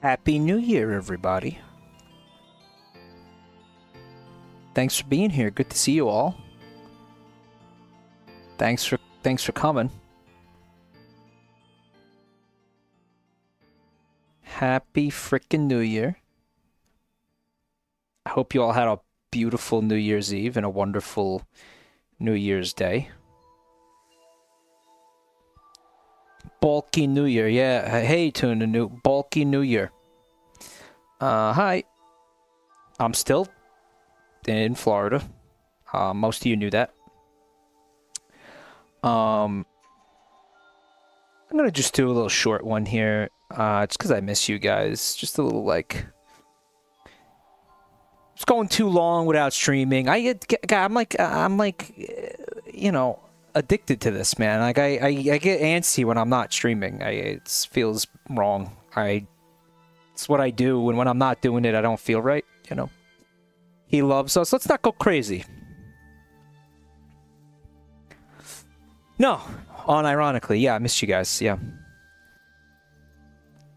Happy New Year, everybody. Thanks for being here. Good to see you all. Thanks for thanks for coming. Happy freaking New Year. I hope you all had a beautiful New Year's Eve and a wonderful New Year's Day. Bulky New Year, yeah. Hey, Tuna New New Year. Uh, hi. I'm still in Florida. Uh, most of you knew that. Um, I'm gonna just do a little short one here. Uh, it's because I miss you guys. Just a little like. It's going too long without streaming. I get, I'm like, I'm like, you know, addicted to this, man. Like I, I, I get antsy when I'm not streaming. I, it feels wrong. I, it's what I do, and when I'm not doing it, I don't feel right. You know. He loves us. Let's not go crazy. No, unironically, yeah, I missed you guys. Yeah.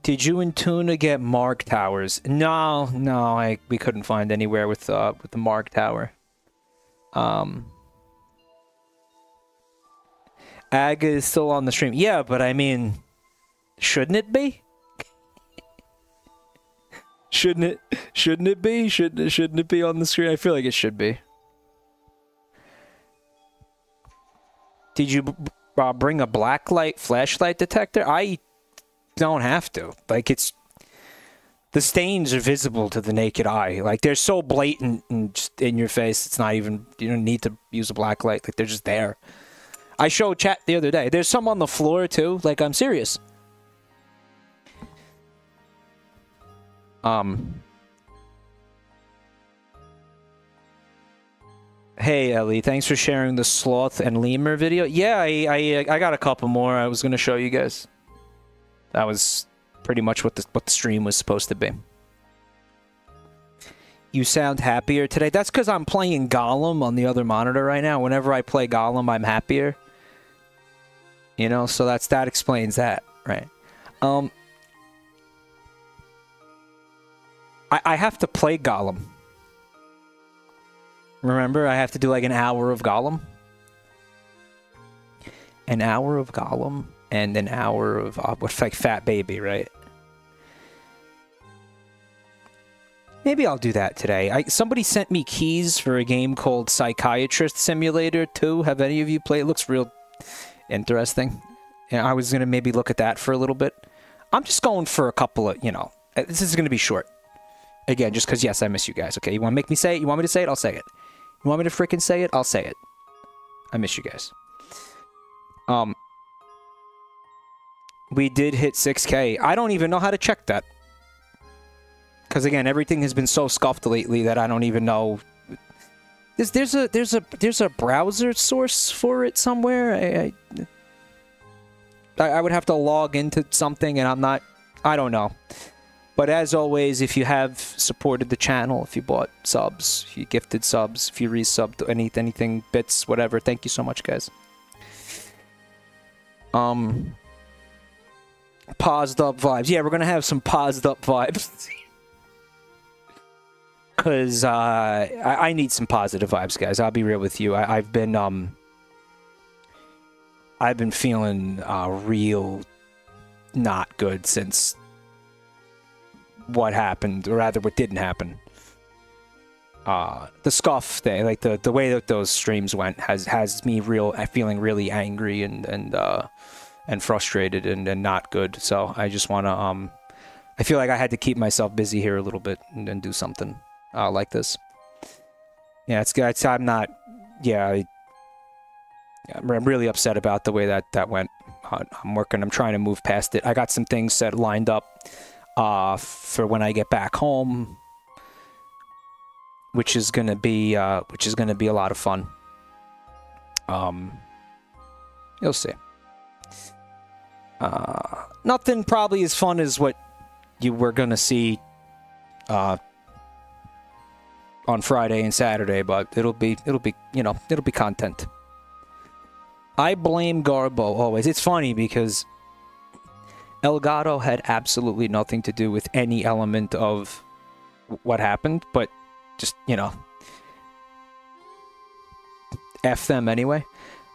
Did you and Tuna get Mark Towers? No, no, I we couldn't find anywhere with uh with the Mark Tower. Um. Aga is still on the stream. Yeah, but I mean, shouldn't it be? Shouldn't it? Shouldn't it be? Shouldn't it, shouldn't it be on the screen? I feel like it should be. Did you bring a blacklight flashlight detector? I don't have to. Like it's the stains are visible to the naked eye. Like they're so blatant and just in your face. It's not even you don't need to use a black light. Like they're just there. I showed chat the other day. There's some on the floor too. Like I'm serious. Um. Hey Ellie, thanks for sharing the sloth and lemur video. Yeah, I I, I got a couple more. I was gonna show you guys. That was pretty much what the what the stream was supposed to be. You sound happier today. That's because I'm playing Gollum on the other monitor right now. Whenever I play Gollum, I'm happier. You know, so that's that explains that, right? Um, I I have to play Gollum. Remember, I have to do like an hour of Gollum. An hour of Gollum and an hour of uh, what's like Fat Baby, right? Maybe I'll do that today. I, somebody sent me keys for a game called Psychiatrist Simulator 2. Have any of you played? It looks real interesting. And I was going to maybe look at that for a little bit. I'm just going for a couple of, you know, this is going to be short. Again, just because, yes, I miss you guys. Okay, you want to make me say it? You want me to say it? I'll say it. You want me to freaking say it? I'll say it. I miss you guys. Um, we did hit 6K. I don't even know how to check that. Because again, everything has been so scuffed lately that I don't even know. There's there's a there's a there's a browser source for it somewhere. I, I I would have to log into something, and I'm not. I don't know. But as always, if you have supported the channel, if you bought subs, if you gifted subs, if you resubbed any anything, bits, whatever, thank you so much, guys. Um, paused up vibes. Yeah, we're gonna have some paused up vibes. Cause uh, I, I need some positive vibes, guys. I'll be real with you. I, I've been um, I've been feeling uh, real not good since what happened, or rather, what didn't happen. Uh, the scuff thing, like the the way that those streams went, has has me real feeling really angry and and uh, and frustrated and, and not good. So I just want to um, I feel like I had to keep myself busy here a little bit and, and do something uh, like this. Yeah, it's good. I'm not. Yeah, I, I'm really upset about the way that that went. Uh, I'm working. I'm trying to move past it. I got some things set lined up uh, for when I get back home, which is gonna be uh, which is gonna be a lot of fun. Um, you'll see. Uh, nothing probably as fun as what you were gonna see uh, on Friday and Saturday, but it'll be it'll be you know it'll be content. I blame Garbo always. It's funny because Elgato had absolutely nothing to do with any element of what happened, but just, you know, F them anyway.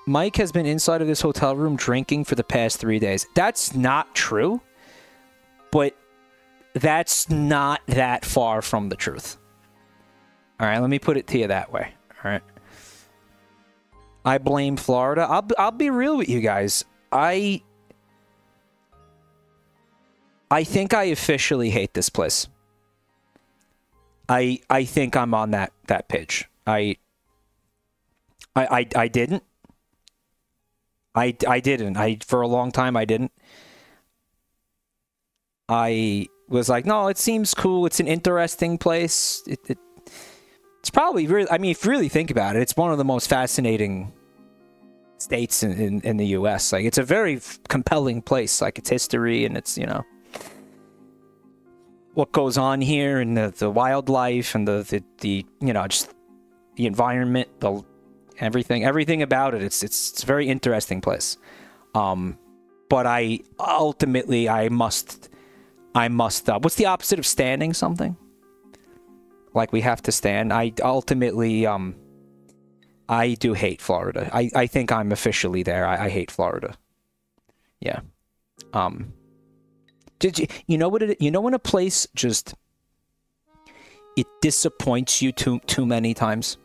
Mike has been inside of this hotel room drinking for the past three days. That's not true, but that's not that far from the truth. All right, let me put it to you that way. All right. I blame Florida. I'll, I'll be real with you guys. I I think I officially hate this place. I I think I'm on that that page. I I I, I didn't. I I didn't. I for a long time I didn't. I was like, no, it seems cool. It's an interesting place. It, it it's probably really. I mean, if you really think about it, it's one of the most fascinating states in, in, in the U.S. Like, it's a very compelling place. Like, its history and it's you know what goes on here and the, the wildlife and the, the, the you know just the environment the everything everything about it. It's it's, it's a very interesting place. Um but i ultimately i must i must uh, what's the opposite of standing something? Like we have to stand. I ultimately um i do hate florida. I i think i'm officially there. I, I hate florida. Yeah. Um did you you know what it you know when a place just it disappoints you too too many times?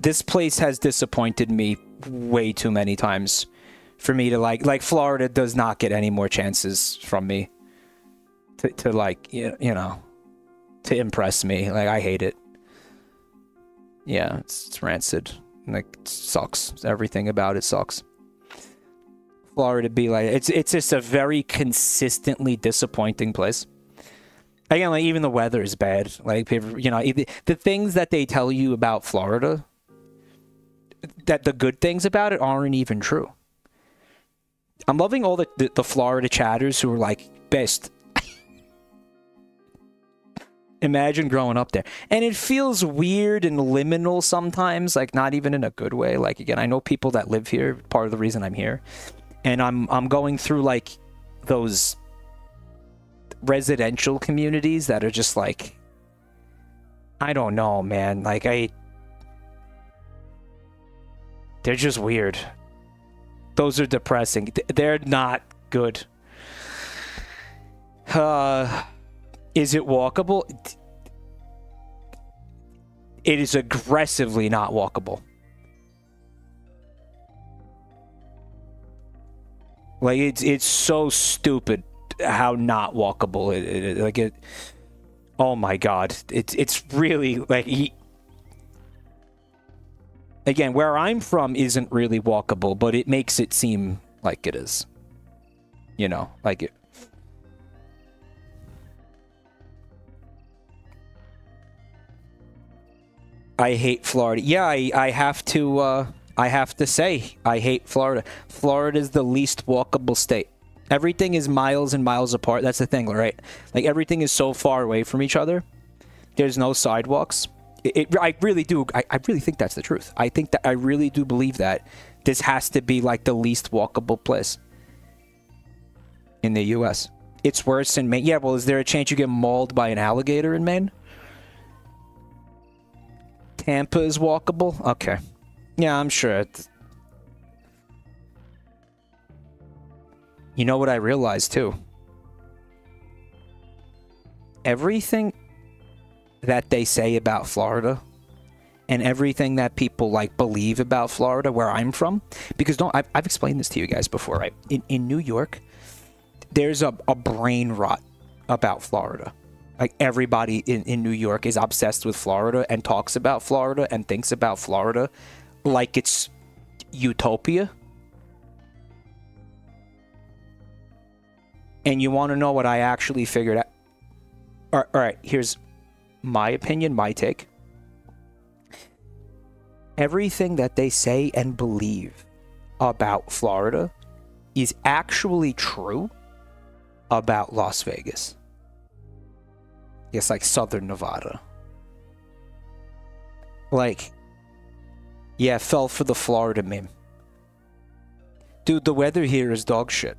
This place has disappointed me way too many times for me to like like Florida does not get any more chances from me to to like you know to impress me. Like I hate it. Yeah, it's, it's rancid. Like it sucks. Everything about it sucks. Florida be like. It's it's just a very consistently disappointing place. Again, like even the weather is bad. Like you know, the things that they tell you about Florida, that the good things about it aren't even true. I'm loving all the the, the Florida chatters who are like best. Imagine growing up there, and it feels weird and liminal sometimes. Like not even in a good way. Like again, I know people that live here. Part of the reason I'm here and I'm I'm going through like those residential communities that are just like I don't know, man. Like I they're just weird. Those are depressing. They're not good. Uh is it walkable? It is aggressively not walkable. Like it's it's so stupid how not walkable it, it like it. Oh my god, it's it's really like he, again where I'm from isn't really walkable, but it makes it seem like it is. You know, like it. I hate Florida. Yeah, I I have to. Uh, I have to say, I hate Florida. Florida is the least walkable state. Everything is miles and miles apart. That's the thing, right? Like everything is so far away from each other. There's no sidewalks. It, it I really do. I, I really think that's the truth. I think that I really do believe that this has to be like the least walkable place in the U.S. It's worse in Maine. Yeah, well, is there a chance you get mauled by an alligator in Maine? Tampa is walkable? Okay. Yeah, I'm sure. It's... You know what I realized too? Everything that they say about Florida and everything that people like believe about Florida, where I'm from, because don't I've, I've explained this to you guys before, right? In in New York, there's a, a brain rot about Florida. Like everybody in, in New York is obsessed with Florida and talks about Florida and thinks about Florida like it's utopia. And you want to know what I actually figured out? All right, all right, here's my opinion, my take. Everything that they say and believe about Florida is actually true about Las Vegas. It's like Southern Nevada. Like, yeah, fell for the Florida meme. Dude, the weather here is dog shit.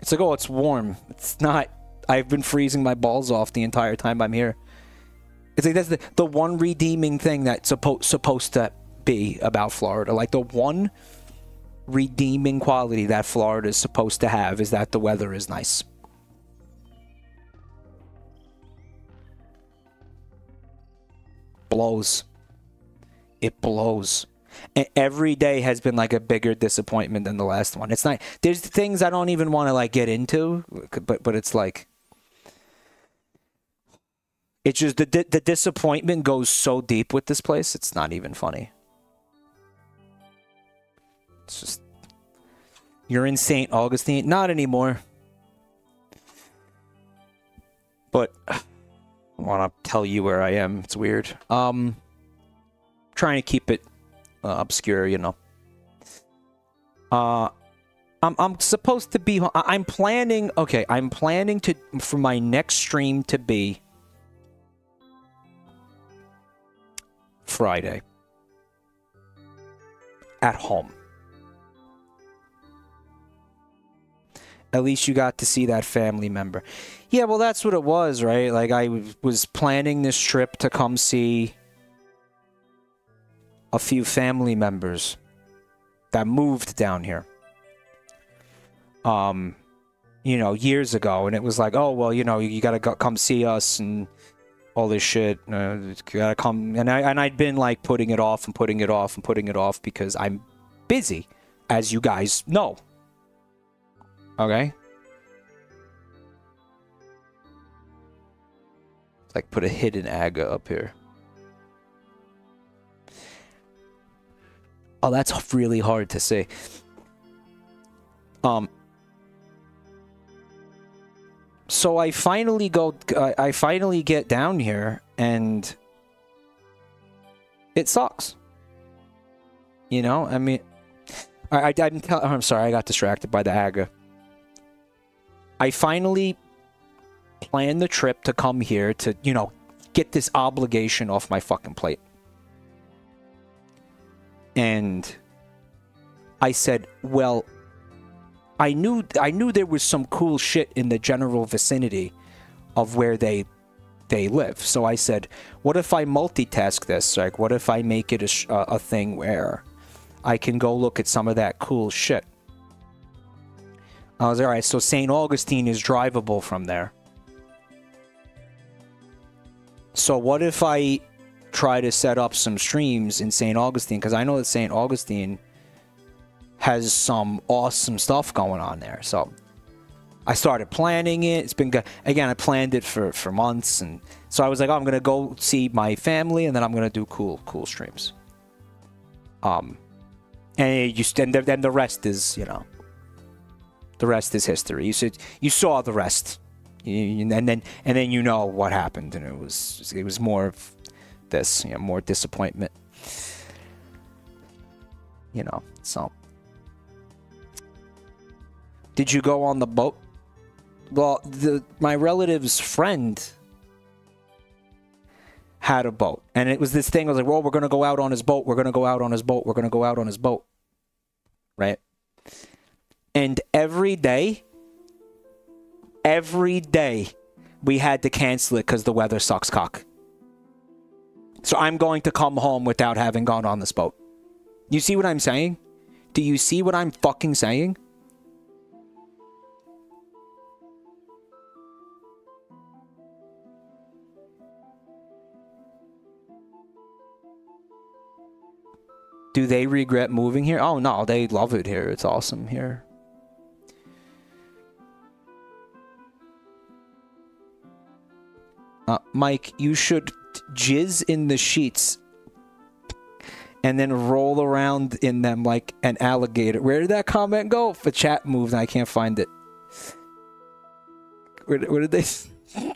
It's like, oh, it's warm. It's not. I've been freezing my balls off the entire time I'm here. It's like that's the, the one redeeming thing that's supposed supposed to be about Florida. Like the one redeeming quality that Florida is supposed to have is that the weather is nice. Blows. It blows. And every day has been like a bigger disappointment than the last one. It's not. There's things I don't even want to like get into, but but it's like it's just the the disappointment goes so deep with this place. It's not even funny. It's just you're in St. Augustine, not anymore. But I want to tell you where I am. It's weird. Um, trying to keep it uh, obscure, you know. Uh, I'm I'm supposed to be. I'm planning. Okay, I'm planning to for my next stream to be Friday at home. At least you got to see that family member. Yeah, well, that's what it was, right? Like, I was planning this trip to come see a few family members that moved down here. Um, you know, years ago, and it was like, oh, well, you know, you gotta go, come see us and all this shit. Uh, you gotta come, and I and I'd been like putting it off and putting it off and putting it off because I'm busy, as you guys know. Okay. Like put a hidden aga up here. Oh, that's really hard to say. Um. So I finally go. I finally get down here, and it sucks. You know, I mean, I, I I'm, I'm sorry, I got distracted by the aga. I finally planned the trip to come here to, you know, get this obligation off my fucking plate. And I said, well, I knew I knew there was some cool shit in the general vicinity of where they they live. So I said, what if I multitask this? Like, what if I make it a, a thing where I can go look at some of that cool shit? I was all right. So St. Augustine is drivable from there. So what if I try to set up some streams in St. Augustine? Because I know that St. Augustine has some awesome stuff going on there. So I started planning it. It's been good. Again, I planned it for, for months. And so I was like, oh, I'm going to go see my family and then I'm going to do cool, cool streams. Um, and you, and then the rest is, you know, the rest is history. You said you saw the rest, you, and then and then you know what happened, and it was it was more of this, you know, more disappointment. You know, so. Did you go on the boat? Well, the my relative's friend had a boat, and it was this thing. I was like, "Well, we're gonna go out on his boat. We're gonna go out on his boat. We're gonna go out on his boat." Right? And every day, every day, we had to cancel it because the weather sucks cock. So I'm going to come home without having gone on this boat. You see what I'm saying? Do you see what I'm fucking saying? Do they regret moving here? Oh no, they love it here. It's awesome here. Uh, Mike, you should jizz in the sheets and then roll around in them like an alligator. Where did that comment go? The chat moved I can't find it. Where, where did they?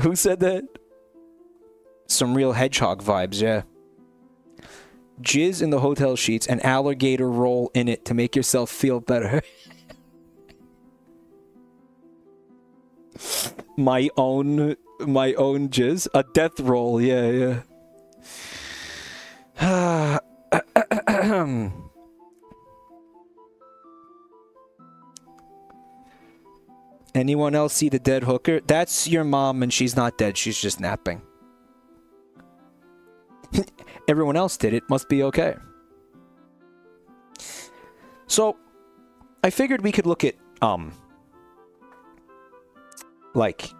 Who said that? Some real hedgehog vibes, yeah jizz in the hotel sheets and alligator roll in it to make yourself feel better. my own my own jizz. A death roll, yeah, yeah. Anyone else see the dead hooker? That's your mom and she's not dead. She's just napping. Everyone else did it. Must be okay. So, I figured we could look at, um, like,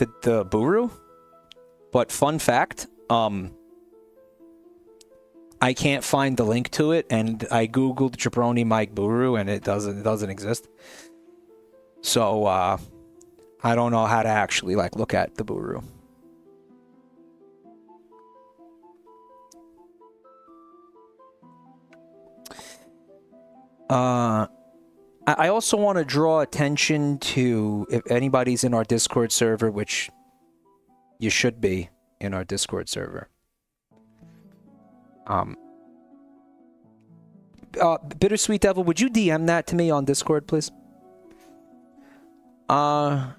the the Booru. But fun fact, um, I can't find the link to it, and I googled Jabroni Mike Booru, and it doesn't it doesn't exist. So uh, I don't know how to actually like look at the Booru. Uh, I also want to draw attention to if anybody's in our Discord server, which you should be in our Discord server. Um, uh, Bittersweet Devil, would you DM that to me on Discord, please? Uh,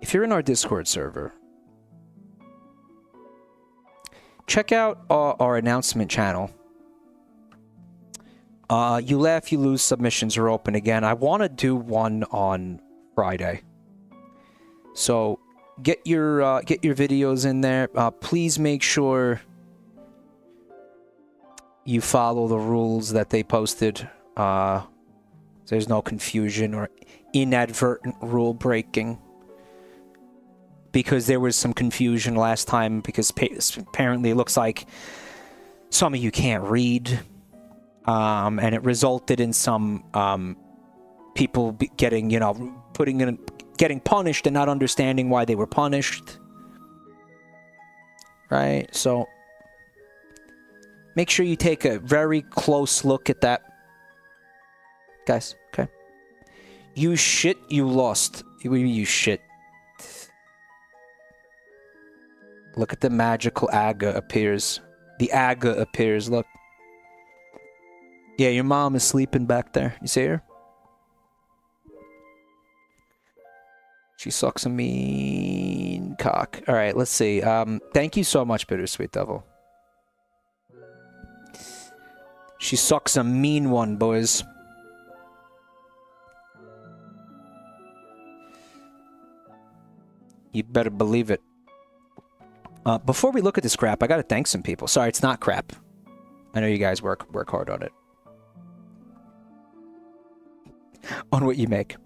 if you're in our Discord server, check out our, our announcement channel. Uh, you laugh, you lose. Submissions are open again. I want to do one on Friday, so get your uh, get your videos in there. Uh, please make sure you follow the rules that they posted. Uh, there's no confusion or inadvertent rule breaking. Because there was some confusion last time, because apparently it looks like some of you can't read. Um, and it resulted in some um, people getting, you know, putting in, getting punished and not understanding why they were punished. Right? So make sure you take a very close look at that guys. Okay. You shit, you lost. You, you shit. Look at the magical Aga appears. The Aga appears, look. Yeah, your mom is sleeping back there. You see her? She sucks a mean cock. All right, let's see. Um, thank you so much, Bittersweet Devil. She sucks a mean one, boys. You better believe it. Uh, before we look at this crap, I gotta thank some people. Sorry, it's not crap. I know you guys work work hard on it. on what you make.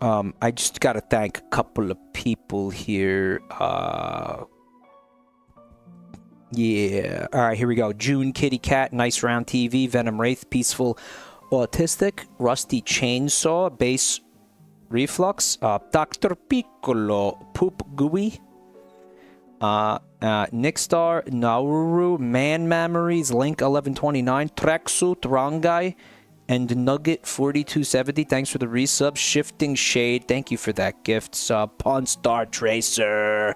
Um, I just gotta thank a couple of people here. Uh, yeah. All right, here we go. June Kitty Cat, Nice Round TV, Venom Wraith, Peaceful Autistic, Rusty Chainsaw, Base reflux. Uh, Dr. Piccolo, Poop Gooey. Uh, uh, Nickstar, Nauru, Man Memories, Link 1129, Tracksuit, Rangai, and Nugget 4270. Thanks for the resub. Shifting Shade, thank you for that gift sub. Pawn Star Tracer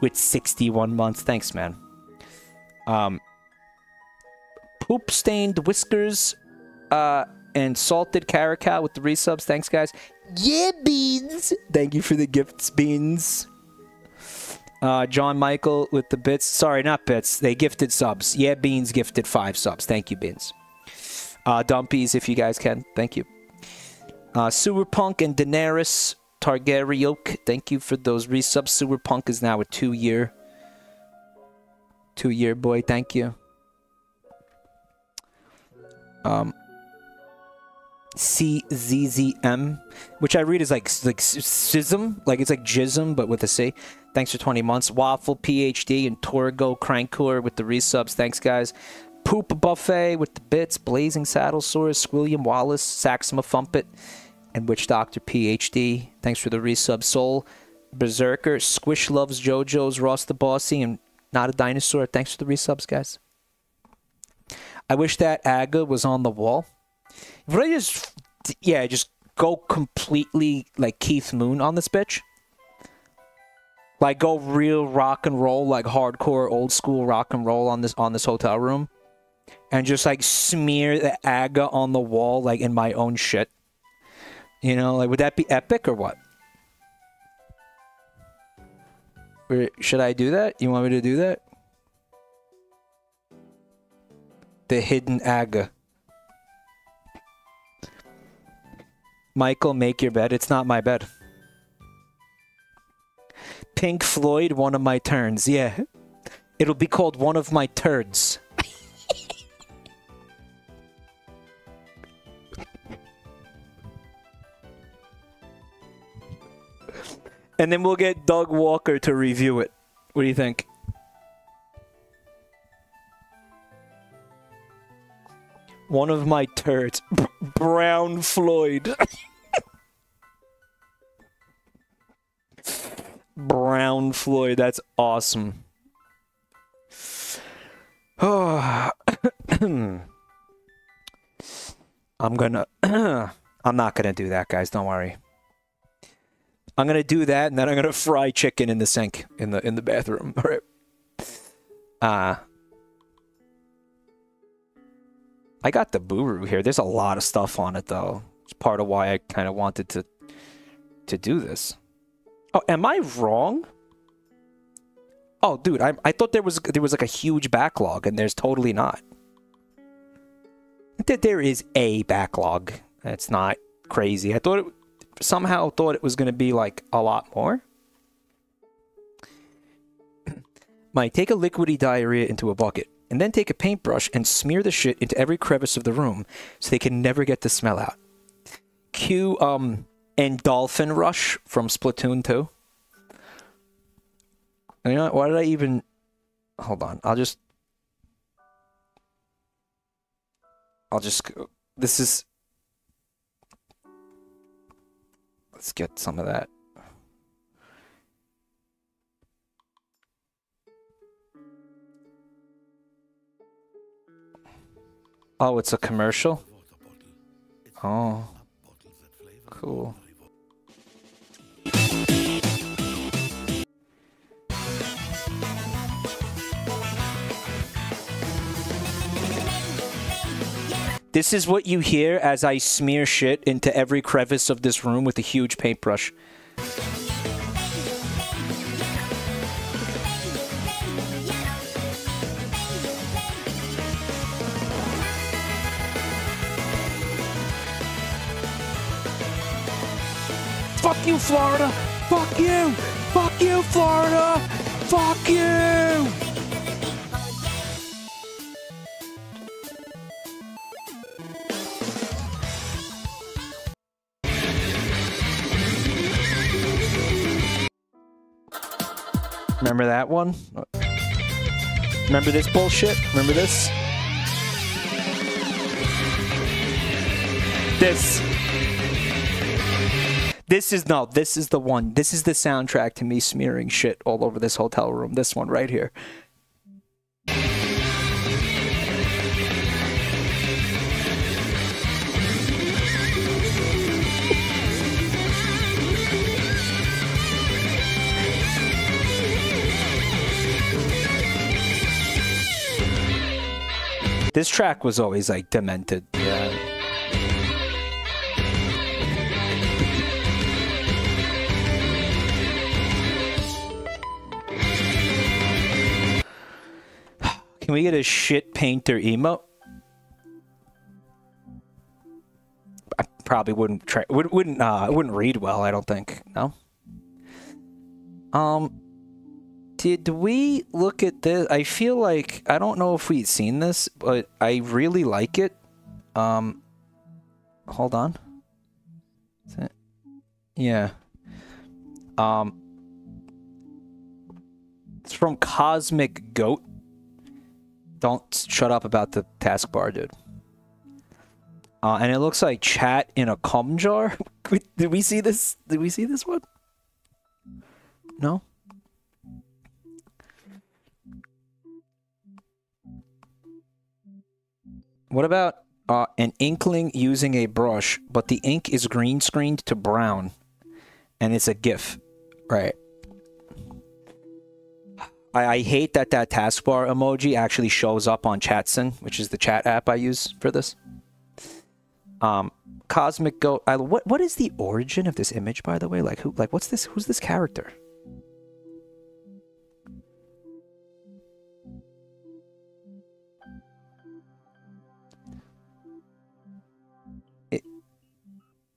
with 61 months. Thanks, man. Um, Poop Stained Whiskers, uh, and Salted Caracal with the resubs. Thanks, guys. Yeah, Beans. Thank you for the gifts, Beans. Uh, John Michael with the bits. Sorry, not bits. They gifted subs. Yeah, Beans gifted five subs. Thank you, Beans. Uh, Dumpies, if you guys can. Thank you. Uh, Sewerpunk and Daenerys Targaryen. Thank you for those resubs. Sewerpunk is now a two-year. Two-year boy. Thank you. Um, CZZM, which I read is like like schism, like it's like jism but with a C. Thanks for 20 months. Waffle PhD and Torgo Crankor with the resubs. Thanks guys. Poop Buffet with the bits. Blazing Saddle Source. William Wallace. Saxima Fumpet. And Witch Doctor PhD. Thanks for the resub. Soul Berserker. Squish Loves JoJo's. Ross the Bossy. And Not a Dinosaur. Thanks for the resubs, guys. I wish that Aga was on the wall. If I just, yeah, just go completely like Keith Moon on this bitch. Like go real rock and roll, like hardcore old school rock and roll on this on this hotel room. And just like smear the aga on the wall like in my own shit. You know, like would that be epic or what? Should I do that? You want me to do that? The hidden aga. Michael, make your bed. It's not my bed. Pink Floyd, one of my turns. Yeah. It'll be called one of my turds. And then we'll get Doug Walker to review it. What do you think? One of my turds. B- Brown Floyd. Brown Floyd. That's awesome. Oh. I'm gonna. I'm not gonna do that, guys. Don't worry. I'm gonna do that, and then I'm gonna fry chicken in the sink in the in the bathroom. All right. Uh I got the Booru here. There's a lot of stuff on it though. It's part of why I kind of wanted to to do this. Oh, am I wrong? Oh, dude, I I thought there was there was like a huge backlog, and there's totally not. That there is a backlog. It's not crazy. I thought it somehow thought it was going to be like a lot more. Mike, take a liquidy diarrhea into a bucket, and then take a paintbrush and smear the shit into every crevice of the room so they can never get the smell out. Cue um Endolphin Rush from Splatoon 2. And You know what? Why did I even hold on? I'll just I'll just. This is Let's get some of that. Oh, it's a commercial? Oh. Cool. This is what you hear as I smear shit into every crevice of this room with a huge paintbrush. Fuck you, Florida! Fuck you! Fuck you, Florida! Fuck you! Remember that one? Remember this bullshit? Remember this? This. This is no, this is the one. This is the soundtrack to me smearing shit all over this hotel room. This one right here. This track was always like demented. Yeah. Can we get a shit painter emote? I probably wouldn't try. Would, wouldn't uh, wouldn't read well. I don't think. No. Um. Did we look at this? I feel like I don't know if we'd seen this, but I really like it. Um. Hold on. Yeah. Um. It's from Cosmic Goat. Don't shut up about the taskbar, dude. Uh, and it looks like chat in a cum jar. Did we see this? Did we see this one? No. What about uh, an inkling using a brush, but the ink is green screened to brown, and it's a GIF, right? I, I hate that that taskbar emoji actually shows up on Chatsen, which is the chat app I use for this. Um, Cosmic Go. I, what what is the origin of this image, by the way? Like who? Like what's this? Who's this character?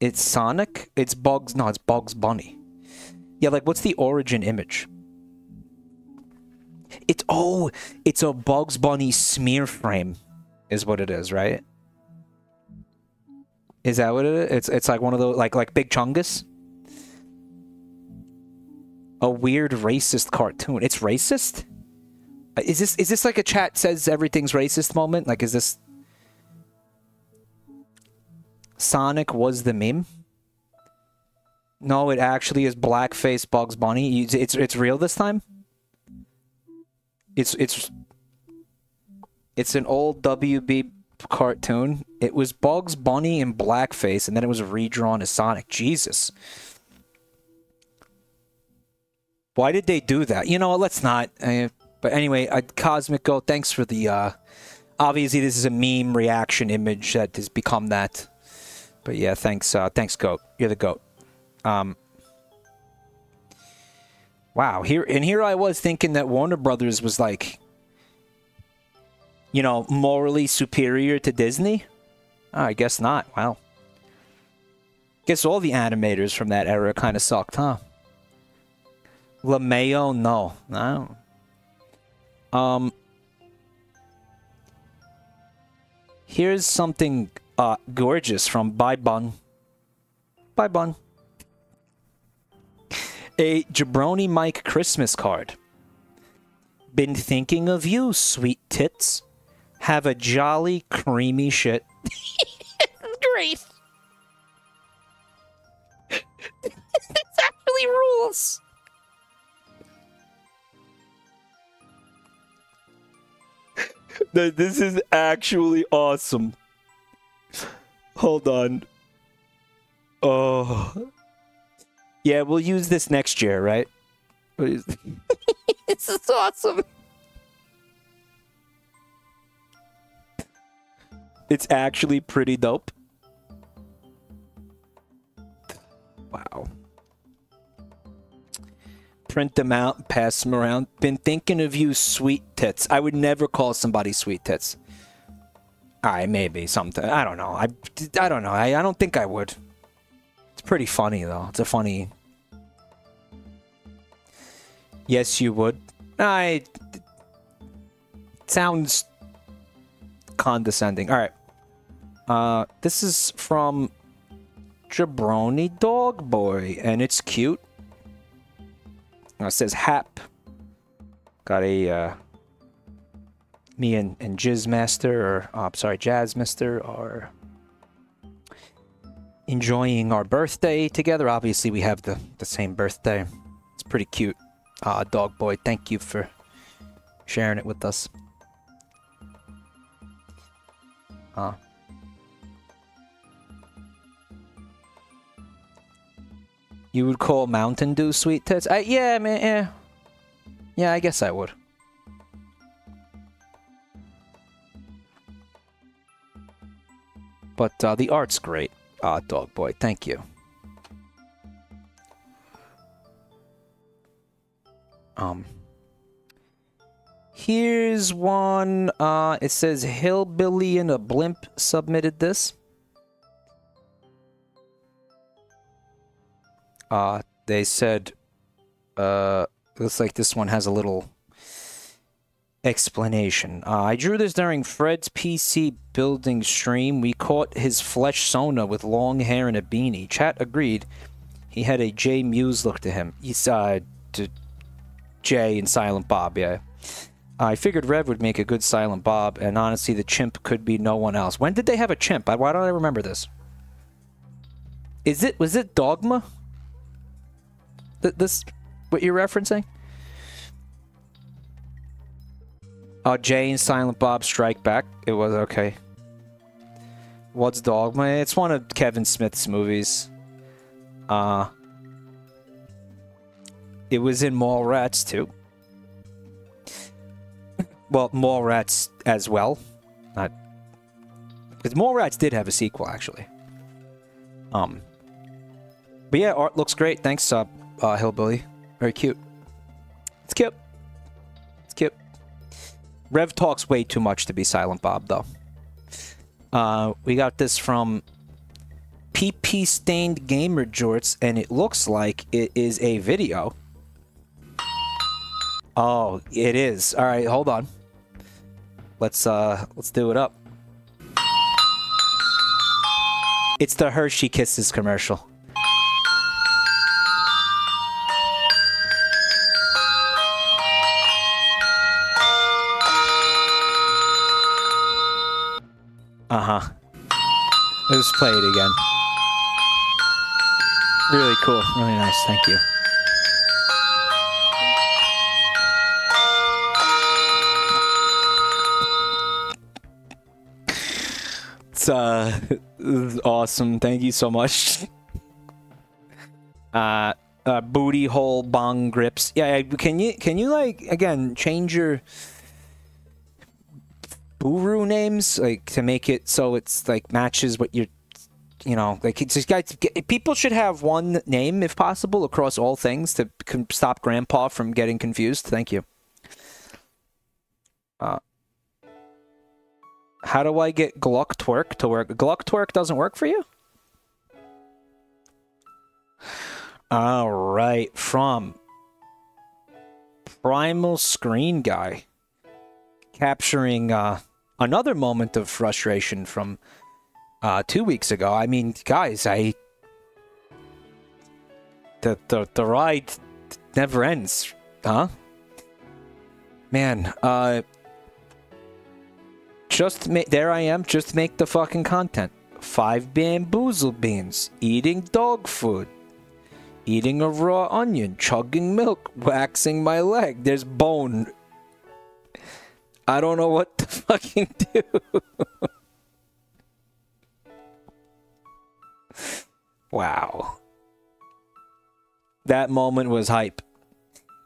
It's Sonic? It's Bugs. No, it's Bugs Bunny. Yeah, like, what's the origin image? It's, oh, it's a Bugs Bunny smear frame, is what it is, right? Is that what it is? It's, it's like one of those, like, like Big Chungus? A weird racist cartoon. It's racist? Uh, Is this, is this like a chat says everything's racist moment? Like, is this... Sonic was the meme? No, it actually is blackface Bugs Bunny. You- It's it's real this time. It's it's it's an old WB cartoon. It was Bugs Bunny in blackface, and then it was redrawn as Sonic. Jesus. Why did they do that? You know? Let's not. Uh, but anyway, uh, Cosmic Goat, thanks for the. Uh, obviously, this is a meme reaction image that has become that. But yeah, thanks, uh, thanks, Goat. You're the Goat. Um, wow, here and here I was thinking that Warner Brothers was like, you know, morally superior to Disney. Oh, I guess not. Wow. Guess all the animators from that era kind of sucked, huh? LeMayo, no, no. Um, here's something uh gorgeous from Bye Bun. Bye Bun. A Jabroni Mike Christmas card. Been thinking of you, sweet tits. Have a jolly, creamy shit. Great. it's actually rules. This is actually awesome. Hold on. Oh. Yeah, we'll use this next year, right? this is awesome. It's actually pretty dope. Wow. Print them out, and pass them around. Been thinking of you, sweet tits. I would never call somebody sweet tits. Right, maybe something. I don't know. I, I don't know. I, I don't think I would. It's pretty funny though. It's a funny. Yes, you would. I. Sounds condescending. All right. Uh, this is from Jabroni Dog Boy, and it's cute. Uh, it says Hap. Got a uh, me and and Jizzmaster, or I'm sorry, Jazzmaster, are enjoying our birthday together. Obviously, we have the the same birthday. It's pretty cute. Uh, Dog Boy, thank you for sharing it with us. Uh, you would call Mountain Dew sweet tits? I, yeah, man, yeah. Yeah, I guess I would. But uh, the art's great, uh, Dog Boy. Thank you. Um, here's one. Uh, it says Hillbilly and a Blimp submitted this. Uh, they said, uh, looks like this one has a little explanation. Uh, I drew this during Fred's PC building stream. We caught his flesh Sona with long hair and a beanie. Chat agreed. He had a Jay Mewes look to him. He's, uh, to Jay and Silent Bob, yeah. I figured Rev would make a good Silent Bob, and honestly, the chimp could be no one else. When did they have a chimp? I- Why don't I remember this? Is it, was it Dogma? Th- this, what you're referencing? Oh, Jay and Silent Bob Strike Back. It was okay. What's Dogma? It's one of Kevin Smith's movies. Uh, it was in Mallrats too. well, Mallrats as well. Not because Mallrats did have a sequel actually. Um, but yeah, art looks great. Thanks, uh, uh, Hillbilly. Very cute. It's cute. Rev talks way too much to be Silent Bob, though. Uh, we got this from PP stained gamer jorts, and it looks like it is a video. Oh, it is. All right, hold on. Let's uh, let's do it up. It's the Hershey Kisses commercial. Uh-huh. Let's play it again. Really cool. Really nice. Thank you. It's uh awesome. Thank you so much. uh uh booty hole bong grips. Yeah, can you can you like again change your Booru names like to make it so it's like matches what you're you know like it's just guys people should have one name if possible across all things to stop grandpa from getting confused. Thank you. Uh how do i get gluck twerk to work? Gluck twerk doesn't work for you? All right from primal screen guy. Capturing uh another moment of frustration from uh, two weeks ago. I mean, guys, I the the the ride never ends, huh? Man, uh, just ma- there I am, just make the fucking content. Five bamboozle beans, eating dog food, eating a raw onion, chugging milk, waxing my leg. There's bone I don't know what to fucking do. wow. That moment was hype.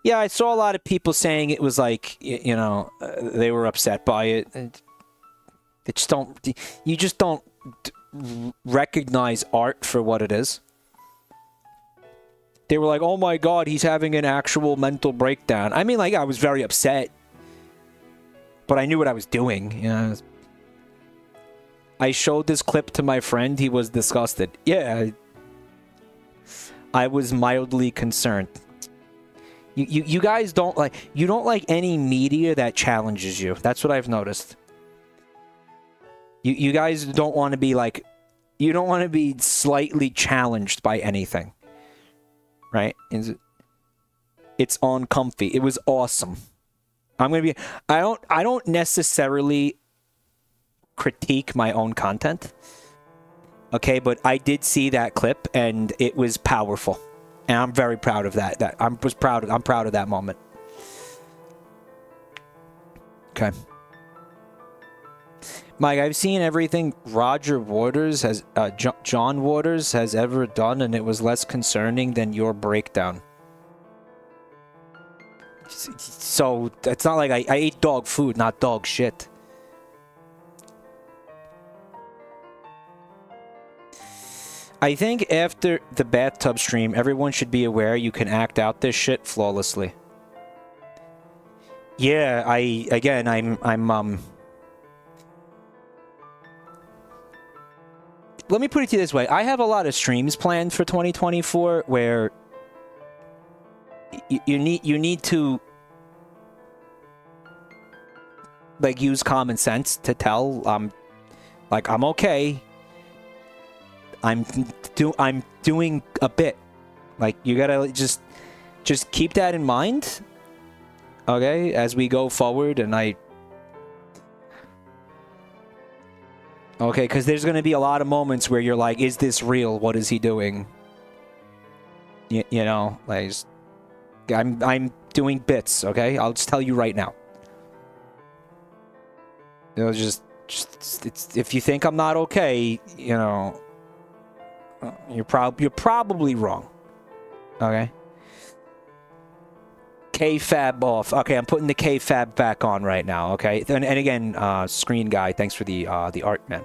Yeah, I saw a lot of people saying it was like, you know, uh, they were upset by it. They just don't, you just don't recognize art for what it is. They were like, oh my god, he's having an actual mental breakdown. I mean, like, I was very upset but I knew what I was doing. You know, I showed this clip to my friend. He was disgusted. Yeah, I was mildly concerned. You, you, you guys don't like you don't like any media that challenges you. That's what I've noticed. You you guys don't want to be like you don't want to be slightly challenged by anything. Right? It's uncomfy. It was awesome. I'm gonna be. I don't. I don't necessarily critique my own content. Okay, but I did see that clip and it was powerful, and I'm very proud of that. That I was proud. Of, I'm proud of that moment. Okay. Mike, I've seen everything Roger Waters has, uh, John Waters has ever done, and it was less concerning than your breakdown so it's not like I, I ate dog food, not dog shit. I think after the bathtub stream, everyone should be aware you can act out this shit flawlessly. Yeah, I again, I'm I'm um. Let me put it to you this way: I have a lot of streams planned for 2024 where you, need you need to like use common sense to tell um like I'm okay. I'm do I'm doing a bit. Like you gotta just just keep that in mind. Okay, as we go forward and I Okay, because there's going to be a lot of moments where you're like, is this real? What is he doing? You, you know, like, I'm I'm doing bits, okay? I'll just tell you right now. You know, just just if you think I'm not okay, you know, you're prob you're probably wrong. Okay? kayfabe off. Okay, I'm putting the kayfabe back on right now, okay? And, and again, uh, screen guy, thanks for the uh, the art, man.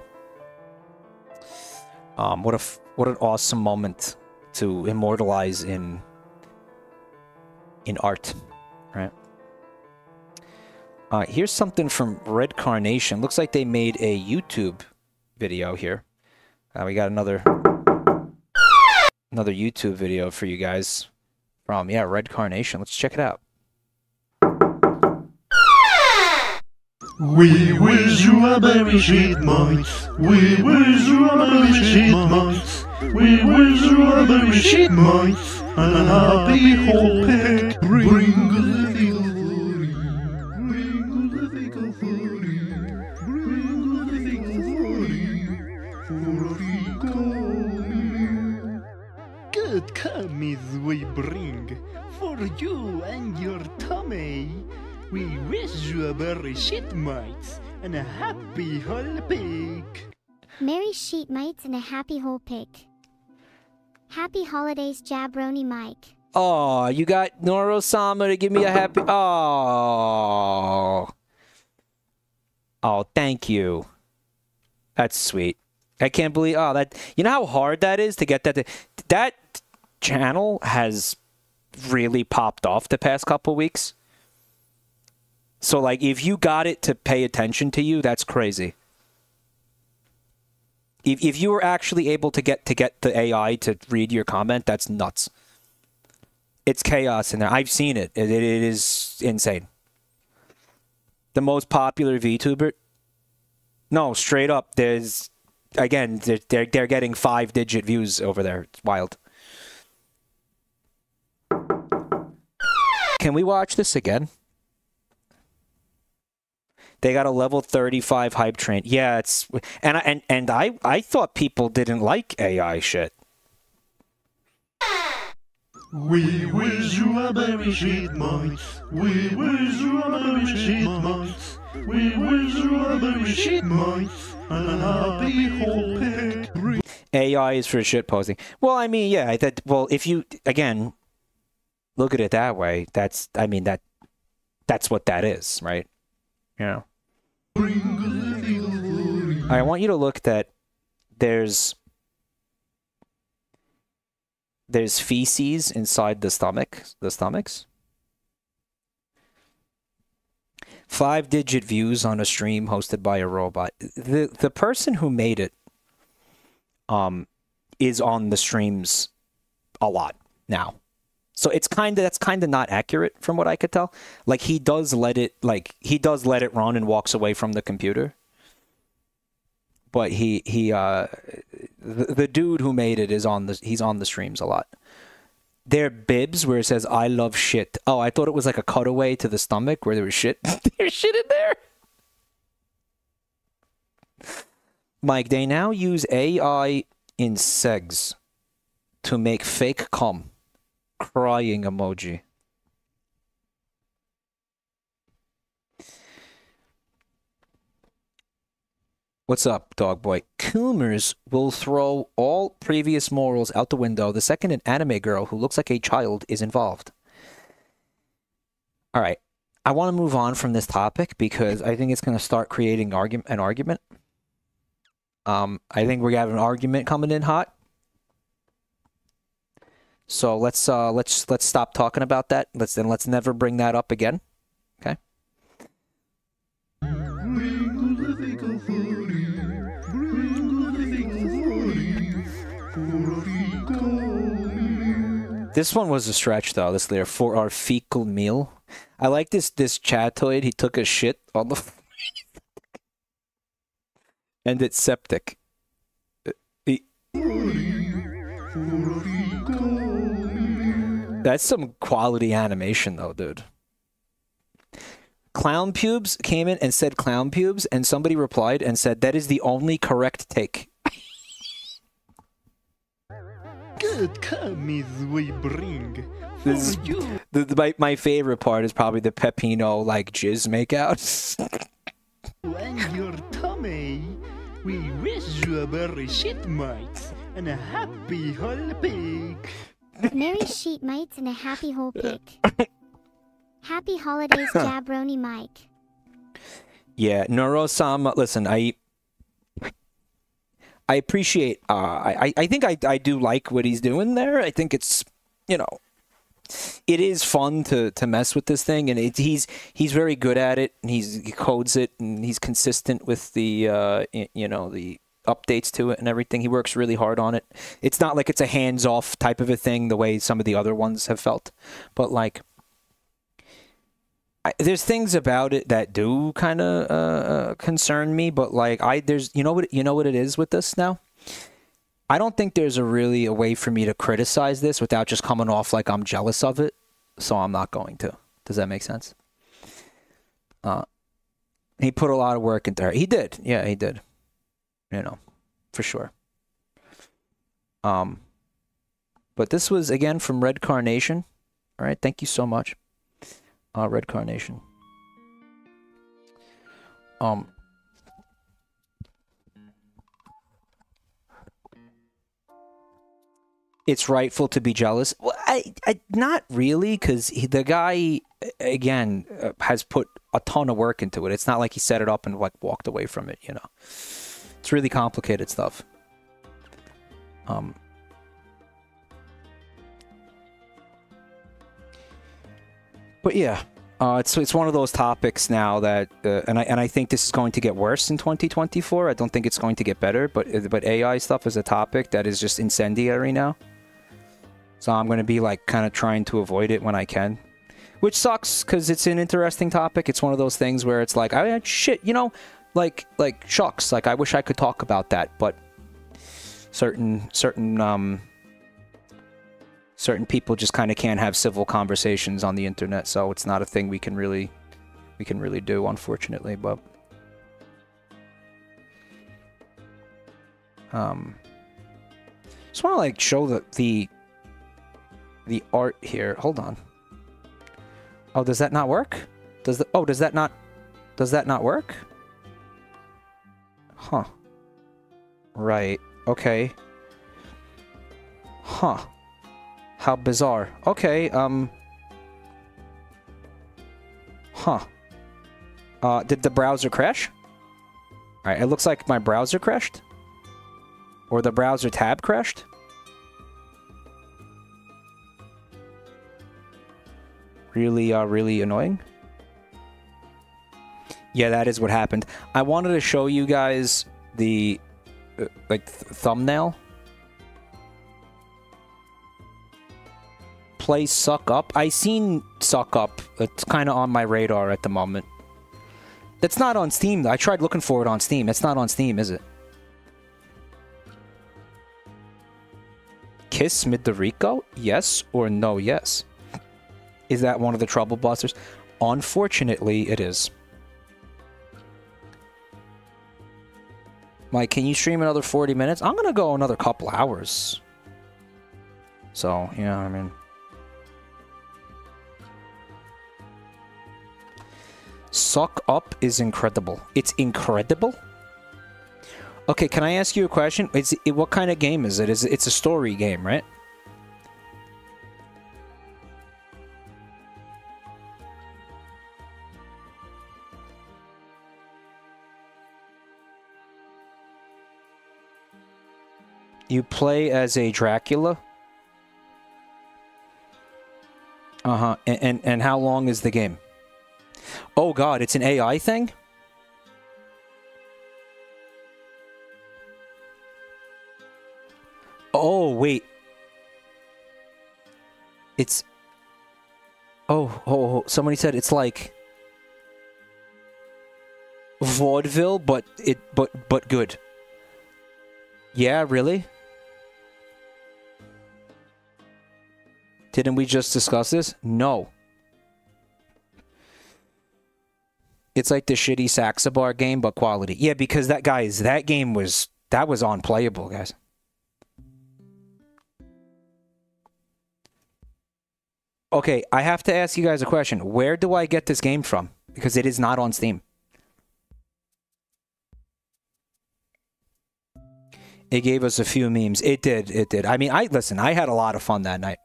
Um, what a what an awesome moment to immortalize in in art, right? Uh, here's something from Red Carnation. Looks like they made a YouTube video here. Uh, we got another another YouTube video for you guys from yeah Red Carnation. Let's check it out. We wish you a very sweet. We wish you a very sweet. We wish you a very sweet. And a happy whole pick. Bring the vehicle for you. Bring the vehicle for you. Bring vehicle for you. For a Good commies we bring for you and your tummy. We wish you a very shit mites and a happy whole pig. Merry sheet mites and a happy whole pig. Happy holidays, Jabroni Mike. Oh, you got Neurosama to give me a happy. Oh. Oh, thank you. That's sweet. I can't believe. Oh, that. You know how hard that is to get that. To, that channel has really popped off the past couple weeks. So, like, if you got it to pay attention to you, that's crazy. If, if you were actually able to get to get the AI to read your comment, that's nuts. It's chaos in there. I've seen it. It, it is insane. The most popular VTuber. No, straight up. There's again. They're they're, they're getting five digit views over there. It's wild. Can we watch this again? They got a level 35 hype train. Yeah, it's and I- and and I I thought people didn't like AI shit. We wish you a very sweet mites. We wish you a very sweet mites. We wish you a very sweet mites and a happy whole pick. AI is for shit posting. Well, I mean, yeah, that well, if you again look at it that way, that's I mean that that's what that is, right? I want you to look that there's there's feces inside the stomach, the stomachs. Five digit views on a stream hosted by a robot. The the person who made it um is on the streams a lot now. So it's kind of that's kind of not accurate from what I could tell. Like he does let it like he does let it run and walks away from the computer. But he he uh the, the dude who made it is on the he's on the streams a lot. They're bibs where it says I love shit. Oh, I thought it was like a cutaway to the stomach where there was shit. There's shit in there. Mike, they now use AI in segs to make fake cum crying emoji. What's up, dog boy? Coomers will throw all previous morals out the window the second an anime girl who looks like a child is involved. All right. I want to move on from this topic because I think it's going to start creating argument an argument. Um, I think we have an argument coming in hot. So let's uh, let's let's stop talking about that. Let's then let's never bring that up again. Okay. This one was a stretch though. This later for our fecal meal. I like this this chatoid. He took a shit on the and it's septic. Uh, That's some quality animation though, dude. Clown pubes came in and said clown pubes, and somebody replied and said that is the only correct take. Good commies we bring for This is- you The, the- my, my favorite part is probably the Pepino like jizz makeout. and your tummy. We wish you a very shit mites and a happy holiday. Merry sheet mites and a happy whole pig. Happy holidays, Jabroni Mike. Yeah, Neurosama. Listen, I I appreciate. Uh, I I think I I do like what he's doing there. I think it's you know, it is fun to to mess with this thing, and it, he's he's very good at it. And he's he codes it, and he's consistent with the uh you know the updates to it and everything. He works really hard on it. It's not like it's a hands-off type of a thing the way some of the other ones have felt, but like I, there's things about it that do kind of uh, concern me, but like I there's you know what you know what it is with this now. I don't think there's a really a way for me to criticize this without just coming off like I'm jealous of it, so I'm not going to. Does that make sense? Uh, he put a lot of work into her. He did, yeah, he did. You know, for sure. Um, but this was again from Red Carnation. All right, thank you so much uh, Red Carnation. Um, it's rightful to be jealous. Well, I, I not really, because the guy again uh, has put a ton of work into it. It's not like he set it up and like walked away from it. You know, it's really complicated stuff. Um, But yeah, uh, it's it's one of those topics now that, uh, and I and I think this is going to get worse in 2024. I don't think it's going to get better, but uh, but AI stuff is a topic that is just incendiary now. So I'm going to be like kind of trying to avoid it when I can, which sucks because it's an interesting topic. It's one of those things where it's like, I shit, you know, like like shucks, like I wish I could talk about that, but certain certain um certain people just kind of can't have civil conversations on the internet, so it's not a thing we can really we can really do, unfortunately. But um, just want to like show the the the art here. Hold on. Oh, does that not work? Does the oh does that not does that not work? Huh. Right. Okay. Huh. How bizarre. Okay, um... Huh. Uh, did the browser crash? Alright, it looks like my browser crashed. Or the browser tab crashed. Really, uh, really annoying. Yeah, that is what happened. I wanted to show you guys the, uh, like, th thumbnail play Suck Up? I seen Suck Up. It's kind of on my radar at the moment. It's not on Steam. I tried looking for it on Steam. It's not on Steam, is it? Kiss Midorico? Yes or no yes? Is that one of the Trouble Busters? Unfortunately, it is. Mike, can you stream another 40 minutes? I'm going to go another couple hours. So, yeah, I mean... Suck Up is incredible. It's incredible? Okay, can I ask you a question? It's, it, what kind of game is it? Is it, It's a story game, right? You play as a Dracula? Uh-huh. And, and, and how long is the game? Oh god, it's an AI thing? Oh, wait. It's... Oh, oh, oh, somebody said it's like... Vaudeville, but it, but, but good. Yeah, really? Didn't we just discuss this? No. It's like the shitty Saxabar game, but quality. Yeah, because that guys, that game was that was unplayable, guys. Okay, I have to ask you guys a question. Where do I get this game from? Because it is not on Steam. It gave us a few memes. It did. It did. I mean, I listen. I had a lot of fun that night.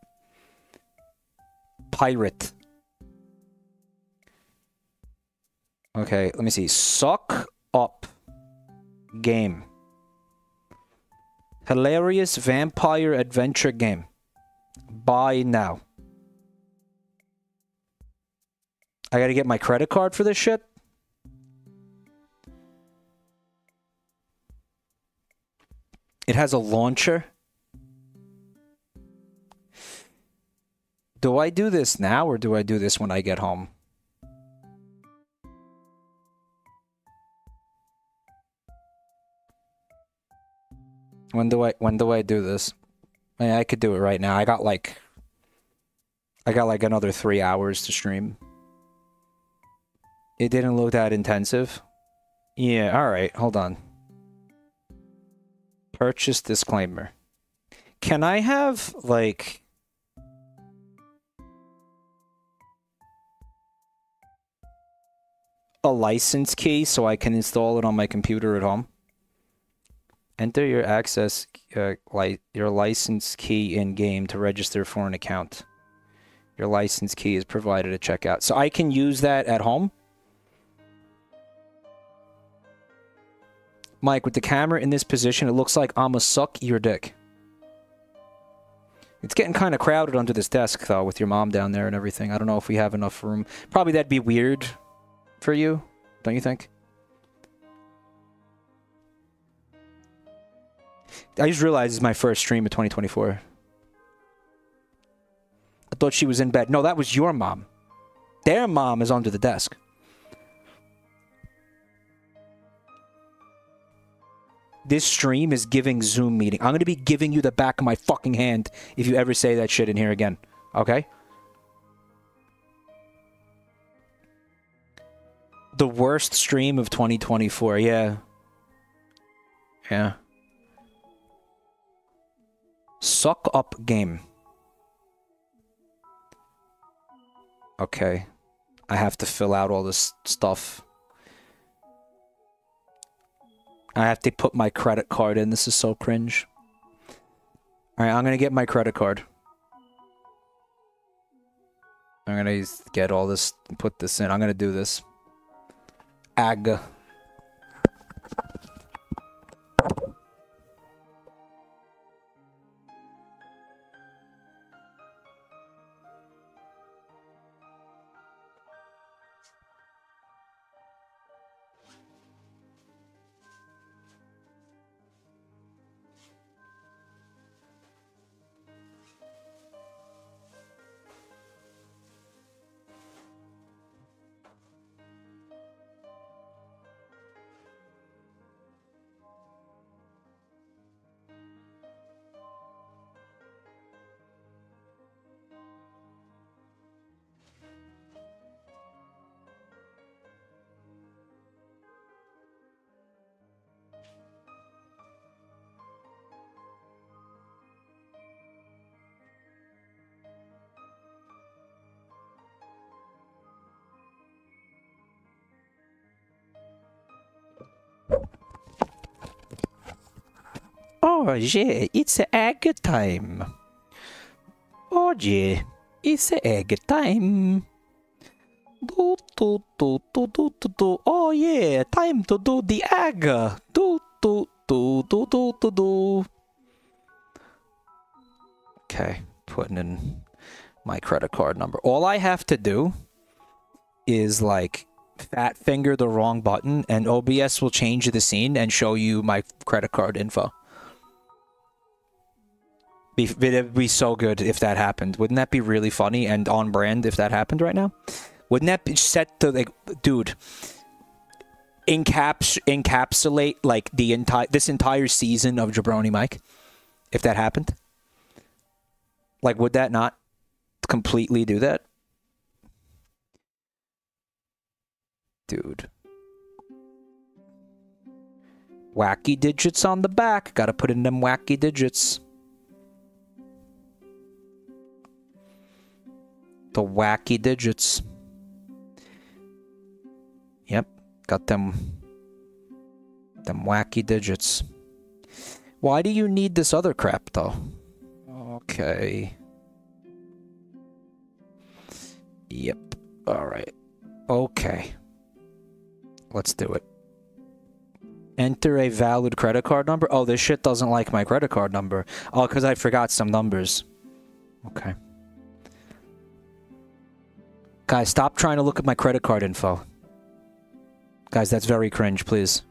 Pirate. Okay, let me see. Suck up game. Hilarious vampire adventure game. Buy now. I gotta get my credit card for this shit? It has a launcher. Do I do this now or do I do this when I get home? When do I when do I do this? I, mean, I could do it right now. I got like I got like another 3 hours to stream. It didn't look that intensive. Yeah, all right. Hold on. Purchase disclaimer. Can I have like a license key so I can install it on my computer at home? Enter your access uh, li- your license key in game to register for an account. Your license key is provided at checkout. So I can use that at home? Mike, with the camera in this position, it looks like I'ma suck your dick. It's getting kind of crowded under this desk, though, with your mom down there and everything. I don't know if we have enough room. Probably that'd be weird for you, don't you think? I just realized it's my first stream of 2024. I thought she was in bed. No, that was your mom. Their mom is under the desk. This stream is giving Zoom meeting. I'm going to be giving you the back of my fucking hand if you ever say that shit in here again. Okay? The worst stream of 2024. Yeah. Yeah. Suck up game. Okay. I have to fill out all this stuff. I have to put my credit card in. This is so cringe. Alright, I'm gonna get my credit card. I'm gonna get all this, put this in. I'm gonna do this. AG. Oh yeah, it's egg time. Oh yeah, it's egg time. Do, do, do, do, do, do, do. Oh yeah, time to do the egg. Do, do, do, do, do, do, do. Okay, putting in my credit card number. All I have to do is like fat finger the wrong button and OBS will change the scene and show you my credit card info. Be, it'd be so good if that happened. Wouldn't that be really funny and on brand if that happened right now? Wouldn't that be set to like, dude? Encaps encapsulate like the entire this entire season of Jabroni Mike, if that happened. Like, would that not completely do that? Dude. Wacky digits on the back. Gotta put in them wacky digits. The wacky digits. Yep, got them. Them wacky digits. Why do you need this other crap, though? Okay. Yep. Alright. Okay. Let's do it. Enter a valid credit card number? Oh, this shit doesn't like my credit card number. Oh, because I forgot some numbers. Okay. Guys, stop trying to look at my credit card info. Guys, that's very cringe, please.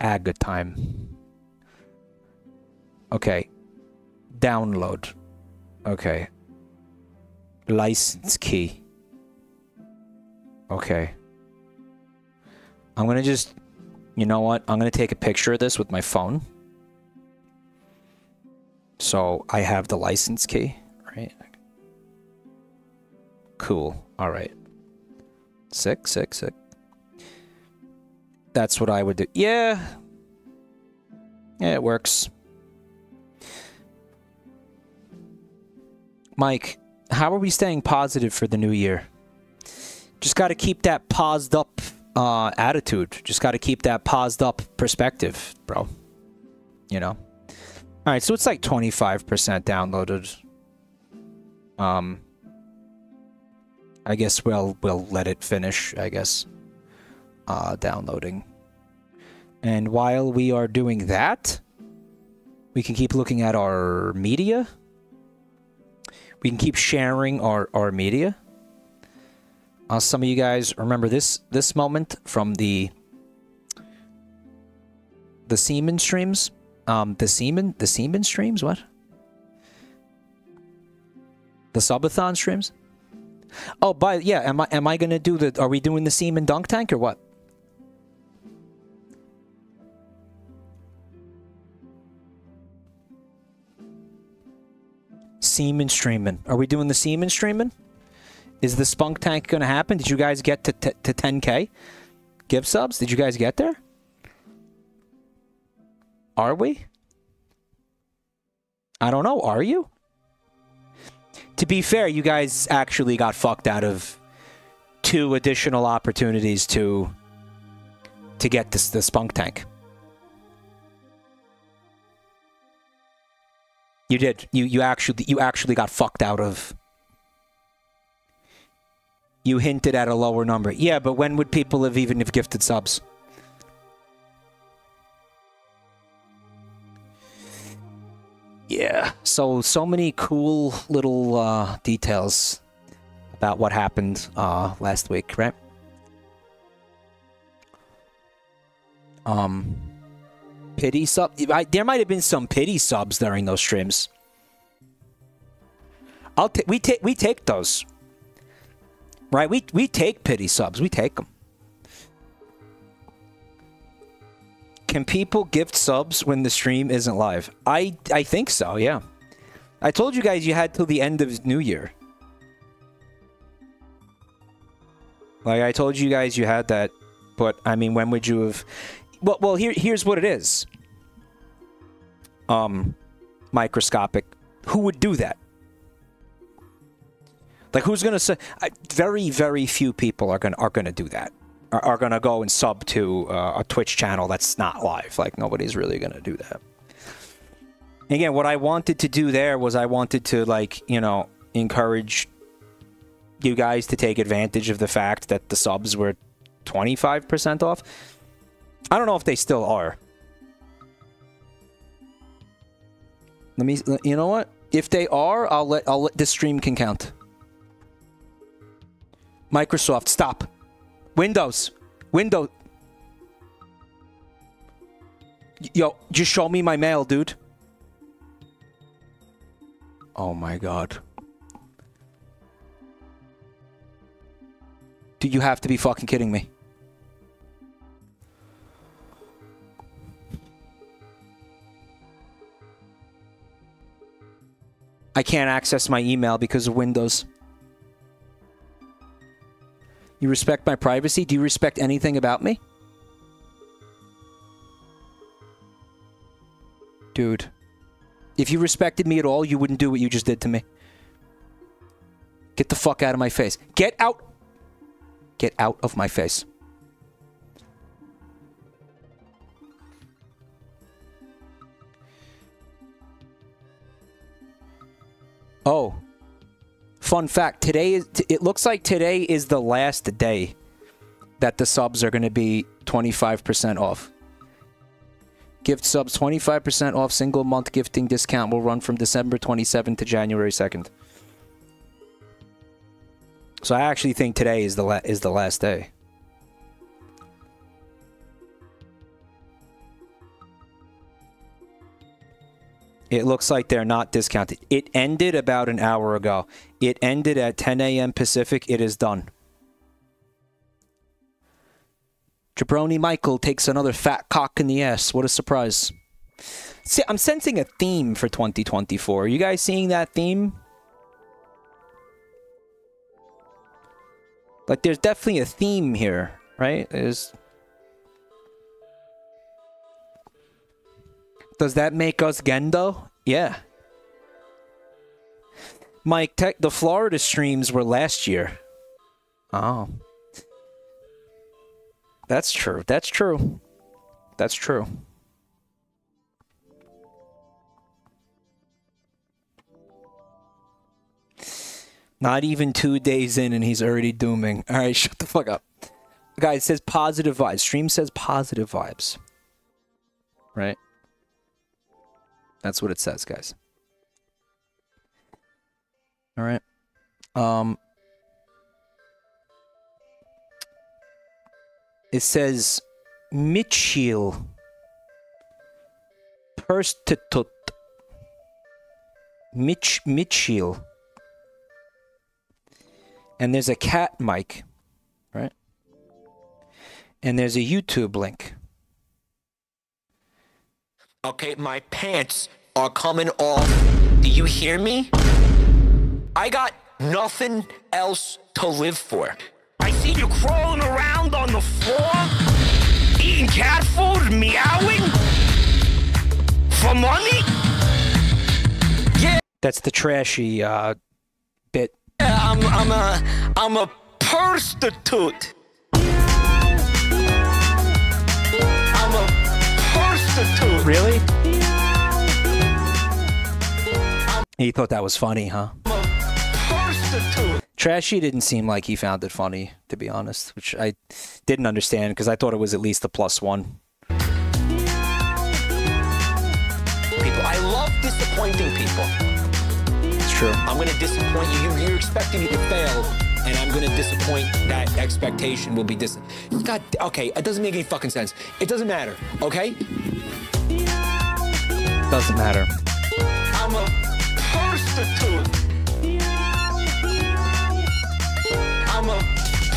Ah, Aga time. Okay. Download. Okay. License key. Okay. I'm gonna just, you know what? I'm gonna take a picture of this with my phone. So I have the license key? Cool. All right. Sick, sick, sick. That's what I would do. Yeah. Yeah, it works. Mike, how are we staying positive for the new year? Just got to keep that paused up uh, attitude. Just got to keep that paused up perspective, bro. You know? All right, so it's like 25% downloaded. Um, I guess we'll we'll let it finish. I guess uh, downloading. And while we are doing that, we can keep looking at our media. We can keep sharing our our media. Uh, some of you guys remember this this moment from the the Seaman streams. Um, the Seaman the Seaman streams. What? The subathon streams. Oh, by yeah, am I am I gonna do the? Are we doing the Seaman dunk tank or what? Seaman streaming. Are we doing the Seaman streaming? Is the spunk tank gonna happen? Did you guys get to to 10k? Give subs? Did you guys get there? Are we? I don't know. Are you? To be fair, you guys actually got fucked out of two additional opportunities to to get this the spunk tank. You did. You you actually you actually got fucked out of. You hinted at a lower number. Yeah, but when would people have even have gifted subs? Yeah. So so many cool little uh, details about what happened uh, last week, right? Um, pity sub. I, there might have been some pity subs during those streams. I'll take. We take. We take those. Right. We we take pity subs. We take them. Can people gift subs when the stream isn't live? I I think so, yeah. I told you guys you had till the end of New Year. Like I told you guys you had that, but I mean, when would you have? Well, well, here here's what it is. Um, microscopic. Who would do that? Like who's gonna say? Very very few people are gonna are gonna do that are, are going to go and sub to uh, a Twitch channel that's not live. Like nobody's really going to do that. Again, what I wanted to do there was I wanted to like you know encourage you guys to take advantage of the fact that the subs were 25% off. I don't know if they still are. Let me you know what? If they are, I'll let I'll let this stream can count. Microsoft, stop. Windows. Windows. Yo, just show me my mail, dude. Oh my god. Do you have to be fucking kidding me? I can't access my email because of Windows. You respect my privacy? Do you respect anything about me? Dude. If you respected me at all, you wouldn't do what you just did to me. Get the fuck out of my face. Get out! Get out of my face. Oh. Fun fact: today is. It looks like today is the last day that the subs are going to be 25% off. Gift subs 25% off single month gifting discount will run from December 27th to January 2nd. So I actually think today is the is the last day. It looks like they're not discounted. It ended about an hour ago. It ended at 10 a.m. Pacific. It is done. Jabroni Michael takes another fat cock in the ass. What a surprise. See, I'm sensing a theme for 2024. Are you guys seeing that theme? Like, there's definitely a theme here, right? There's. Does that make us Gendo? Yeah. Mike, tech, the Florida streams were last year. Oh. That's true. That's true. That's true. Not even two days in and he's already dooming. All right, shut the fuck up. Guys, says positive vibes. Stream says positive vibes. Right? That's what it says, guys. All right. Um It says Mitchell Perstitut Mitch Mitchell. And there's a cat mic, right? And there's a YouTube link. Okay, my pants are coming off. Do you hear me? I got nothing else to live for. I see you crawling around on the floor, eating cat food, meowing for money. Yeah. That's the trashy uh, bit. Yeah, I'm, I'm a, I'm a prostitute. Prostitute. Really? He thought that was funny, huh? Trashy didn't seem like he found it funny, to be honest, which I didn't understand because I thought it was at least a plus one. People, I love disappointing people. It's true. I'm gonna disappoint you. you you're expecting me to fail, and I'm gonna disappoint. That expectation will be dis. God, okay, it doesn't make any fucking sense. It doesn't matter, okay? Doesn't matter. I'm a prostitute. I'm a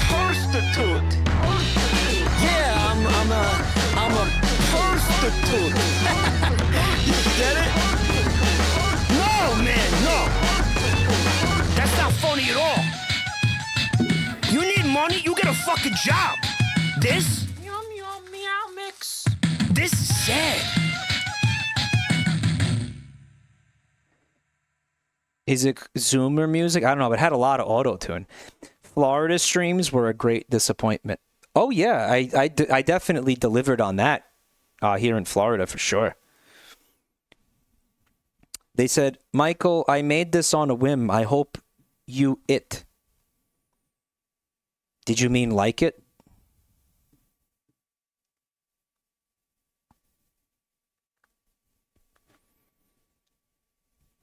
prostitute. Yeah, I'm, I'm a, I'm a prostitute. you get it? No, man, no. That's not funny at all. You need money, you get a fucking job. This? Meow, meow, meow, mix. This is sad. Is it Zoomer music? I don't know, but it had a lot of auto tune. Florida streams were a great disappointment. Oh yeah, I I, I definitely delivered on that uh, here in Florida for sure. They said, Michael, I made this on a whim. I hope you it. Did you mean like it?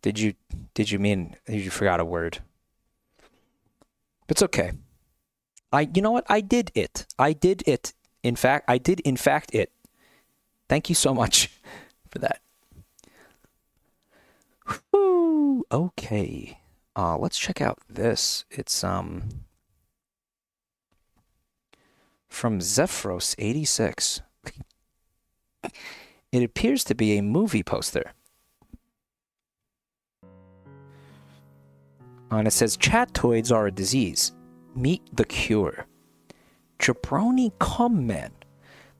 Did you did you mean you forgot a word? It's okay. I you know what? I did it. I did it. In fact, I did in fact it. Thank you so much for that. Okay. Uh let's check out this. It's um from Zephyros 86. it appears to be a movie poster. And it says chatoids are a disease. Meet the cure. Jabroni cum man,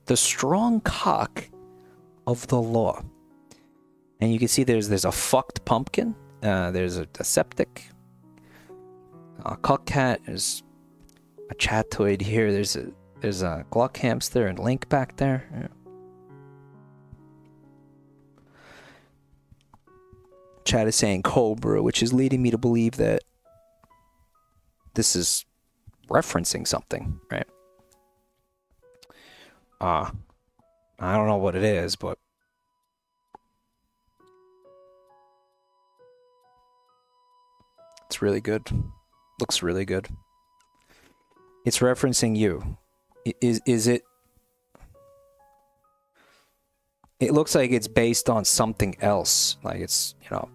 the strong cock of the law. And you can see there's there's a fucked pumpkin. Uh, there's a, a septic. A cock cat. There's a chatoid here. There's a there's a Gluck hamster and Link back there. Yeah. Chat is saying Cobra, which is leading me to believe that this is referencing something, right? Uh, I don't know what it is, but it's really good. Looks really good. It's referencing you. Is is it It looks like it's based on something else. Like it's, you know.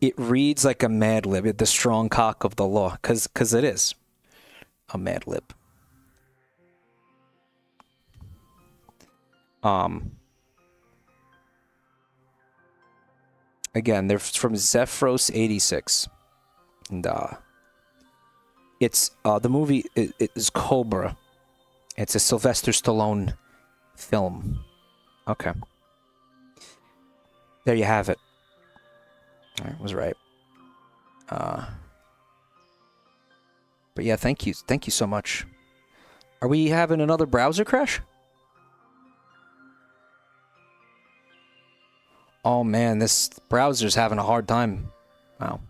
It reads like a mad lib, the strong cock of the law, because cause it is a mad lib. Um, again, they're from Zephyros 86. And, uh, it's, uh, the movie is Cobra. It's a Sylvester Stallone film. Okay. There you have it. I was right. Uh, but yeah, thank you. Thank you so much. Are we having another browser crash? Oh man, this browser's having a hard time. Wow.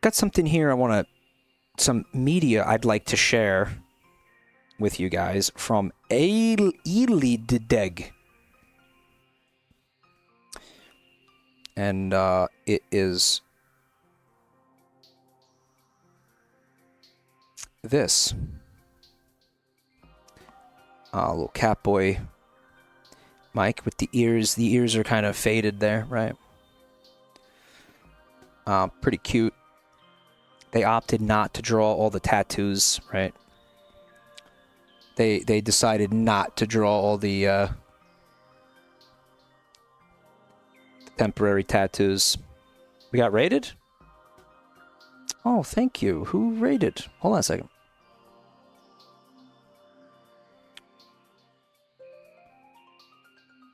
Got something here I want to some media I'd like to share with you guys from El- Elideg. And uh, it is this. Uh, little Catboy Mike with the ears. The ears are kind of faded there, right? Uh, pretty cute. They opted not to draw all the tattoos, right? They they decided not to draw all the temporary tattoos. We got raided? Oh, thank you. Who raided? Hold on a second.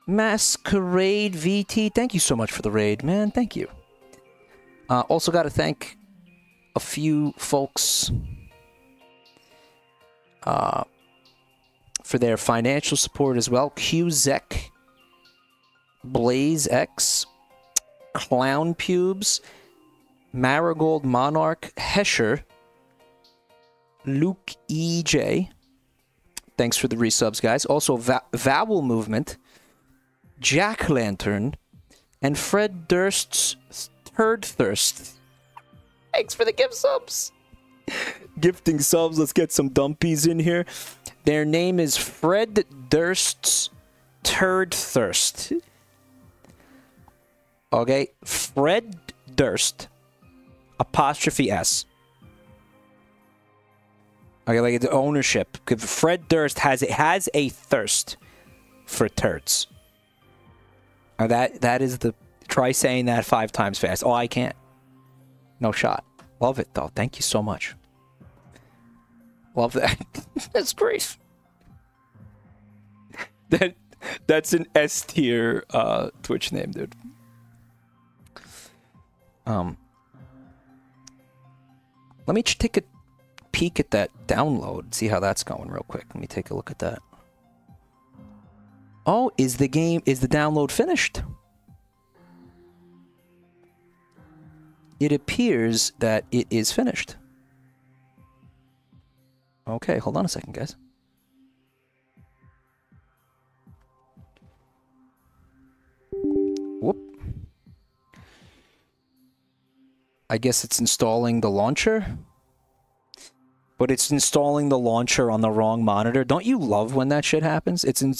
Masquerade VT, thank you so much for the raid, man. Thank you. Uh, also, got to thank a few folks uh, for their financial support as well. QZek, Blaze X, Clown Pubes, Marigold Monarch, Hesher, Luke EJ. Thanks for the resubs, guys. Also, Va- Vowel Movement, Jack Lantern, and Fred Durst's Turd Thirst. Thanks for the gift subs. Gifting subs. Let's get some dumpies in here. Their name is Fred Durst's Turd Thirst. Okay, Fred Durst, apostrophe S. Okay, like the ownership. Fred Durst has it has a thirst for turds. That that is the try saying that five times fast. Oh, I can't. No shot. Love it though. Thank you so much. Love that. that's great. That that's an S tier uh, Twitch name, dude. Um, let me take a peek at that download. See how that's going real quick. Let me take a look at that. Oh, is the game is the download finished? It appears that it is finished. Okay, hold on a second, guys. I guess it's installing the launcher. But it's installing the launcher on the wrong monitor. Don't you love when that shit happens? It's in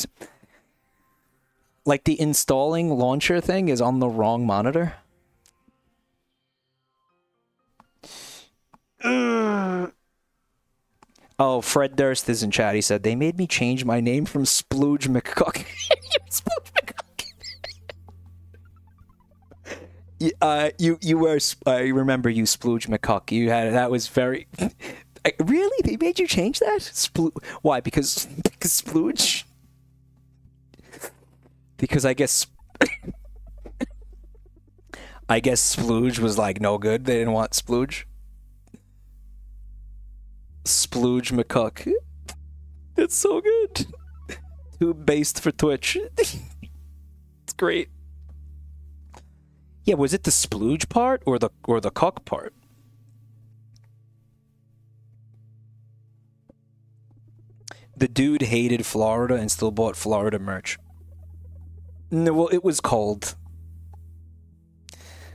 like the installing launcher thing is on the wrong monitor. Ugh. Oh, Fred Durst is in chat. He said they made me change my name from Splooge McCook. Splooge uh, you you were. I remember you, Splooge McCook. You had that was very. Really, they made you change that? Sploo- Why? Because because Splooge. Because I guess. I guess Splooge was like no good. They didn't want Splooge. Splooge McCook. It's so good. Too based for Twitch. it's great. Yeah, was it the splooge part or the or the cock part? The dude hated Florida and still bought Florida merch. No, well, it was cold.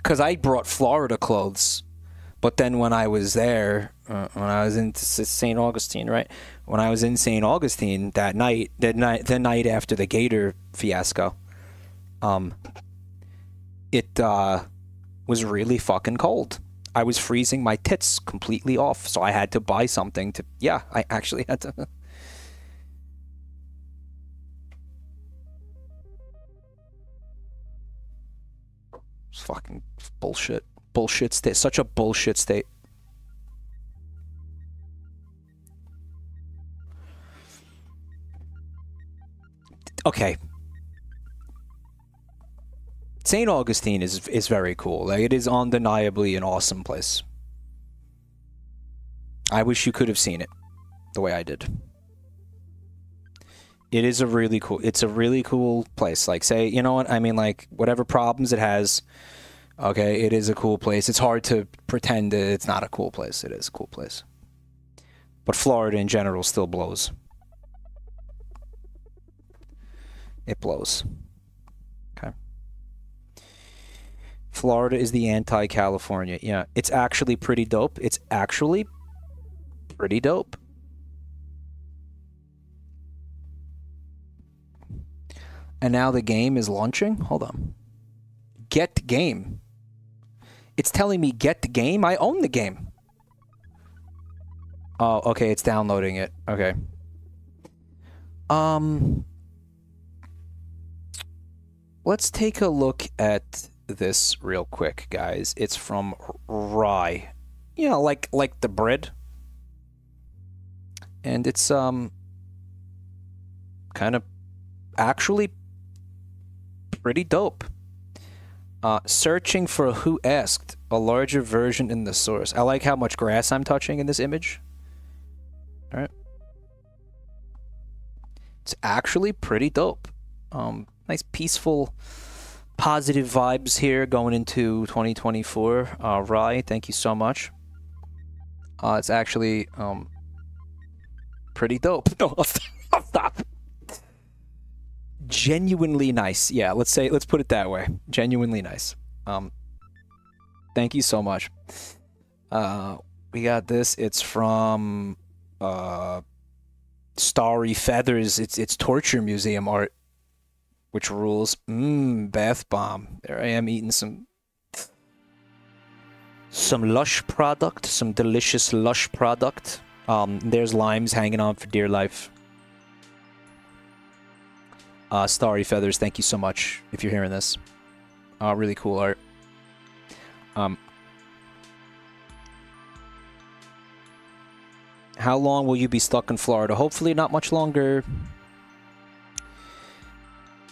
Cause I brought Florida clothes, But then when I was there, uh, when I was in St. Augustine, right? When I was in St. Augustine that night, that night, the night after the Gator fiasco, um, it uh, was really fucking cold. I was freezing my tits completely off, so I had to buy something to. Yeah, I actually had to. It's fucking bullshit. Bullshit state. Such a bullshit state. Okay. St. Augustine is is very cool. Like it is undeniably an awesome place. I wish you could have seen it the way I did. It is a really cool it's a really cool place. Like say, you know what? I mean like whatever problems it has, okay, it is a cool place. It's hard to pretend that it's not a cool place. It is a cool place. But Florida in general still blows. It blows. Okay. Florida is the anti California. Yeah, it's actually pretty dope. It's actually pretty dope. And now the game is launching. Hold on. Get game. It's telling me get the game. I own the game. Oh, okay. It's downloading it. Okay. Um. Let's take a look at this real quick, guys. It's from Rye. You know, like like the bread. And it's um kind of actually pretty dope. Uh, searching for who asked a larger version in the source. I like how much grass I'm touching in this image. All right. It's actually pretty dope. Um, nice peaceful positive vibes here going into 2024 uh thank you so much. Uh it's actually um pretty dope. No I'll stop, I'll stop. Genuinely nice. Yeah let's say let's put it that way. Genuinely nice. Um thank you so much. Uh we got this. It's from uh starry feathers. It's it's torture museum art which rules. Mmm, bath bomb. There I am eating some some lush product, some delicious lush product. Um, there's limes hanging on for dear life. Uh, Starry Feathers, thank you so much if you're hearing this. Uh, really cool art. Um, how long will you be stuck in Florida? Hopefully not much longer.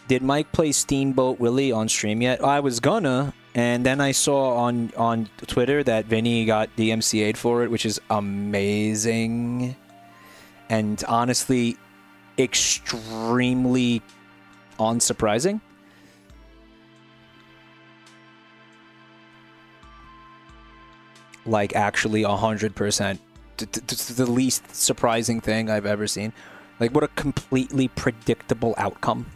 Did Mike play Steamboat Willie on stream yet? I was gonna, and then I saw on on Twitter that Vinny got DMCA'd for it, which is amazing, and honestly, extremely unsurprising. Like actually a hundred percent, the least surprising thing I've ever seen. Like what a completely predictable outcome.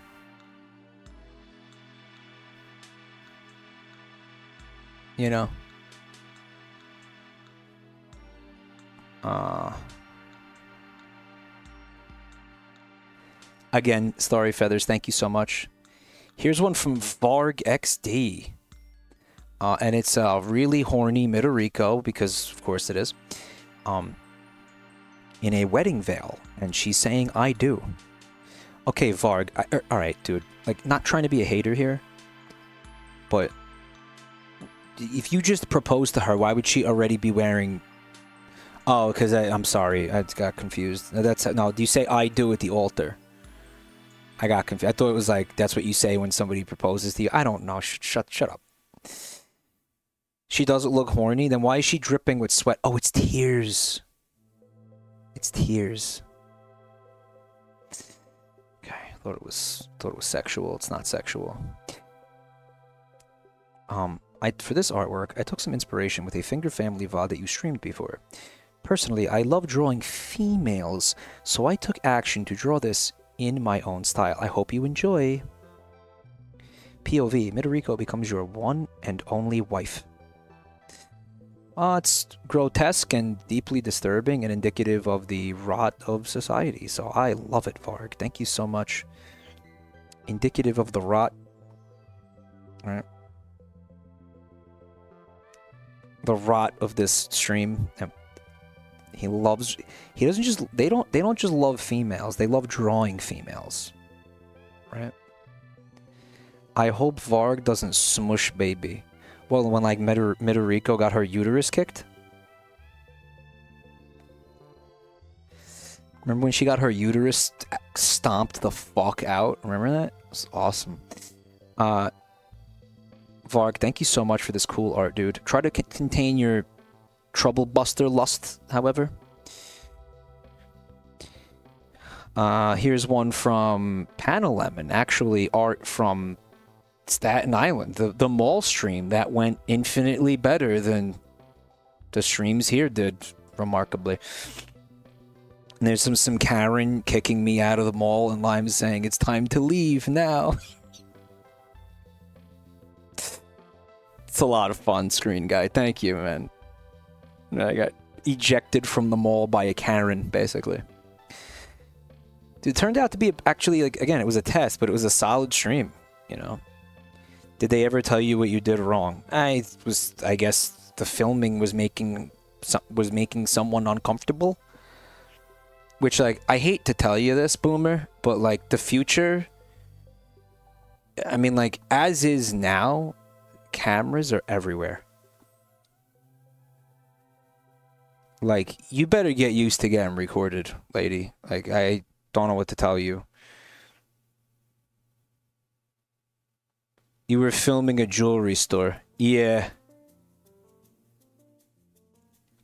You know. Uh, again, Starry Feathers, thank you so much. Here's one from Varg XD. Uh, and it's a uh, really horny Midoriko, because of course it is. Um, in a wedding veil, and she's saying, I do. Okay, Varg, I, er, alright, dude. Like, not trying to be a hater here, but if you just proposed to her, why would she already be wearing? Oh, because I'm sorry, I got confused. That's no. Do you say "I do" at the altar? I got confused. I thought it was like that's what you say when somebody proposes to you. I don't know. Sh shut, shut up. She doesn't look horny. Then why is she dripping with sweat? Oh, it's tears. It's tears. Okay, thought it was thought it was sexual. It's not sexual. Um, I, for this artwork, I took some inspiration with a Finger Family VOD that you streamed before. Personally, I love drawing females, so I took action to draw this in my own style. I hope you enjoy. POV, Midoriko becomes your one and only wife. Uh, it's grotesque and deeply disturbing and indicative of the rot of society. So I love it, Varg. Thank you so much. Indicative of the rot. Alright. The rot of this stream. He loves he doesn't just they don't they don't just love females, they love drawing females. Right? I hope Varg doesn't smush baby. Well, when like Midor- Midoriko got her uterus kicked. Remember when she got her uterus stomped the fuck out? Remember that? It was awesome. Uh, Varg, thank you so much for this cool art, dude. Try to contain your trouble buster lust, however. Uh, here's one from Panalemon, actually art from Staten Island, the the mall stream that went infinitely better than the streams here did, remarkably. And there's some some Karen kicking me out of the mall and Lime saying it's time to leave now. it's a lot of fun, screen guy. Thank you, man. I got ejected from the mall by a Karen, basically. It turned out to be actually like again, it was a test, but it was a solid stream, you know. Did they ever tell you what you did wrong? I was, I guess, the filming was making was making someone uncomfortable. Which, like, I hate to tell you this, Boomer, but like the future. I mean, like as is now, cameras are everywhere. Like, you better get used to getting recorded, lady. Like, I don't know what to tell you. You were filming a jewelry store. Yeah.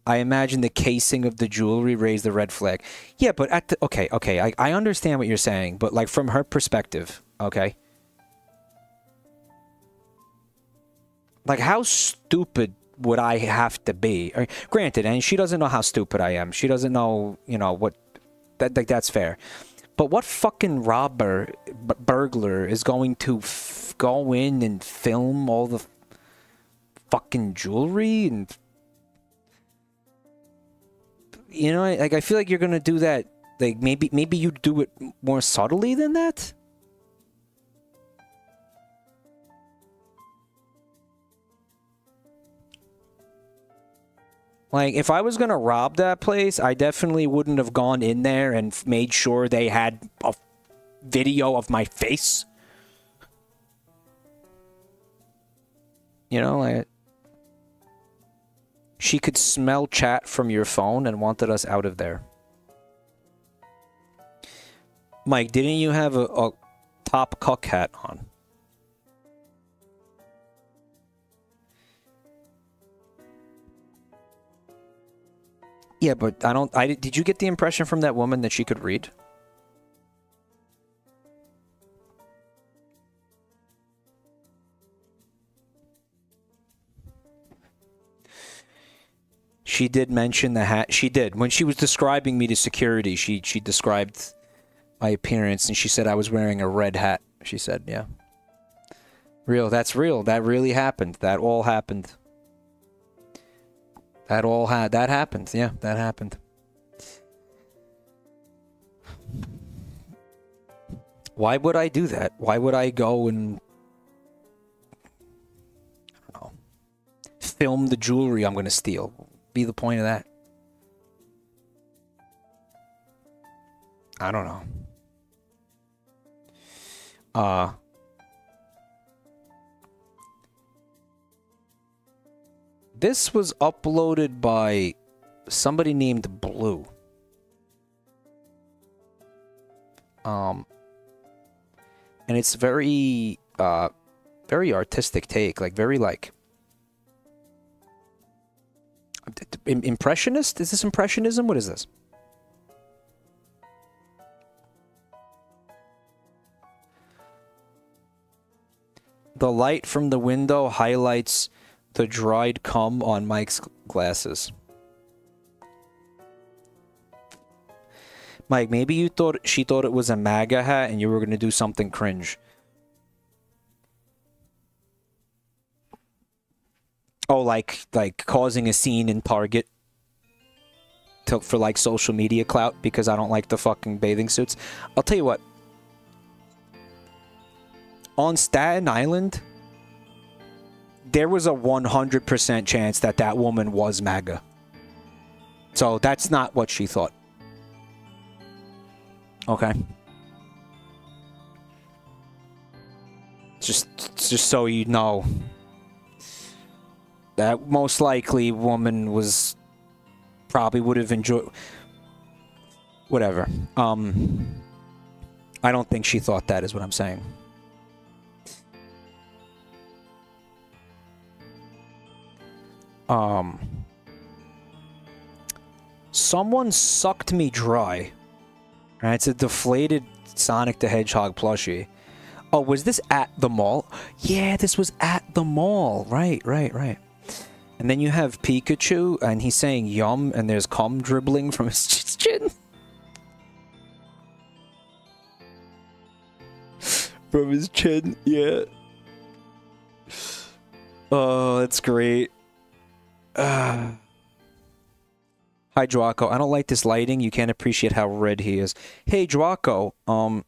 I imagine the casing of the jewelry raised the red flag. Yeah, but at the okay, okay, I, I understand what you're saying, but like from her perspective, okay? Like how stupid would I have to be? Or, granted, and she doesn't know how stupid I am. She doesn't know, you know, what that like that's fair. But what fucking robber, b- burglar is going to f- go in and film all the fucking jewelry and you know, like I feel like you're gonna do that. Like maybe maybe you do it more subtly than that. Like, if I was gonna rob that place, I definitely wouldn't have gone in there and made sure they had a video of my face. You know, like she could smell chat from your phone and wanted us out of there. Mike, didn't you have a, a top cock hat on? Yeah, but I don't. I did you get the impression from that woman that she could read? She did mention the hat. She did when she was describing me to security. She she described my appearance and she said I was wearing a red hat. She said, "Yeah, real. That's real. That really happened. That all happened." That all had that happened. Yeah, that happened. Why would I do that? Why would I go and I don't know, film the jewelry I'm going to steal? Be the point of that? I don't know. Uh This was uploaded by somebody named Blue. Um, and it's very, uh, very artistic take, like very like impressionist. Is this impressionism? What is this? The light from the window highlights the dried cum on Mike's glasses. Mike, maybe you thought she thought it was a MAGA hat and you were going to do something cringe. Oh, like like causing a scene in Target to, for like social media clout because I don't like the fucking bathing suits. I'll tell you what. On Staten Island, there was a 100% chance that that woman was MAGA. So that's not what she thought. Okay. Just just so you know. That most likely woman was probably would have enjoyed whatever. Um I don't think she thought that is what I'm saying. Um Someone sucked me dry. It's a deflated Sonic the Hedgehog plushie. Oh, was this at the mall? Yeah, this was at the mall. Right, right, right. And then you have Pikachu, and he's saying yum, and there's cum dribbling from his chin. from his chin, yeah. Oh, that's great. Uh. Hi, Draco. I don't like this lighting. You can't appreciate how red he is. Hey, Draco. Um.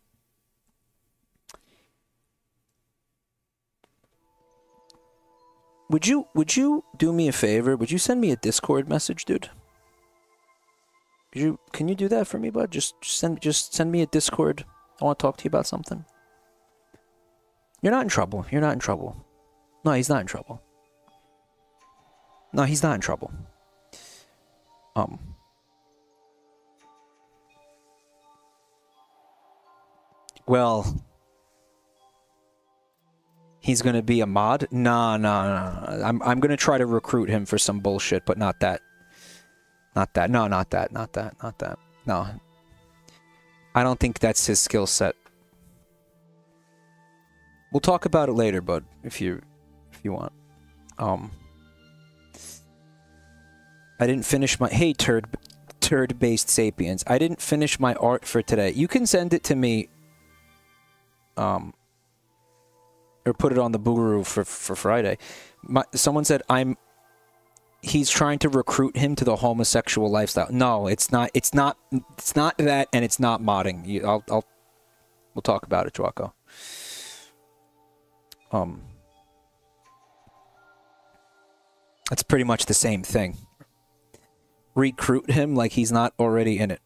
Would you would you do me a favor? Would you send me a Discord message, dude? Could you can you do that for me, bud? Just send just send me a Discord. I want to talk to you about something. You're not in trouble. You're not in trouble. No, he's not in trouble. No, he's not in trouble. Um. Well, he's gonna be a mod. Nah, nah, nah. I'm I'm gonna try to recruit him for some bullshit, but not that. Not that. No, not that. Not that. Not that. No. I don't think that's his skill set. We'll talk about it later, bud, if you if you want. Um. I didn't finish my hey turd turd based sapiens. I didn't finish my art for today. You can send it to me um or put it on the boogaroo for for Friday. My, someone said I'm he's trying to recruit him to the homosexual lifestyle. No, it's not it's not it's not that and it's not modding. You, I'll I'll we'll talk about it, Joaco. Um That's pretty much the same thing recruit him like he's not already in it.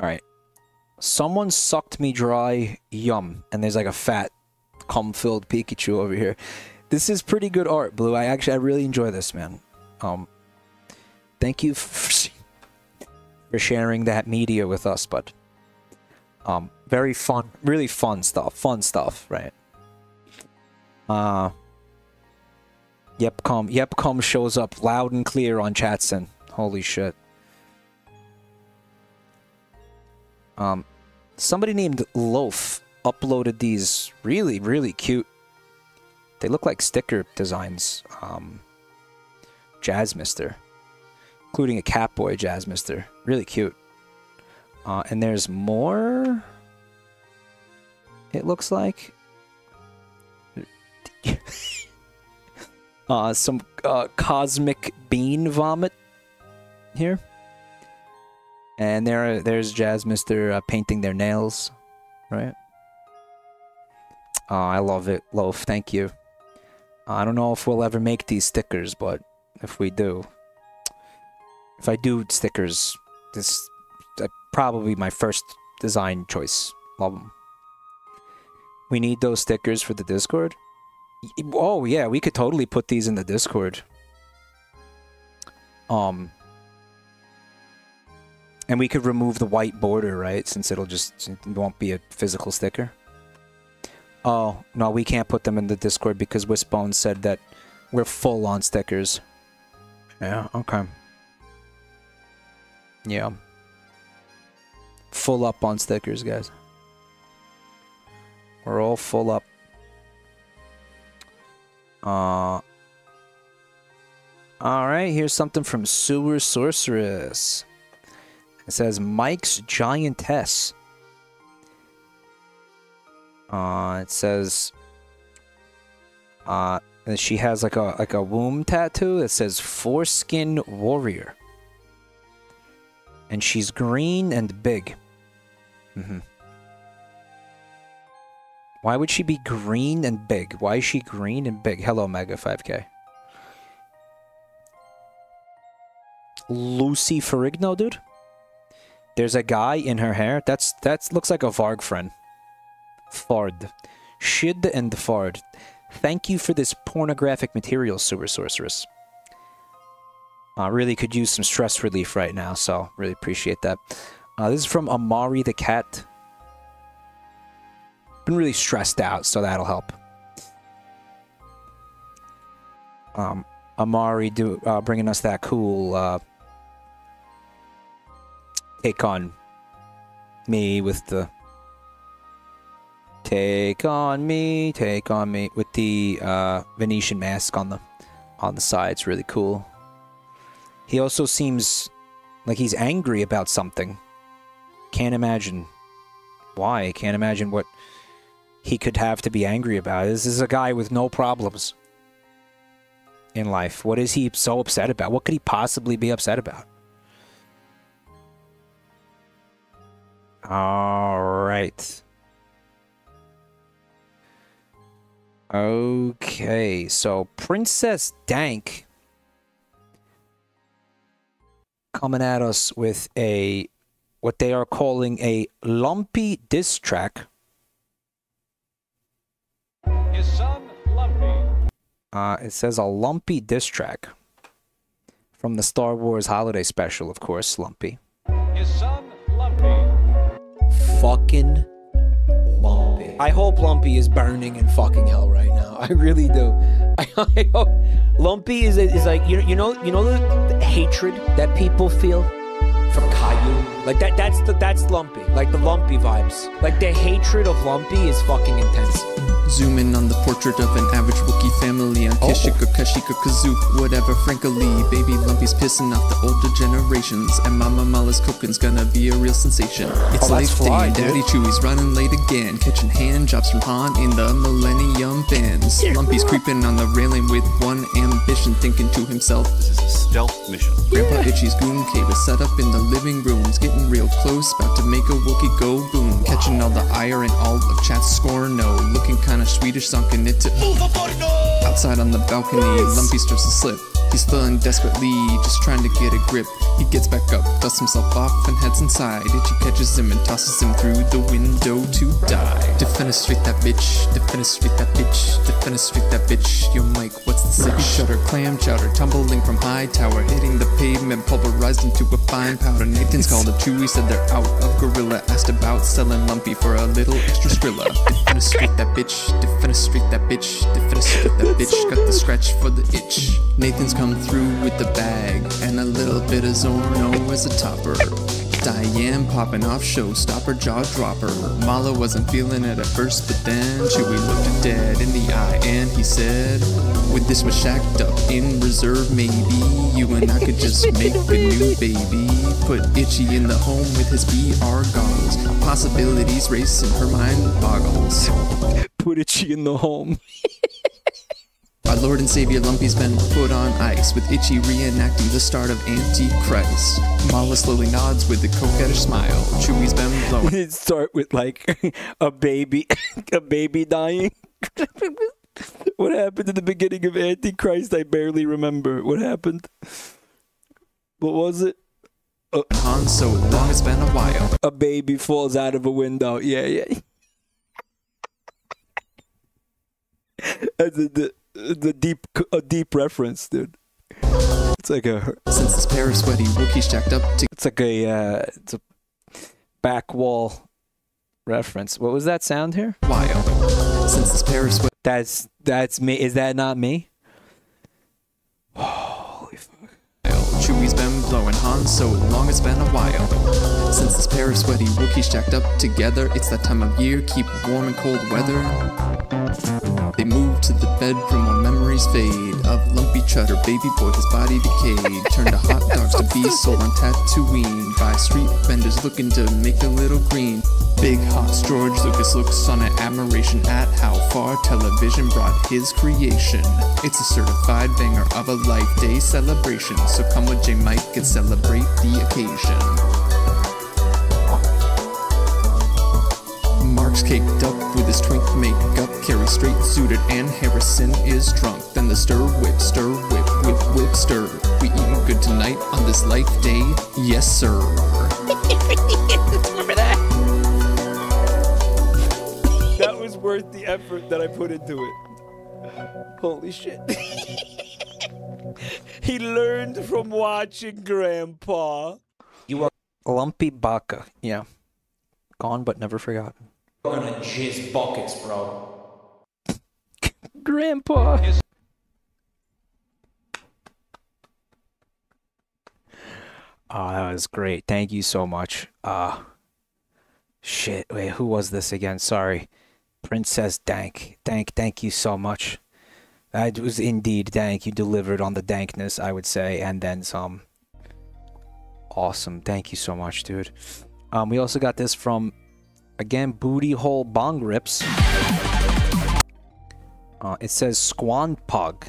Alright. Someone sucked me dry, yum. And there's like a fat, cum-filled Pikachu over here. This is pretty good art, Blue. I actually, I really enjoy this, man. Um, thank you for, for sharing that media with us, bud. Um, very fun, really fun stuff. Fun stuff, right? Uh, Yepcom. Yepcom shows up loud and clear on Chatsen. Holy shit. Um, somebody named Loaf uploaded these really, really cute. They look like sticker designs. Um, Jazz Mister, including a Catboy Jazz Mister. Really cute. Uh, and there's more. It looks like. Uh, some uh, cosmic bean vomit here. And there, there's Jazz Mister uh, painting their nails, right? Oh, I love it, Loaf. Thank you. I don't know if we'll ever make these stickers, but if we do, if I do stickers, this uh, probably my first design choice. Love them. We need those stickers for the Discord. Oh yeah, we could totally put these in the Discord. Um, and we could remove the white border, right? Since it'll just it won't be a physical sticker. Oh no, we can't put them in the Discord because Wishbone said that we're full on stickers. Yeah. Okay. Yeah. Full up on stickers, guys. We're all full up. Uh, Alright, here's something from Sewer Sorceress. It says Mike's Giantess. Uh, it says, uh, and she has like a like a womb tattoo that says foreskin warrior, and she's green and big. hmm Why would she be green and big? Why is she green and big? Hello, Mega 5K. Lucy Ferrigno, dude. There's a guy in her hair. That's that looks like a Varg friend. Fard. Shid and Fard. Thank you for this pornographic material, Super Sorceress. I really could use some stress relief right now, so really appreciate that. Uh, this is from Amari the cat. Been really stressed out, so that'll help. Um, Amari do uh, bringing us that cool uh, take on me with the take on me, take on me with the uh, Venetian mask on the on the side. It's really cool. He also seems like he's angry about something. Can't imagine why. Can't imagine what he could have to be angry about. This is a guy with no problems in life. What is he so upset about? What could he possibly be upset about? All right. Okay, so Princess Dank coming at us with a what they are calling a lumpy diss track. Uh, it says a lumpy diss track from the Star Wars Holiday Special, of course, Lumpy. His son, Lumpy. Fucking Lumpy. I hope Lumpy is burning in fucking hell right now. I really do. I, I hope Lumpy is is like you you know you know the, the hatred that people feel for Caillou. Like that that's the that's Lumpy. Like the Lumpy vibes. Like the hatred of Lumpy is fucking intense. Zoom in on the portrait of an average Wookiee family on Oh. Kishika, Kashika, Kazook, whatever, frankly. Baby Lumpy's pissing off the older generations, and Mama Malla's cooking's gonna be a real sensation. Oh, it's Oh, Life that's Day, fly, and dude. Daddy Chewie's running late again, catching hand jobs from Han in the Millennium Bends. Lumpy's creeping on the railing with one ambition, thinking to himself, This is a stealth mission. Grandpa Itchy's goon cave is set up in the living rooms, getting real close, about to make a Wookiee go boom. Catching all the ire and all of chat's score no, looking kinda Swedish, sunken into. Outside on the balcony, Lumpy starts to slip. He's feeling desperately, just trying to get a grip. He gets back up, dusts himself off, and heads inside. Itchy catches him and tosses him through the window to die. Defenestrate that bitch, defenestrate that bitch, defenestrate that bitch. Yo, Mike, what's the sitch? Shutter, clam chowder, tumbling from high tower, hitting the pavement, pulverized into a fine powder. Nathan's called up Chewie, said they're out of gorilla. Asked about selling Lumpy for a little extra skrilla. Defenestrate that bitch, defenestrate that bitch, defenestrate that bitch. Got the scratch for the itch. Nathan's come through with the bag and a little bit of Zorno as a topper. Diane popping off showstopper, jaw dropper. Malla wasn't feeling it at first, but then Chewie looked her dead in the eye and he said, With this was shacked up in reserve, maybe you and I could just make a new baby. Put Itchy in the home with his BR goggles. Possibilities racing, her mind boggles. Put Itchy in the home. Our Lord and Savior Lumpy's been put on ice, with Itchy reenacting the start of Antichrist. Malla slowly nods with a coquettish smile. Chewie's been blowing. it start with like a baby a baby dying what happened in the beginning of antichrist i barely remember what happened what was it uh, Han so long it's been a while. a baby falls out of a window yeah yeah the, deep a deep reference dude it's like a Since this pair of sweaty Wookiees jacked up to it's like a uh, it's a back wall reference what was that sound here while. Since this pair of sweaty That's that's me. Is that not me? Holy fuck! Chewie's been blowing Han so long it's been a while. Since this pair of sweaty Wookiees jacked up together, it's that time of year, keep warm and cold weather. They move to the bedroom while memories memories fade of lumpy cheddar, baby boy, his body decayed. Turned to hot dogs to be sold on Tatooine by street vendors looking to make a little green. Big Hoss George Lucas looks on in admiration at how far television brought his creation. It's a certified banger of a life day celebration, so come with J Mike and celebrate the occasion. Mark's caked up with his twink makeup, Carrie straight suited, and Harrison is drunk. Then the stir whip, stir whip, whip, whip, stir. We eating good tonight on this life day, yes sir. Remember That was worth the effort that I put into it. Holy shit. he learned from watching Grandpa. You are Lumpy Baka. Yeah. Gone but never forgotten. Gonna jizz buckets, bro. Grandpa. Oh, that was great. Thank you so much. Uh shit. Wait, who was this again? Sorry. Princess Dank. Dank, thank you so much. That was indeed dank. You delivered on the dankness, I would say, and then some. Awesome. Thank you so much, dude. Um, we also got this from again Booty Hole Bong Rips. Uh, it says Squand Pug.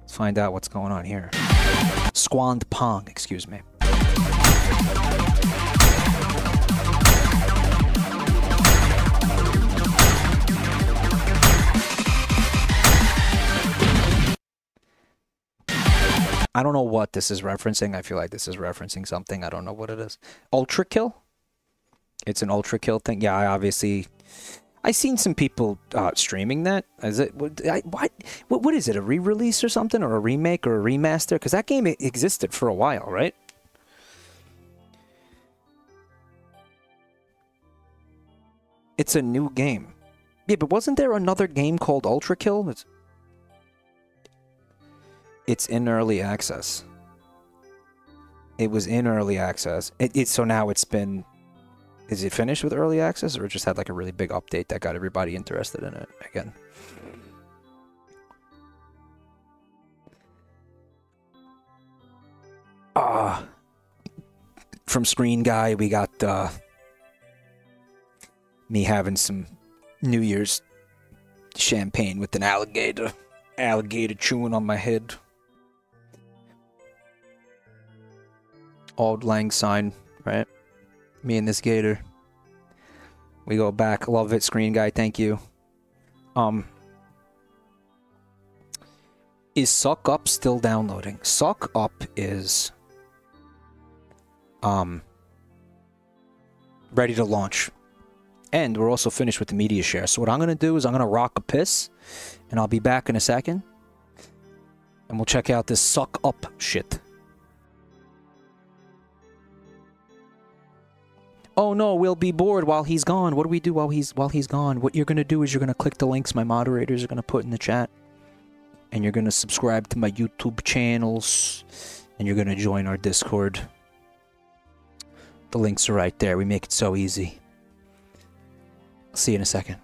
Let's find out what's going on here. Squand Pong, excuse me. I don't know what this is referencing. I feel like this is referencing something. I don't know what it is. Ultra Kill? It's an Ultra Kill thing. Yeah, I obviously I seen some people uh, streaming that. Is it what, I, what? What? What is it? A re-release or something, or a remake, or a remaster? Because that game existed for a while, right? It's a new game. Yeah, but wasn't there another game called Ultra Kill? It's, it's in early access. It was in early access. It, it so now it's been is it finished with early access or just had like a really big update that got everybody interested in it again? Ah, from Screen Guy, we got uh, me having some New Year's champagne with an alligator, alligator chewing on my head. Auld Lang Syne, right? Me and this gator. We go back. Love it, screen guy. Thank you. Um, is Suck Up still downloading? Suck Up is um ready to launch, and we're also finished with the media share. So what I'm gonna do is I'm gonna rock a piss, and I'll be back in a second, and we'll check out this Suck Up shit. Oh no, we'll be bored while he's gone. What do we do while he's while he's gone? What you're gonna do is you're gonna click the links my moderators are gonna put in the chat, and you're gonna subscribe to my YouTube channels, and you're gonna join our Discord. The links are right there. We make it so easy. See you in a second.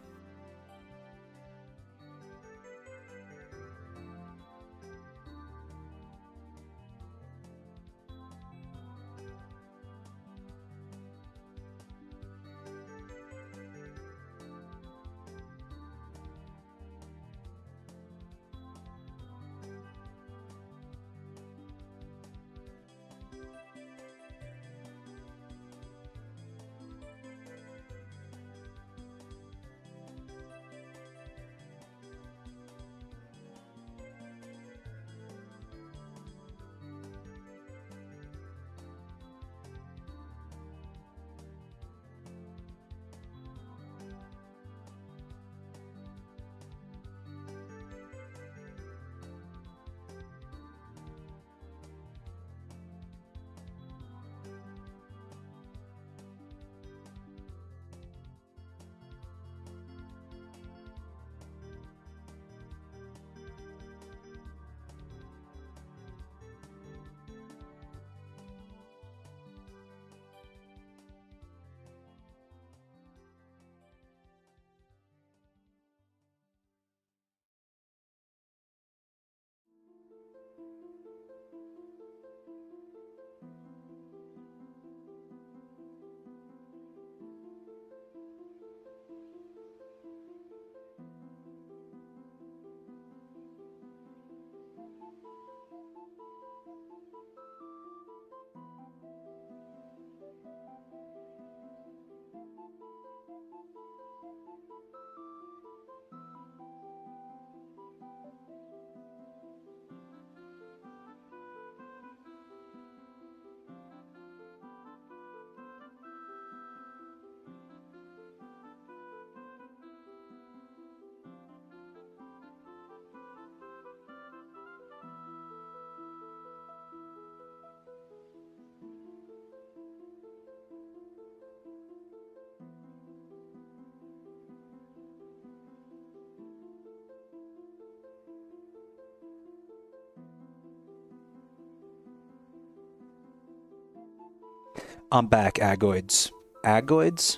I'm back, agoids. Agoids?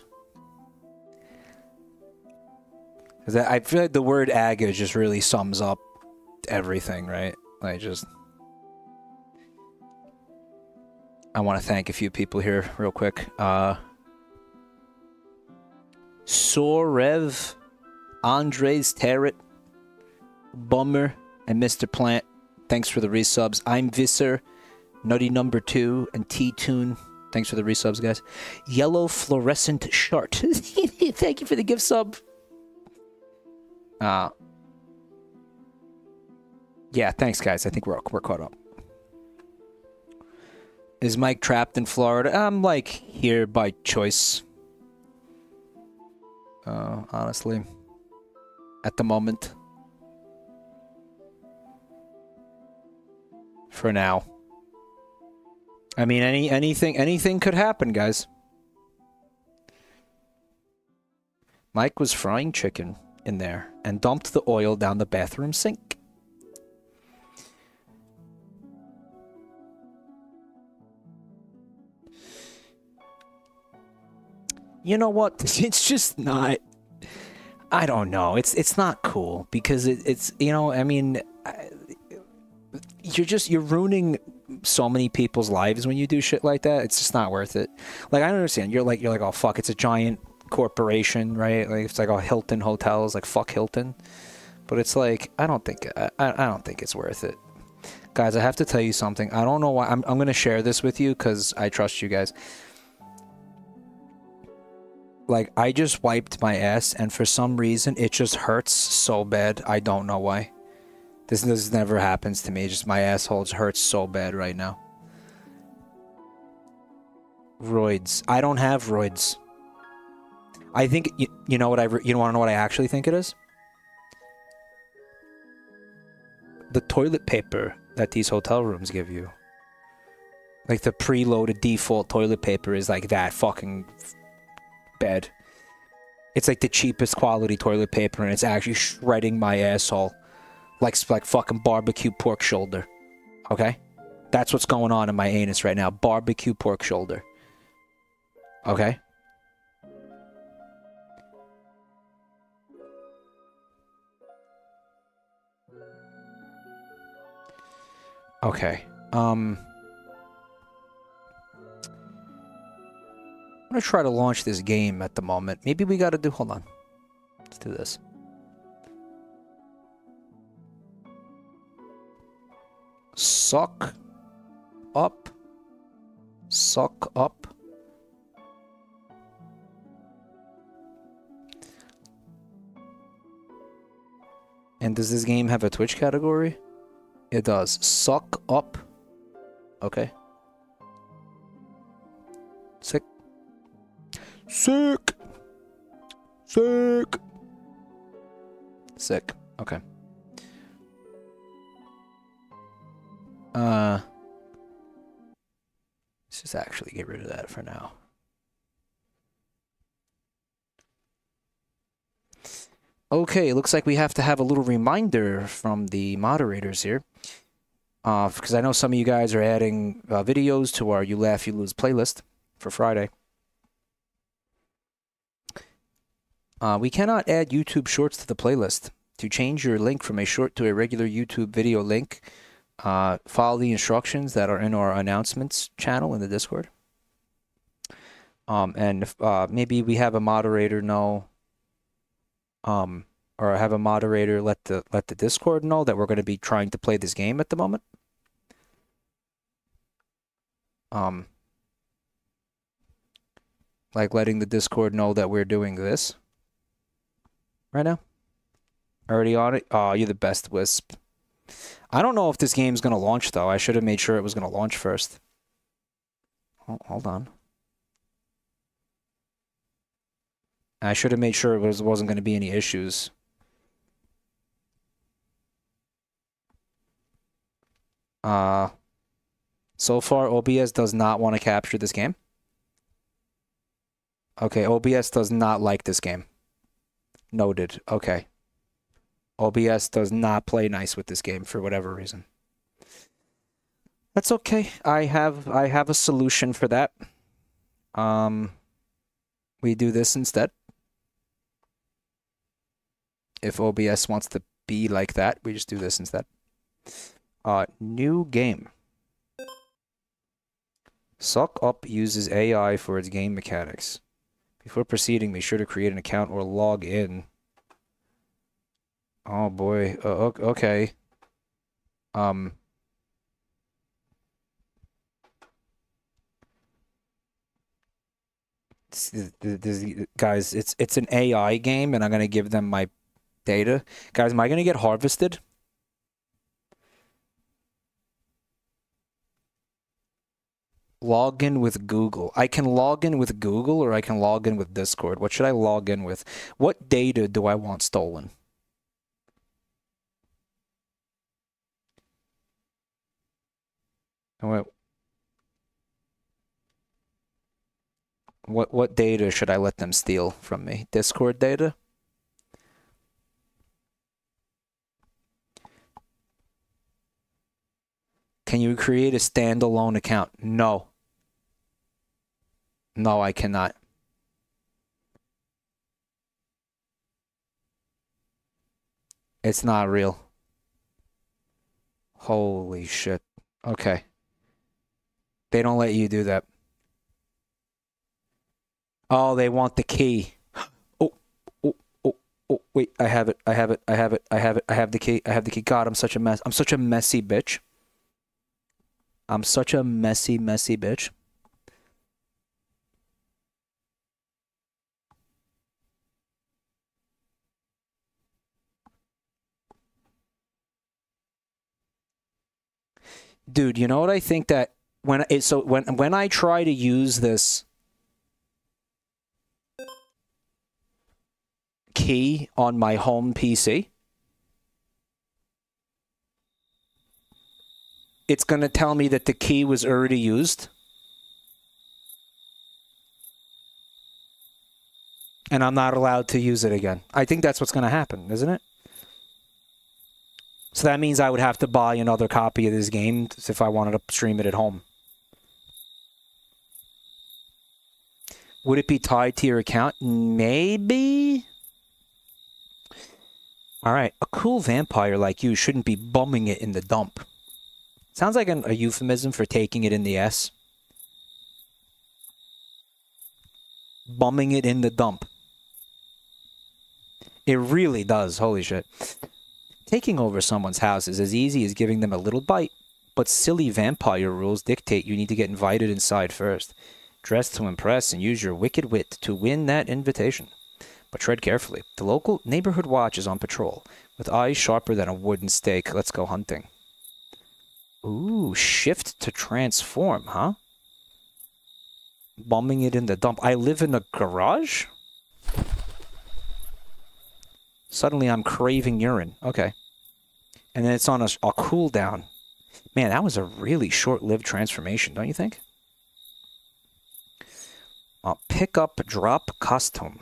'Cause I I feel like the word aga just really sums up everything, right? Like just. I want to thank a few people here real quick. Uh, Sorev, Andres Terret, Bummer, and Mr. Plant. Thanks for the resubs. I'm Visser, Nutty Number Two, and T Tune. Thanks for the resubs, guys. Yellow Fluorescent Shart. Thank you for the gift sub. Uh, yeah, thanks, guys. I think we're we're caught up. Is Mike trapped in Florida? I'm like here by choice. Uh, honestly, at the moment. For now. I mean, any anything anything could happen, guys. Mike was frying chicken in there and dumped the oil down the bathroom sink. You know what? It's just not. I don't know. It's it's not cool because it, it's you know. I mean, you're just you're ruining so many people's lives when you do shit like that. It's just not worth it. Like I don't understand. You're like you're like oh fuck. It's a giant corporation, right? Like it's like oh Hilton hotels. Like fuck Hilton. But it's like I don't think I, I don't think it's worth it. Guys, I have to tell you something. I don't know why I'm I'm gonna share this with you because I trust you guys. Like I just wiped my ass and for some reason it just hurts so bad. I don't know why. This this never happens to me. Just my asshole just hurts so bad right now. Roids. I don't have roids. I think you, you know what I you want to know what I actually think it is. The toilet paper that these hotel rooms give you. Like the preloaded default toilet paper is like that fucking bad. It's like the cheapest quality toilet paper and it's actually shredding my asshole like like fucking barbecue pork shoulder. Okay? That's what's going on in my anus right now. Barbecue pork shoulder. Okay? Okay. Um I'm gonna try to launch this game at the moment. Maybe we gotta do hold on. Let's do this. Suck up. Suck up. And does this game have a Twitch category? It does. Suck up. Okay. Sick. Sick. Sick. Sick. Okay. Uh, let's just actually get rid of that for now. Okay, looks like we have to have a little reminder from the moderators here. Uh, because I know some of you guys are adding uh, videos to our You Laugh, You Lose playlist for Friday. Uh, we cannot add YouTube shorts to the playlist. To change your link from a short to a regular YouTube video link, uh, follow the instructions that are in our announcements channel in the Discord. Um, and if, uh, maybe we have a moderator know um, or have a moderator let the let the Discord know that we're going to be trying to play this game at the moment. Um, like letting the Discord know that we're doing this right now. Already on it. Oh, you're the best, Wisp. I don't know if this game's going to launch though. I should have made sure it was going to launch first. Oh, hold on. I should have made sure it was, wasn't going to be any issues. Uh, so far, OBS does not want to capture this game. Okay, OBS does not like this game. Noted. Okay. OBS does not play nice with this game for whatever reason. That's okay. I have I have a solution for that. Um we do this instead. If OBS wants to be like that, we just do this instead. Uh new game. Suck Up uses AI for its game mechanics. Before proceeding, be sure to create an account or log in. Oh boy. Uh, okay. Um. This, guys, it's it's an AI game, and I'm gonna give them my data. Guys, am I gonna get harvested? Log in with Google. I can log in with Google, or I can log in with Discord. What should I log in with? What data do I want stolen? What what data should I let them steal from me? Discord data? Can you create a standalone account? No. No, I cannot. It's not real. Holy shit. Okay. They don't let you do that. Oh, they want the key. Oh, oh, oh, oh, wait, I have it. I have it. I have it. I have it. I have the key. I have the key. God, I'm such a mess. I'm such a messy bitch. I'm such a messy, messy bitch. Dude, you know what I think that when it so when when I try to use this key on my home PC, it's going to tell me that the key was already used. And I'm not allowed to use it again. I think that's what's going to happen, isn't it? So that means I would have to buy another copy of this game if I wanted to stream it at home. Would it be tied to your account? Maybe. All right, a cool vampire like you shouldn't be bumming it in the dump. Sounds like an, a euphemism for taking it in the S. Bumming it in the dump. It really does. Holy shit. Taking over someone's house is as easy as giving them a little bite, but silly vampire rules dictate you need to get invited inside first. Dress to impress and use your wicked wit to win that invitation. But tread carefully. The local neighborhood watch is on patrol, with eyes sharper than a wooden stake. Let's go hunting. Ooh, shift to transform, huh? Bumming it in the dump. I live in a garage? Suddenly I'm craving urine. Okay. And then it's on a, a cooldown. Man, that was a really short-lived transformation, don't you think? Uh, pick up, drop, costume.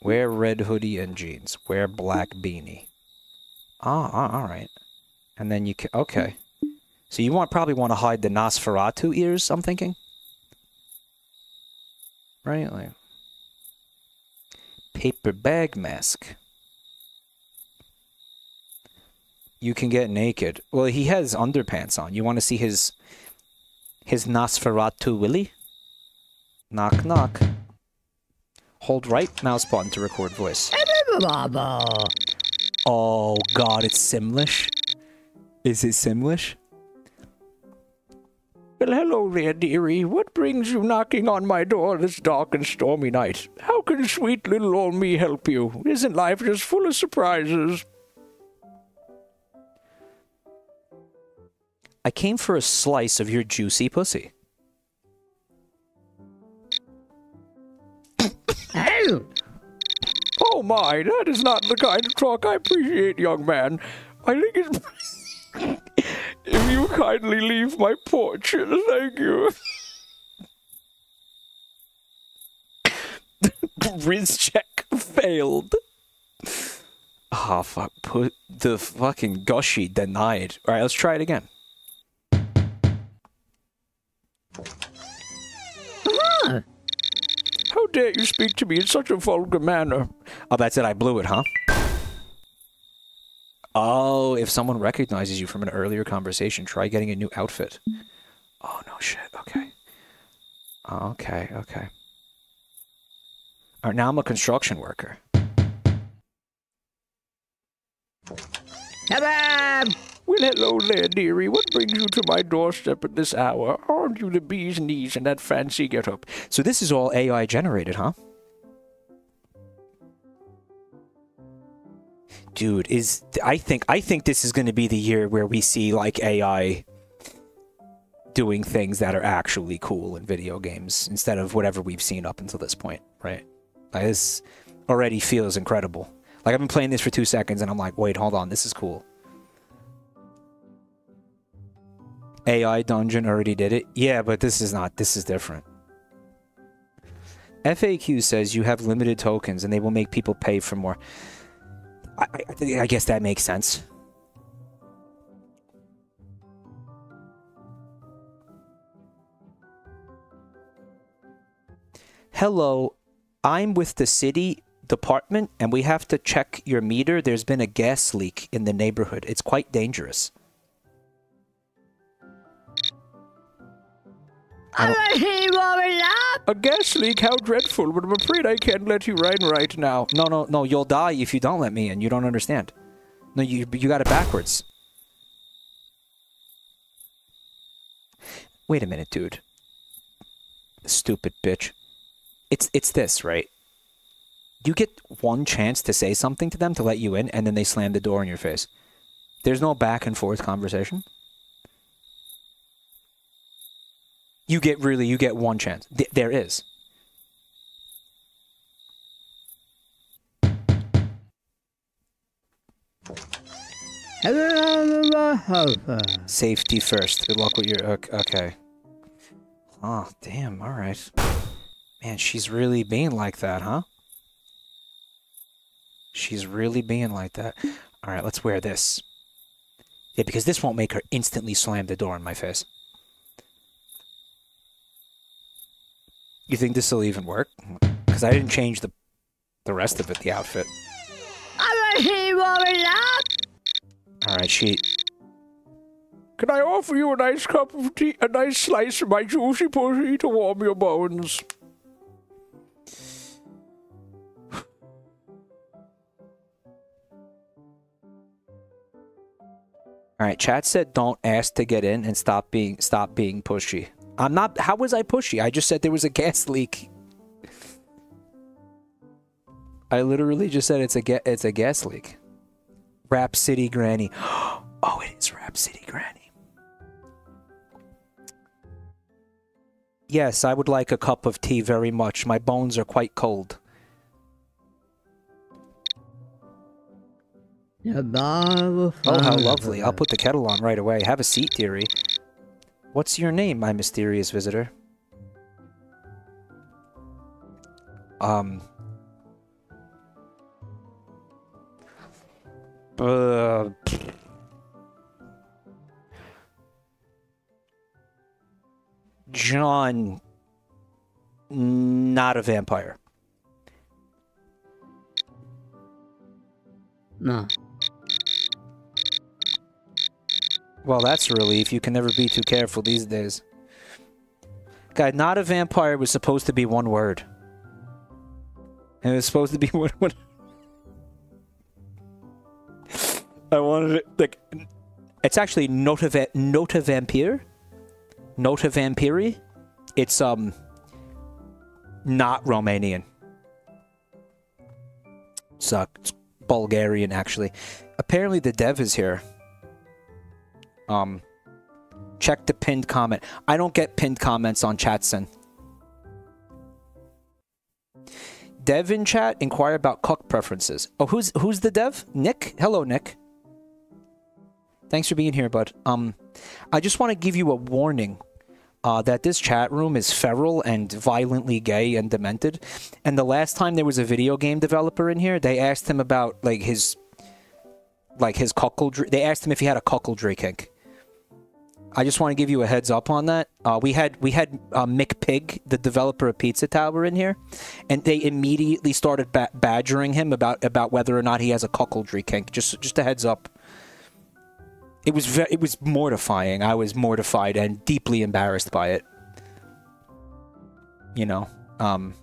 Wear red hoodie and jeans. Wear black beanie. Ah, ah all right. And then you can... Okay. So you want probably want to hide the Nosferatu ears, I'm thinking? Right? Like, paper bag mask. You can get naked. Well, he has underpants on. You want to see his his Nosferatu willy? Knock knock. Hold right mouse button to record voice. Oh god, it's Simlish? Is it Simlish? Well, hello there, dearie. What brings you knocking on my door this dark and stormy night? How can sweet little old me help you? Isn't life just full of surprises? I came for a slice of your juicy pussy. Oh oh my, that is not the kind of talk I appreciate, young man. I think it's if you kindly leave my porch, thank you. Riz check failed. Oh fuck! Put the fucking gushy denied. All right, let's try it again. How dare you speak to me in such a vulgar manner? Oh, that's it. I blew it, huh? Oh, if someone recognizes you from an earlier conversation, try getting a new outfit. Oh, no shit. Okay. Okay, okay. All right, now I'm a construction worker. Well, hello there, dearie. What brings you to my doorstep at this hour? Aren't you the bee's knees and that fancy get-up? So this is all AI generated, huh? Dude, is I think I think this is going to be the year where we see like AI doing things that are actually cool in video games instead of whatever we've seen up until this point, right? Like, this already feels incredible. Like I've been playing this for two seconds and I'm like, wait, hold on, this is cool. AI dungeon already did it. Yeah, but this is not. This is different. FAQ says you have limited tokens and they will make people pay for more. I, I, I guess that makes sense. Hello, I'm with the city department and we have to check your meter. There's been a gas leak in the neighborhood. It's quite dangerous. I'm a gas leak? How dreadful, but I'm afraid I can't let you in right now. No, no, no, you'll die if you don't let me in. You don't understand. No, you, you got it backwards. Wait a minute, dude. Stupid bitch. It's, it's this, right? You get one chance to say something to them to let you in, and then they slam the door in your face. There's no back and forth conversation. You get really, you get one chance. Th- there is. Safety first. Good luck with your. ok- Okay. Oh, damn. All right. Man, she's really being like that, huh? She's really being like that. All right, let's wear this. Yeah, because this won't make her instantly slam the door in my face. You think this will even work? Because I didn't change the the rest of it, the outfit. I want him up All right, she. Can I offer you a nice cup of tea, a nice slice of my juicy pussy to warm your bones? All right, chat said don't ask to get in and stop being stop being pushy. I'm not. How was I pushy? I just said there was a gas leak. I literally just said it's a it's a gas leak. Rap City Granny. Oh, it is Rap City Granny. Yes, I would like a cup of tea very much. My bones are quite cold. Oh, how lovely. I'll put the kettle on right away. Have a seat, dearie. What's your name, my mysterious visitor? Um. Uh. John. Not a vampire. No. Well, that's a relief. You can never be too careful these days. Guy, not a vampire was supposed to be one word. It was supposed to be one. one I wanted it like it's actually Nota Va- Nota Vampire. Nota Vampiri. It's um not Romanian. Uh, it's Bulgarian actually. Apparently the dev is here. Um check the pinned comment. I don't get pinned comments on Chatsen. Dev in chat inquire about cook preferences. Oh, who's who's the dev? Nick? Hello, Nick. Thanks for being here, bud. Um, I just want to give you a warning uh, that this chat room is feral and violently gay and demented. And the last time there was a video game developer in here, they asked him about like his, like his cuckoldry. They asked him if he had a cuckoldry kink. I just want to give you a heads up on that. Uh, we had we had uh, McPig, the developer of Pizza Tower, in here, and they immediately started ba- badgering him about about whether or not he has a cuckoldry kink. Just just a heads up. It was it was mortifying. I was mortified and deeply embarrassed by it. You know, um,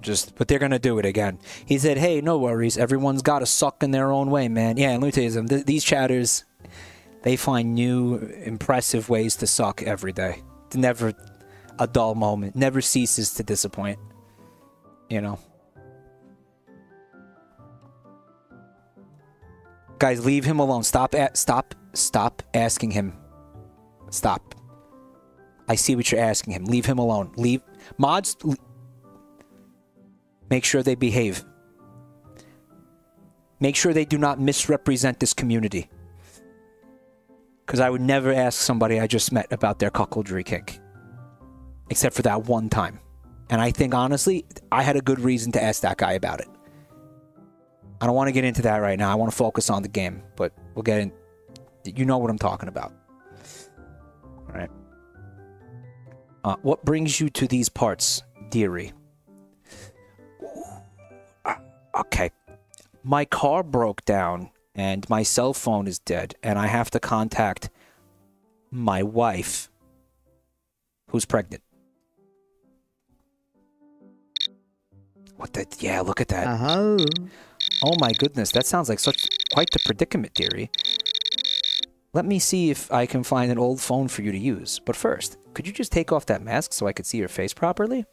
just but they're gonna do it again. He said, "Hey, no worries. Everyone's got to suck in their own way, man." Yeah, and let me tell you something. Th- these chatters, they find new, impressive ways to suck every day. Never a dull moment. Never ceases to disappoint. You know. Guys, leave him alone. Stop at stop stop asking him. Stop. I see what you're asking him. Leave him alone. Leave mods make sure they behave. Make sure they do not misrepresent this community. Cuz I would never ask somebody I just met about their cuckoldry kink. Except for that one time. And I think honestly, I had a good reason to ask that guy about it. I don't want to get into that right now. I want to focus on the game, but we'll get in. You know what I'm talking about. All right. Uh, what brings you to these parts, dearie? Okay. My car broke down and my cell phone is dead, and I have to contact my wife, who's pregnant. What the? Yeah, look at that. Uh-huh. Oh my goodness, that sounds like such quite the predicament, dearie. Let me see if I can find an old phone for you to use. But first, could you just take off that mask so I could see your face properly?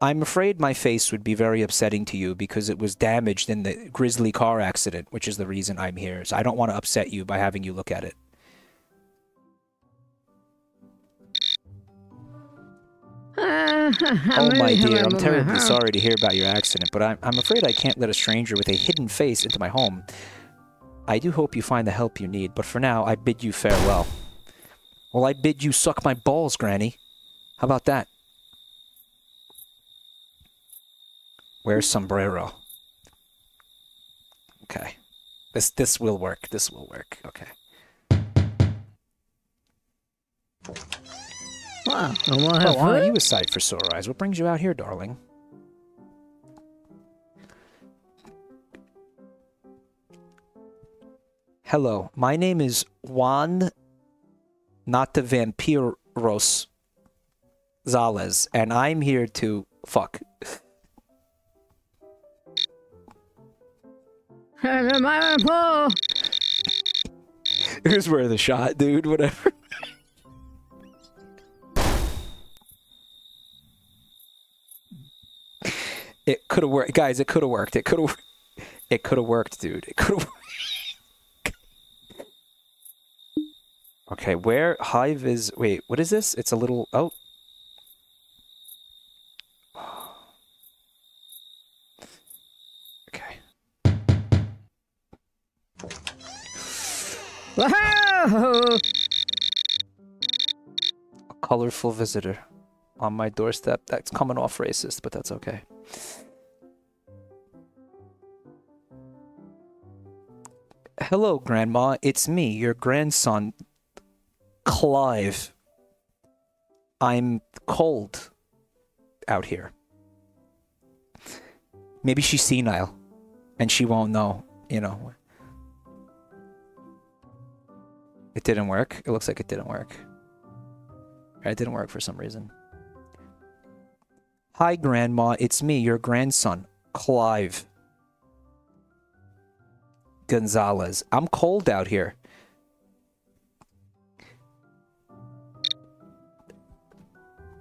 I'm afraid my face would be very upsetting to you because it was damaged in the grisly car accident, which is the reason I'm here. So I don't want to upset you by having you look at it. Oh my dear, I'm terribly sorry to hear about your accident, but I'm, I'm afraid I can't let a stranger with a hidden face into my home. I do hope you find the help you need, but for now, I bid you farewell. Well, I bid you suck my balls, Granny. How about that? Where's sombrero? Okay. This this will work. This will work. Okay. Wow, I want to have Oh, aren't fun. you a sight for sore eyes? What brings you out here, darling? Hello, my name is Juan, not the Vampiros Zales, and I'm here to fuck. Here's where the shot, dude. Whatever. It could have worked, guys. It could have worked. It could have. It could have worked, dude. It could have. okay, where Hive is? Wait, what is this? It's a little. Oh. A colorful visitor on my doorstep. That's coming off racist, but that's okay. Hello, Grandma. It's me, your grandson, Clive. I'm cold out here. Maybe she's senile and she won't know, you know. It didn't work. It looks like it didn't work. It didn't work for some reason. Hi, Grandma. It's me, your grandson, Clive Gonzalez. I'm cold out here.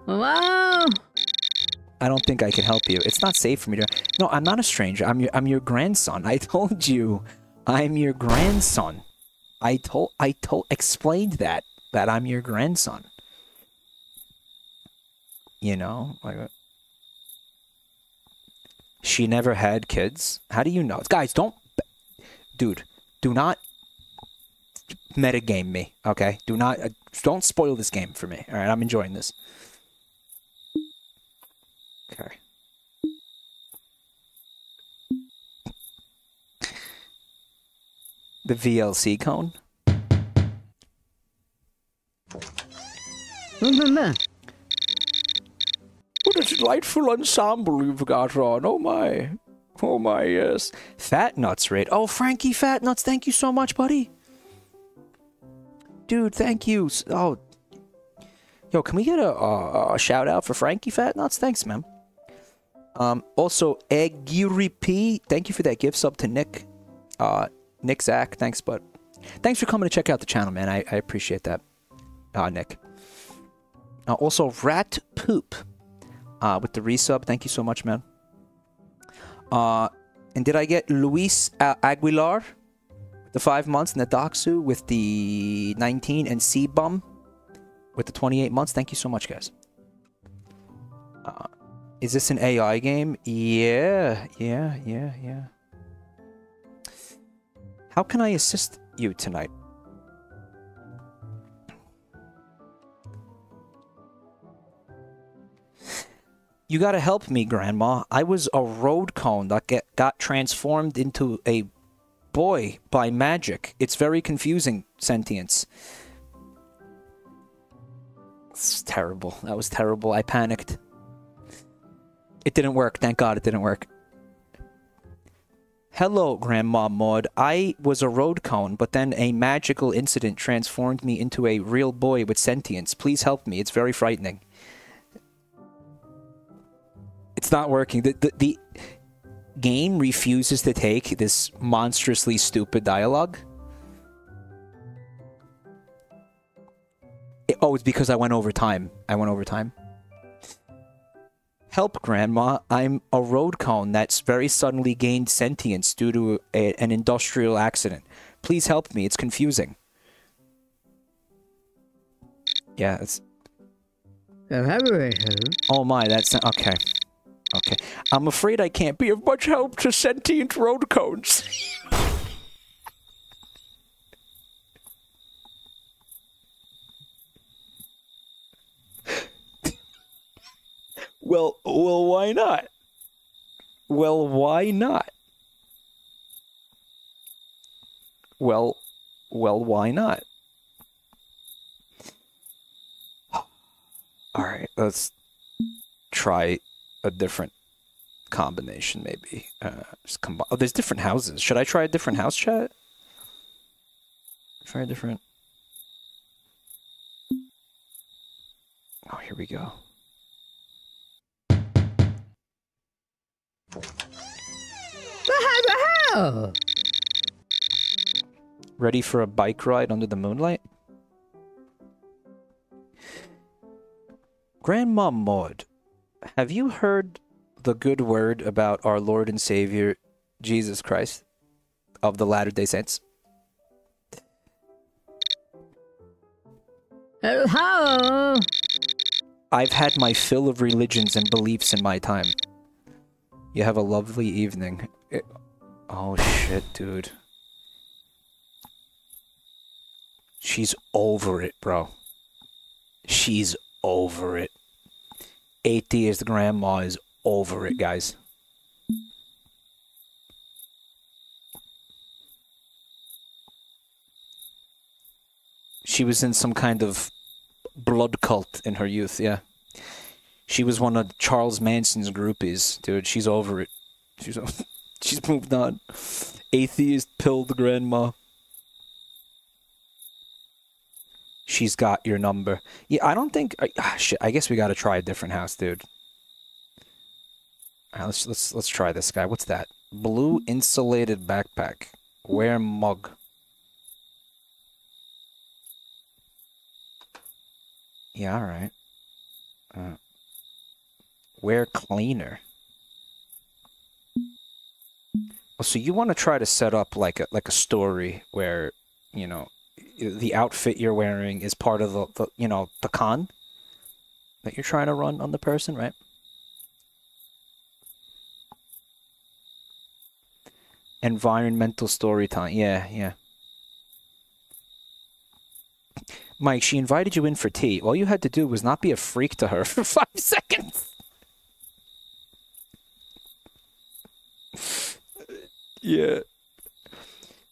Wow. I don't think I can help you. It's not safe for me to. No, I'm not a stranger. I'm your I'm your grandson. I told you, I'm your grandson. I told I told explained that that I'm your grandson. You know, like uh, she never had kids. How do you know? Guys, don't, dude, do not metagame me. Okay, do not uh, don't spoil this game for me. All right, I'm enjoying this. Okay. The VLC cone? What a delightful ensemble you've got on. Oh my. Oh my, yes. Fat Nuts raid. Oh, Frankie Fat Nuts, thank you so much, buddy. Dude, thank you. Oh. Yo, can we get a, a, a shout out for Frankie Fat Nuts? Thanks, man. Um, also, Eguri P, thank you for that gift sub to Nick. Uh, Nick Zach, thanks, bud. Thanks for coming to check out the channel, man. I, I appreciate that. Uh, Nick. Uh, also, Rat Poop uh, with the resub. Thank you so much, man. Uh, and did I get Luis Aguilar, the five months, Nadaxu with the 19, and C Bum with the 28 months? Thank you so much, guys. Uh, is this an AI game? Yeah, yeah, yeah, yeah. How can I assist you tonight? You gotta help me, Grandma. I was a road cone that get, got transformed into a boy by magic. It's very confusing, sentience. It's terrible. That was terrible. I panicked. It didn't work. Thank God it didn't work. Hello, Grandma Maud. I was a road cone, but then a magical incident transformed me into a real boy with sentience. Please help me. It's very frightening. It's not working. The, the, the game refuses to take this monstrously stupid dialogue. It- oh, it's because I went over time. I went over time. Help, Grandma. I'm a road cone that's very suddenly gained sentience due to a, an industrial accident. Please help me. It's confusing. Yeah, it's. Oh my, that's. Okay. Okay. I'm afraid I can't be of much help to sentient road cones. well, well, why not? Well, why not? Well, well, why not? All right, let's try a different combination, maybe. Uh, just combi- oh, there's different houses. Should I try a different house chat? Try a different. Oh, here we go. Ready for a bike ride under the moonlight? Grandma Maud, have you heard the good word about our Lord and Savior, Jesus Christ, of the Latter day Saints? Oh, Hello. I've had my fill of religions and beliefs in my time. You have a lovely evening. Eh, Oh shit, dude. She's over it, bro. She's over it. Atheist grandma is over it, guys. She was in some kind of blood cult in her youth, yeah. She was one of Charles Manson's groupies, dude. She's over it. She's o- she's moved on. Atheist pilled grandma. She's got your number. Yeah, I don't think. Ah, shit, I guess we got to try a different house, dude. Let's let's let's try this guy. What's that? Blue insulated backpack. Wear mug. Yeah, all right. Uh, wear cleaner. So you want to try to set up like a like a story where you know the outfit you're wearing is part of the, the you know the con that you're trying to run on the person, right? Environmental storytelling. Yeah, yeah. Mike, she invited you in for tea. All you had to do was not be a freak to her for five seconds. yeah.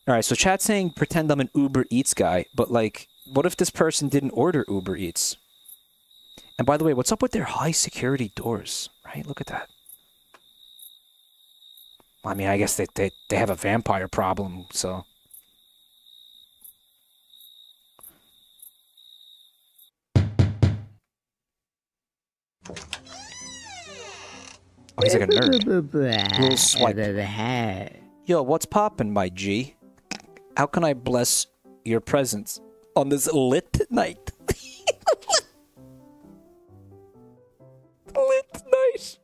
All right, so chat's saying pretend I'm an Uber Eats guy, but like, what if this person didn't order Uber Eats? And by the way, what's up with their high security doors? Right? Look at that. I mean, I guess they, they, they have a vampire problem, so. He's like a nerd. Little swipe. Yo, what's poppin', my G? How can I bless your presence on this lit night? lit night.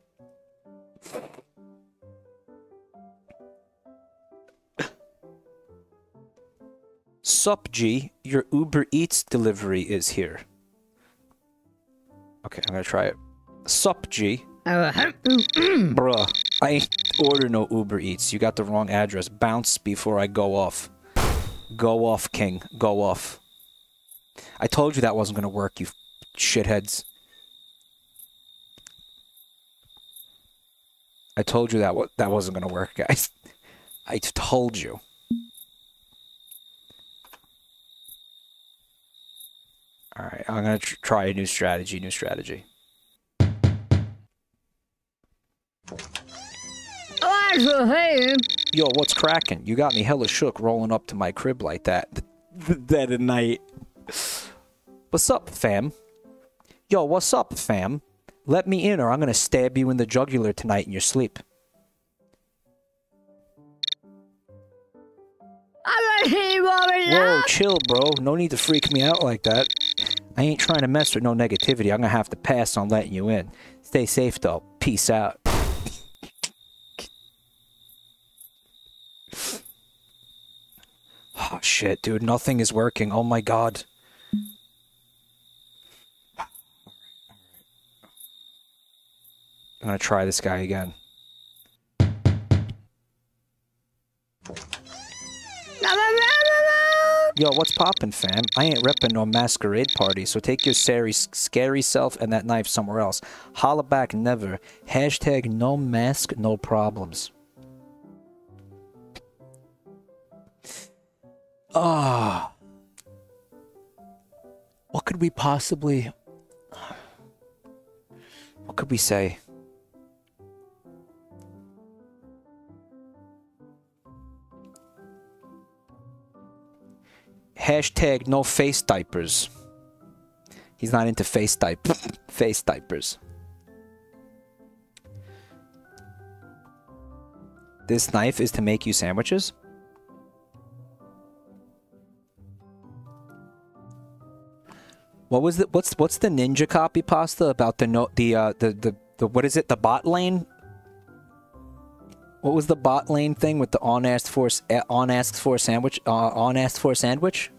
Sup, G? Your Uber Eats delivery is here. Okay, I'm gonna try it. Sup, G? Uh-huh. Bruh, I ain't order no Uber Eats. You got the wrong address. Bounce before I go off. Go off, King. Go off. I told you that wasn't gonna work, you shitheads. I told you that that wasn't gonna work, guys. I told you. All right, I'm gonna tr- try a new strategy. New strategy. Yo, what's cracking? You got me hella shook rolling up to my crib like that. Dead at night. What's up, fam? Yo, what's up, fam? Let me in or I'm gonna stab you in the jugular tonight in your sleep. I'm a hate woman Whoa, chill, bro. No need to freak me out like that. I ain't trying to mess with no negativity. I'm gonna have to pass on letting you in. Stay safe, though. Peace out. Oh, shit, dude. Nothing is working. Oh, my God. I'm gonna try this guy again. Yo, what's poppin', fam? I ain't reppin' no masquerade party, so take your scary, scary self and that knife somewhere else. Holla back never. Hashtag no mask, no problems. Ah. What could we possibly... What could we say? Hashtag no face diapers. He's not into face diap face diapers. This knife is to make you sandwiches? What was the what's what's the ninja copy pasta about the no the uh the the, the what is it the bot lane? What was the bot lane thing with the on asked for uh, on asked for sandwich uh, on asked for sandwich?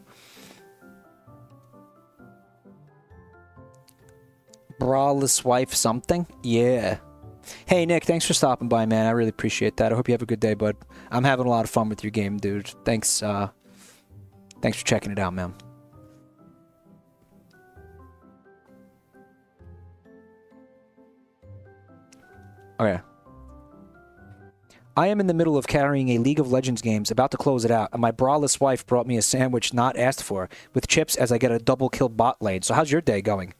Braless wife something? Yeah. Hey Nick, thanks for stopping by, man. I really appreciate that. I hope you have a good day, bud. I'm having a lot of fun with your game, dude. Thanks, uh thanks for checking it out, man. Okay. I am in the middle of carrying a League of Legends games, about to close it out, and my braless wife brought me a sandwich not asked for, with chips as I get a double kill bot lane. So how's your day going?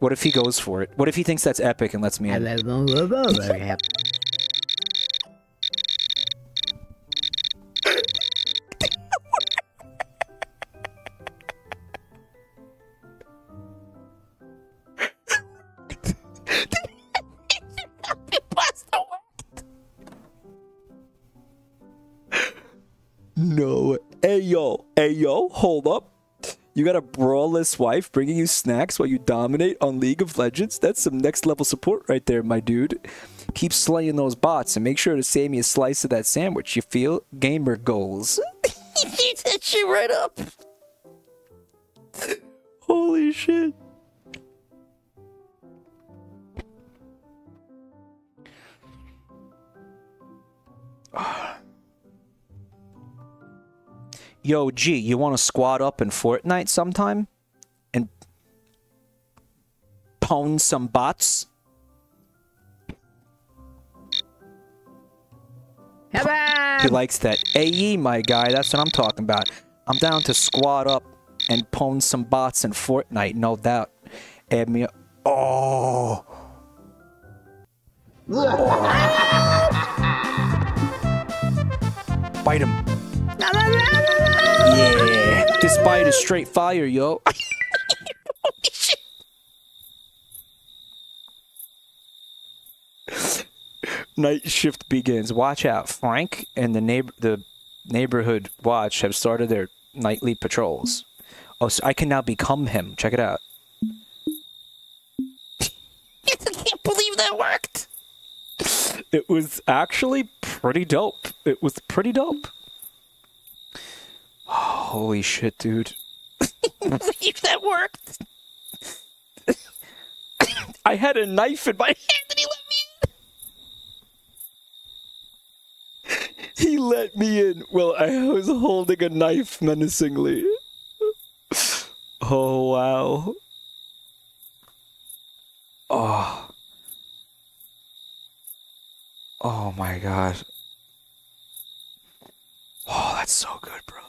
What if he goes for it? What if he thinks that's epic and lets me in? Yo, hold up. You got a brawlless wife bringing you snacks while you dominate on League of Legends? That's some next level support right there, my dude. Keep slaying those bots and make sure to save me a slice of that sandwich. You feel? Gamer goals. he beats you right up. Holy shit. Yo, G, you want to squat up in Fortnite sometime? And pwn some bots? He likes that. AE, my guy, that's what I'm talking about. I'm down to squat up and pwn some bots in Fortnite, no doubt. Add me. up. Oh. Bite him. Yeah. This bite is straight fire, yo. Night shift begins. Watch out. Frank and the neighbor the neighborhood watch have started their nightly patrols. Oh, so I can now become him. Check it out. I can't believe that worked. It was actually pretty dope. It was pretty dope. Holy shit, dude. that worked. I had a knife in my hand and he let me in. He let me in. Well, I was holding a knife menacingly. Oh, wow. Oh. Oh my god. Oh, that's so good, bro.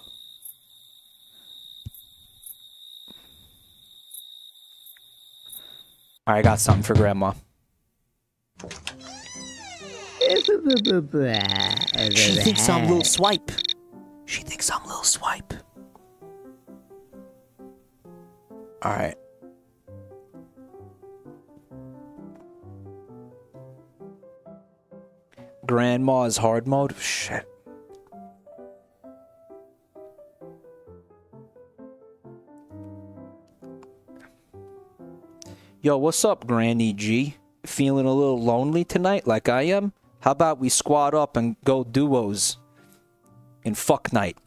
I got something for grandma. She thinks I'm little swipe. She thinks I'm little swipe. Alright. Grandma's hard mode? Shit. Yo, what's up, Granny G? Feeling a little lonely tonight like I am? How about we squad up and go duos in fuck night?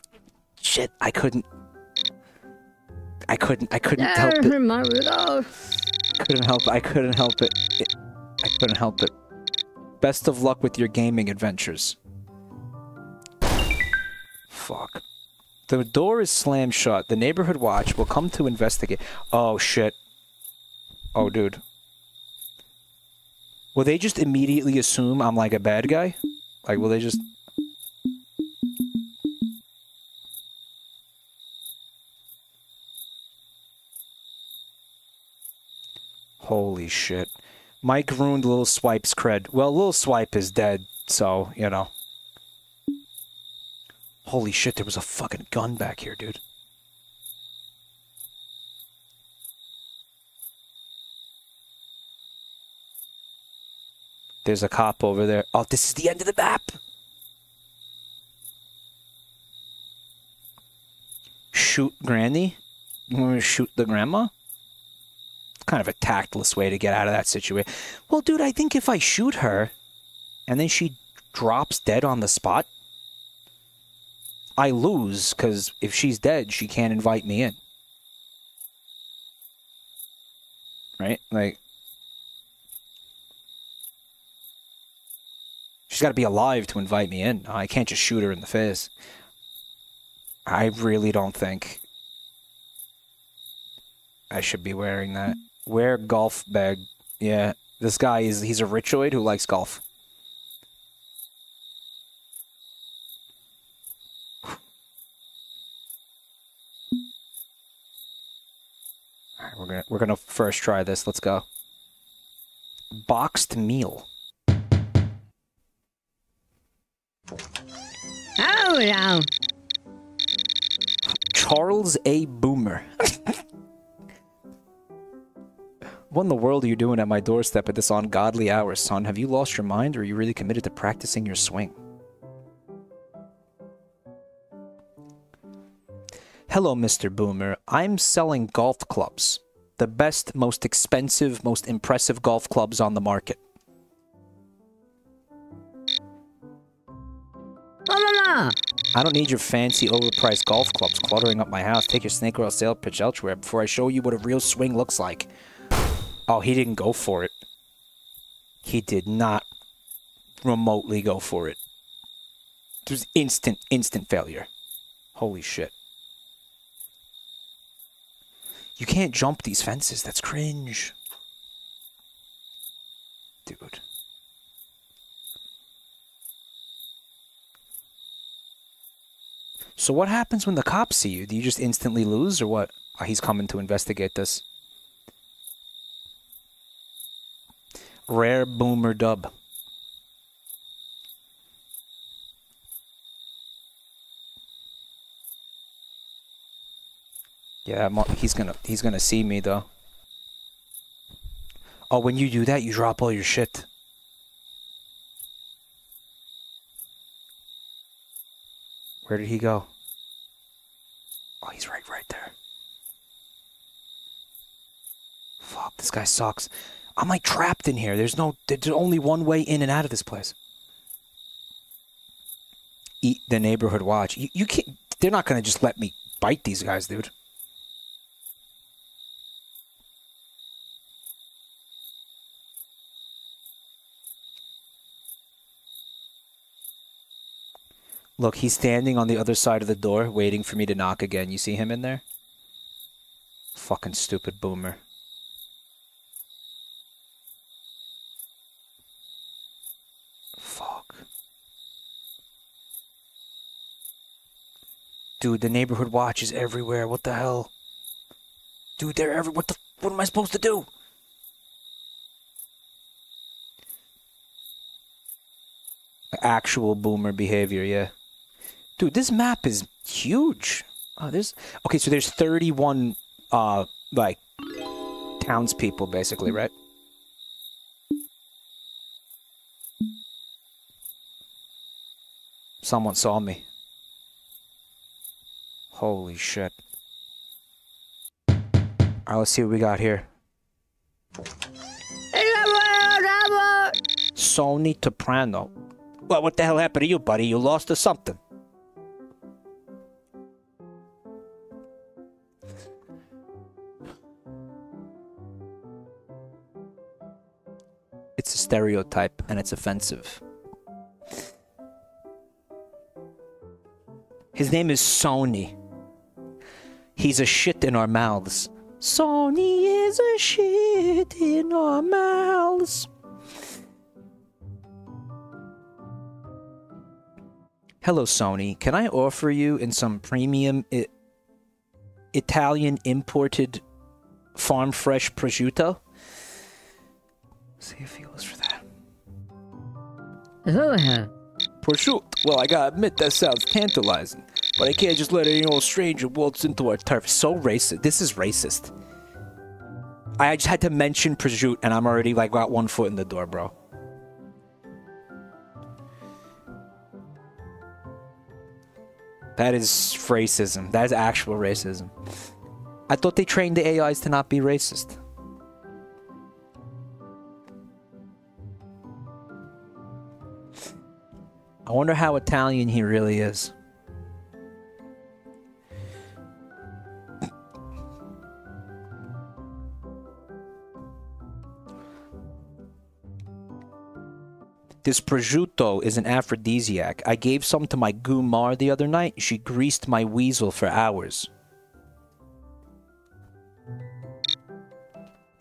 Shit, I couldn't. I couldn't. I couldn't help it. Couldn't help. I couldn't help it. it. I couldn't help it. Best of luck with your gaming adventures. Fuck. The door is slammed shut. The neighborhood watch will come to investigate. Oh shit. Oh dude. Will they just immediately assume I'm like a bad guy? Like will they just Holy shit. Mike ruined Little Swipe's cred. Well, Little Swipe is dead, so, you know. Holy shit, there was a fucking gun back here, dude. There's a cop over there. Oh, this is the end of the map! Shoot Granny? You want to shoot the grandma? kind of a tactless way to get out of that situation. Well, dude, I think if I shoot her and then she drops dead on the spot, I lose because if she's dead, she can't invite me in. Right? Like, got to be alive to invite me in. I can't just shoot her in the face. I really don't think I should be wearing that. Wear golf bag. Yeah, this guy is he's a richoid who likes golf. All right, we're gonna we're gonna first try this. Let's go. Boxed meal. Oh, yeah. Charles A. Boomer. What in the world are you doing at my doorstep at this ungodly hour, son? Have you lost your mind, or are you really committed to practicing your swing? Hello, Mr. Boomer. I'm selling golf clubs. The best, most expensive, most impressive golf clubs on the market. I don't need your fancy, overpriced golf clubs cluttering up my house. Take your snake oil sale pitch elsewhere before I show you what a real swing looks like. Oh, he didn't go for it. He did not remotely go for it. It was instant, instant failure. Holy shit. You can't jump these fences. That's cringe. Dude. So what happens when the cops see you? Do you just instantly lose or what? Oh, he's coming to investigate this. Rare boomer dub. Yeah, he's gonna he's gonna see me though. Oh, when you do that, you drop all your shit. Where did he go? Oh, he's right, right there. Fuck, this guy sucks. I'm like trapped in here. There's no, there's only one way in and out of this place. Eat the neighborhood watch. You, you can't. They're not gonna just let me bite these guys, dude. Look, he's standing on the other side of the door, waiting for me to knock again. You see him in there? Fucking stupid boomer. Fuck. Dude, the neighborhood watch is everywhere. What the hell? Dude, they're every. What the? What am I supposed to do? Actual boomer behavior, yeah. Dude, this map is huge. Oh, there's okay. So there's 31, uh, like townspeople, basically, right? Someone saw me. Holy shit! All right, let's see what we got here. Sony Soprano. Well, what the hell happened to you, buddy? You lost or something? Stereotype and it's offensive. His name is Sony. He's a shit in our mouths. Sony is a shit in our mouths. Hello, Sony. Can I offer you in some premium I- Italian imported farm fresh prosciutto? See if he for that. Oh, prosciutto. Well, I gotta admit that sounds tantalizing, but I can't just let any old stranger waltz into our turf. So racist. This is racist. I just had to mention prosciutto, and I'm already like got one foot in the door, bro. That is racism. That is actual racism. I thought they trained the AIs to not be racist. I wonder how Italian he really is. This prosciutto is an aphrodisiac. I gave some to my Gumar the other night. She greased my weasel for hours.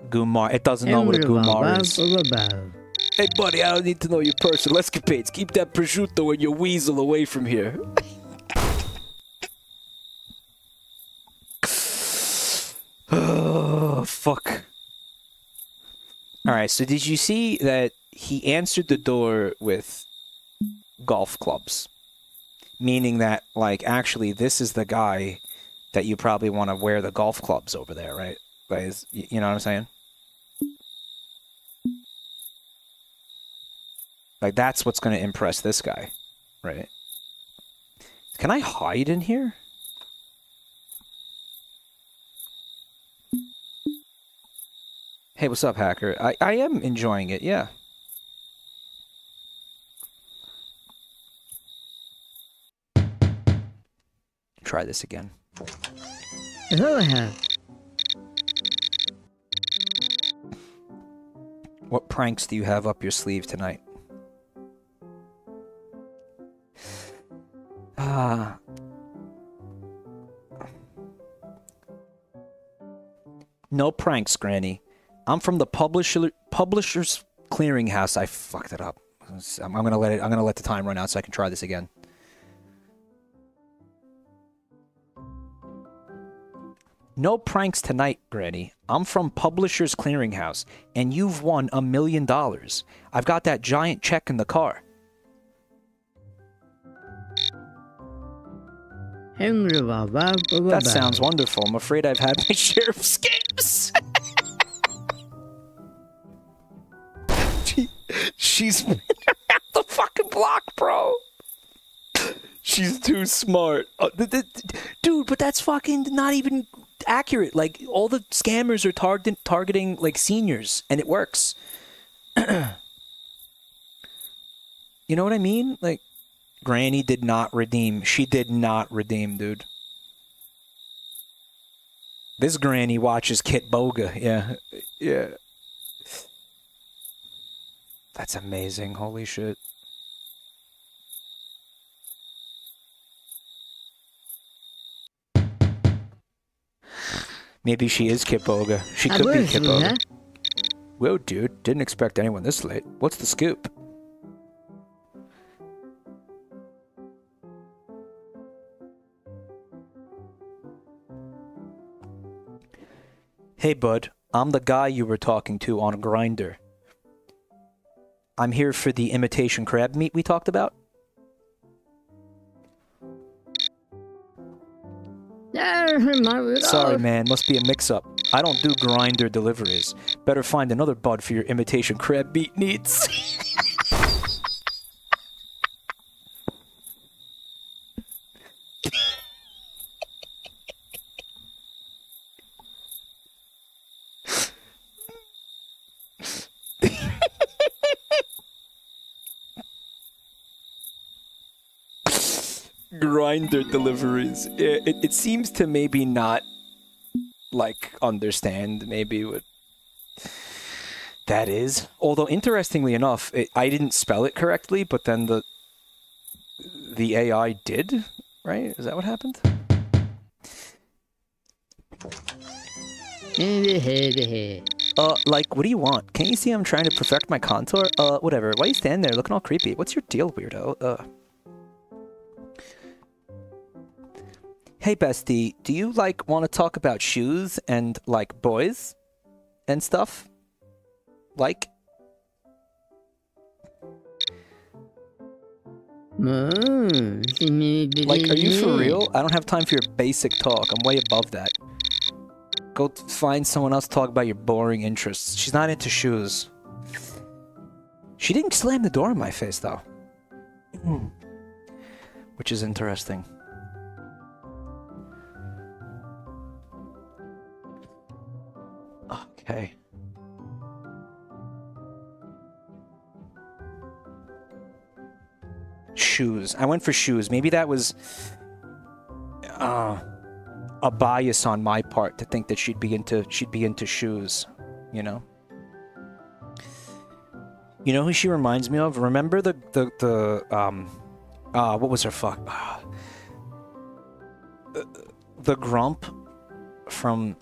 Gumar. It doesn't know what a Gumar is. Hey, buddy, I don't need to know your personal escapades. Keep that prosciutto and your weasel away from here. oh, fuck. All right, so did you see that he answered the door with golf clubs? Meaning that, like, actually, this is the guy that you probably want to wear the golf clubs over there, right? Like, you know what I'm saying? Like that's what's going to impress this guy, right? Can I hide in here? Hey, what's up, hacker? I, I am enjoying it, yeah. Try this again. Ugh. What pranks do you have up your sleeve tonight? Ah. no pranks, Granny. I'm from the publisher publishers clearinghouse. I fucked it up. I'm, I'm gonna let it. I'm gonna let the time run out so I can try this again. No pranks tonight, Granny. I'm from Publishers Clearinghouse, and you've won a million dollars. I've got that giant check in the car. That sounds wonderful. I'm afraid I've had my share of scams. she, she's been around the fucking block, bro. She's too smart. Uh, dude, but that's fucking not even accurate. Like, all the scammers are target- targeting, like, seniors, and it works. you know what I mean? Like, Granny did not redeem. She did not redeem, dude. This granny watches Kitboga. Yeah. Yeah. That's amazing. Holy shit. Maybe she is Kitboga. She could be Kit? Boga. Whoa, dude. Didn't expect anyone this late. What's the scoop? Hey, bud. I'm the guy you were talking to on Grindr. I'm here for the imitation crab meat we talked about. Sorry, man. Must be a mix-up. I don't do Grindr deliveries. Better find another bud for your imitation crab meat needs. Grindr deliveries. It, it, it seems to maybe not like understand maybe what that is. Although interestingly enough, it, I didn't spell it correctly, but then the the AI did. Right? Is that what happened? Uh, like, what do you want? Can't you see I'm trying to perfect my contour? Uh, whatever. Why you stand there looking all creepy? What's your deal, weirdo? Uh. Hey, bestie, do you like want to talk about shoes and like boys and stuff? Like, mm. like, are you for real? I don't have time for your basic talk. I'm way above that. Go find someone else to talk about your boring interests. She's not into shoes. She didn't slam the door in my face, though. Hmm. Which is interesting. Okay. Shoes. I went for shoes. Maybe that was uh, a bias on my part to think that she'd be into she'd be into shoes, you know. You know who she reminds me of? Remember the the the um uh what was her fuck? Uh, the grump from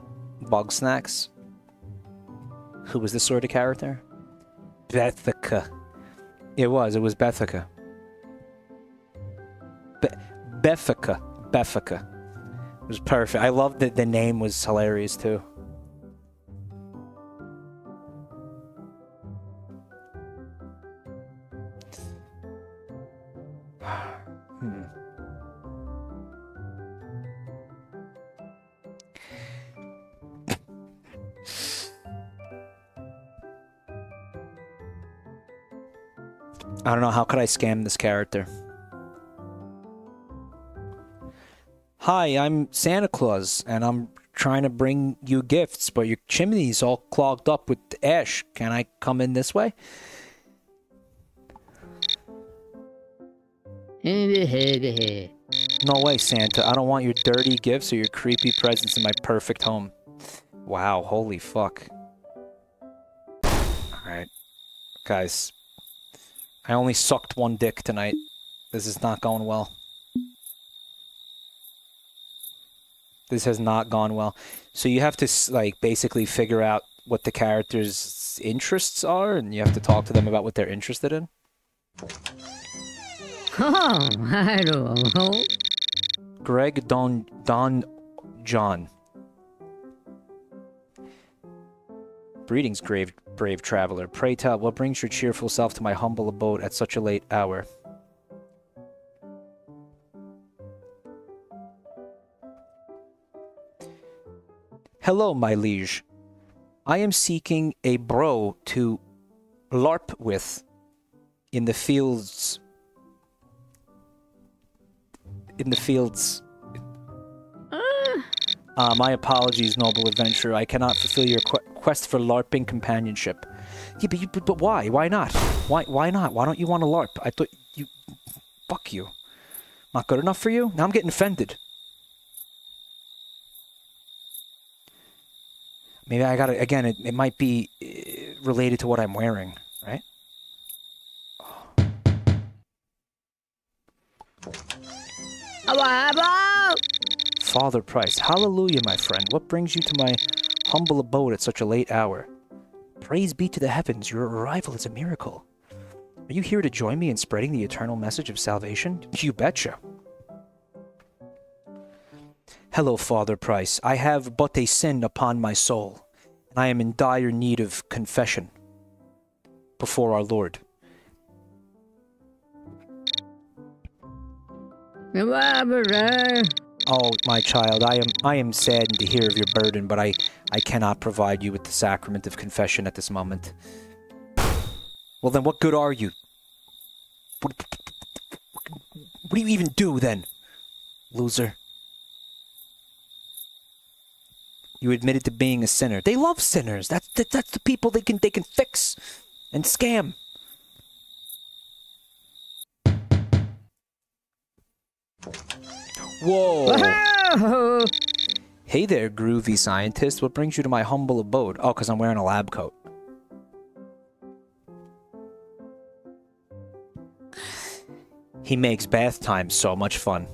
Bugsnax who was this sort of character? Beffica. It was. It was Beffica. Be- Beffica. Beffica. It was perfect. I loved that the name was hilarious too. How could I scam this character? Hi, I'm Santa Claus, and I'm trying to bring you gifts, but your chimney's all clogged up with ash. Can I come in this way? No way, Santa. I don't want your dirty gifts or your creepy presents in my perfect home. Wow, holy fuck. Alright. Guys. I only sucked one dick tonight. This is not going well. This has not gone well. So you have to, like, basically figure out what the characters' interests are, and you have to talk to them about what they're interested in. Oh, I don't know. Greg Don Don John. Greetings, grave brave traveler. Pray tell, what brings your cheerful self to my humble abode at such a late hour? Hello, my liege. I am seeking a bro to LARP with in the fields in the fields. Uh, my apologies, noble adventurer. I cannot fulfill your qu- quest for LARPing companionship. Yeah, but, you, but, but why? Why not? Why? Why not? Why don't you want to LARP? I thought you. Fuck you. Not good enough for you? Now I'm getting offended. Maybe I gotta. Again, it, it might be uh, related to what I'm wearing, right? Father Price, hallelujah, my friend. What brings you to my humble abode at such a late hour? Praise be to the heavens, your arrival is a miracle. Are you here to join me in spreading the eternal message of salvation? You betcha. Hello, Father Price. I have but a sin upon my soul, and I am in dire need of confession before our Lord. Oh, my child, I am I am saddened to hear of your burden, but I I cannot provide you with the sacrament of confession at this moment. Well, then, what good are you? What, what do you even do then, loser? You admitted to being a sinner. They love sinners. That's that, that's the people they can they can fix and scam. Whoa. Hey there, groovy scientist. What brings you to my humble abode? Oh, because I'm wearing a lab coat. He makes bath time so much fun.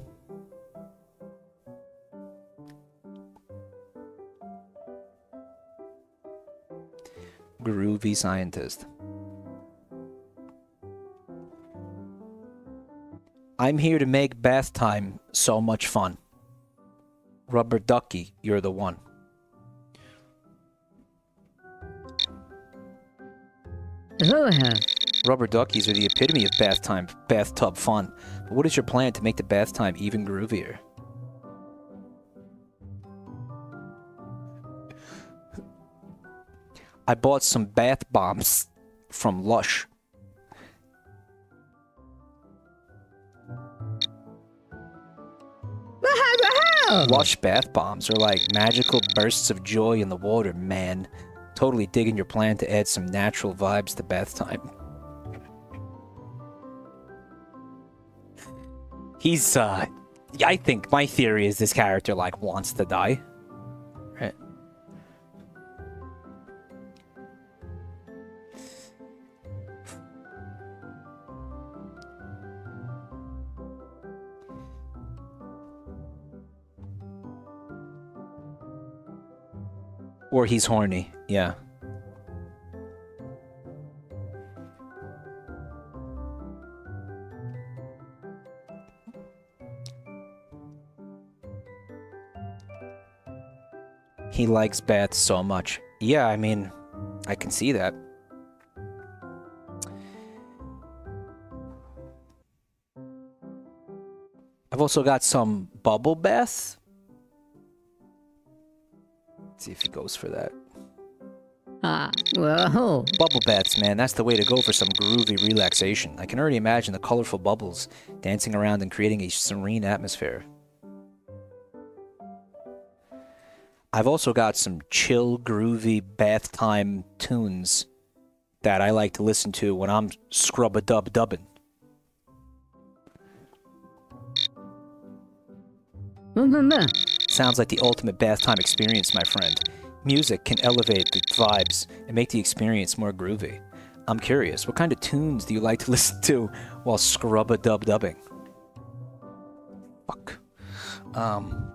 Groovy scientist. I'm here to make bath time so much fun. Rubber ducky, you're the one. Rubber duckies are the epitome of bath time, bathtub fun. But what is your plan to make the bath time even groovier? I bought some bath bombs from Lush. Lush bath bombs are like magical bursts of joy in the water, man. Totally digging your plan to add some natural vibes to bath time. He's, uh, I think my theory is this character, like, wants to die. Or he's horny, yeah. He likes baths so much. Yeah, I mean, I can see that. I've also got some bubble bath. See if he goes for that. Ah, well, Bubble baths, man, that's the way to go for some groovy relaxation. I can already imagine the colorful bubbles dancing around and creating a serene atmosphere. I've also got some chill, groovy bath time tunes that I like to listen to when I'm scrub a dub dubbing. Sounds like the ultimate bath time experience, my friend. Music can elevate the vibes and make the experience more groovy. I'm curious, what kind of tunes do you like to listen to while scrub a dub dubbing? Fuck. Um.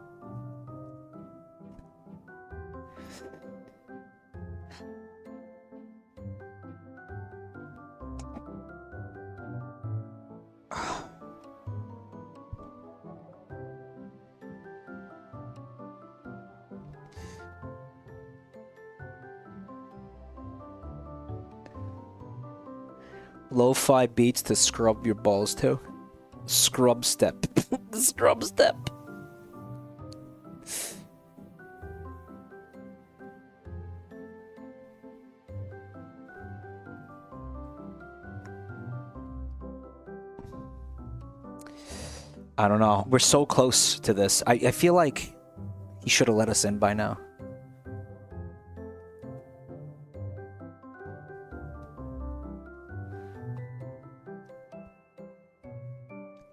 Lo-fi beats to scrub your balls to. Scrub step. scrub step. I don't know. We're so close to this. I, I feel like he should have let us in by now.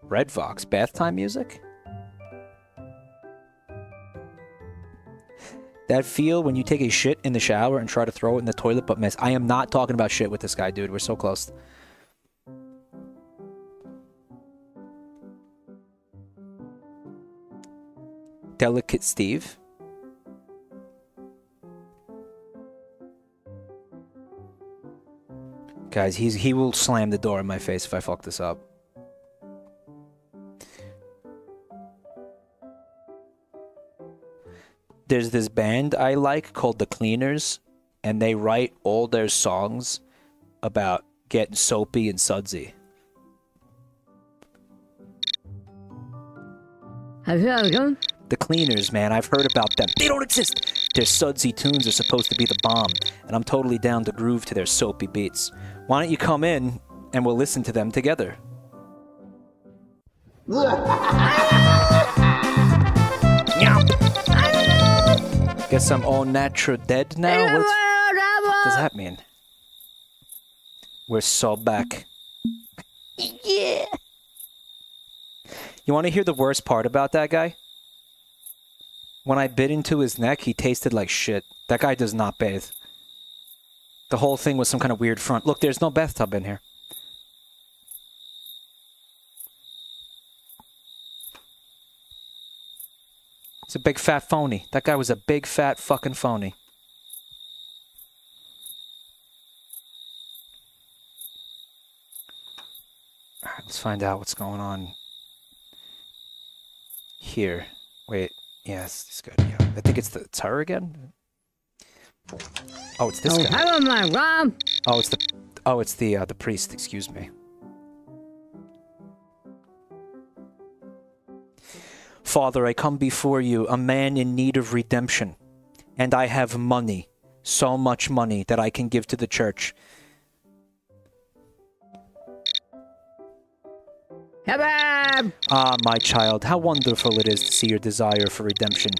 Red Fox, bath time music? That feel when you take a shit in the shower and try to throw it in the toilet but miss. I am not talking about shit with this guy, dude. We're so close. Delicate Steve. Guys, he's he will slam the door in my face if I fuck this up. There's this band I like called The Cleaners, and they write all their songs about getting soapy and sudsy. Have you ever gone? The Cleaners, man, I've heard about them. They don't exist. Their sudsy tunes are supposed to be the bomb, and I'm totally down to groove to their soapy beats. Why don't you come in and we'll listen to them together? Guess I'm all natural dead now? What does that mean? We're so back. yeah. You want to hear the worst part about that guy? When I bit into his neck, he tasted like shit. That guy does not bathe. The whole thing was some kind of weird front. Look, there's no bathtub in here. He's a big fat phony. That guy was a big fat fucking phony. Alright, let's find out what's going on here. Wait, yes, it's good. Yeah, I think it's the it's her again. Oh, it's this Oh, guy. hello, my Rob. Oh, it's the oh, it's the uh, the priest. Excuse me. Father, I come before you, a man in need of redemption, and I have money, so much money that I can give to the church. Kebab! Ah, my child, how wonderful it is to see your desire for redemption.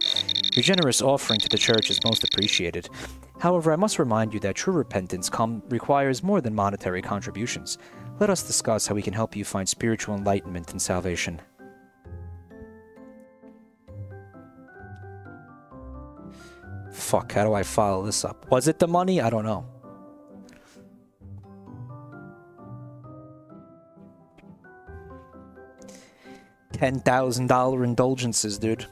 Your generous offering to the church is most appreciated. However, I must remind you that true repentance come, requires more than monetary contributions. Let us discuss how we can help you find spiritual enlightenment and salvation. Fuck, how do I follow this up? Was it the money? I don't know. $10,000 indulgences, dude.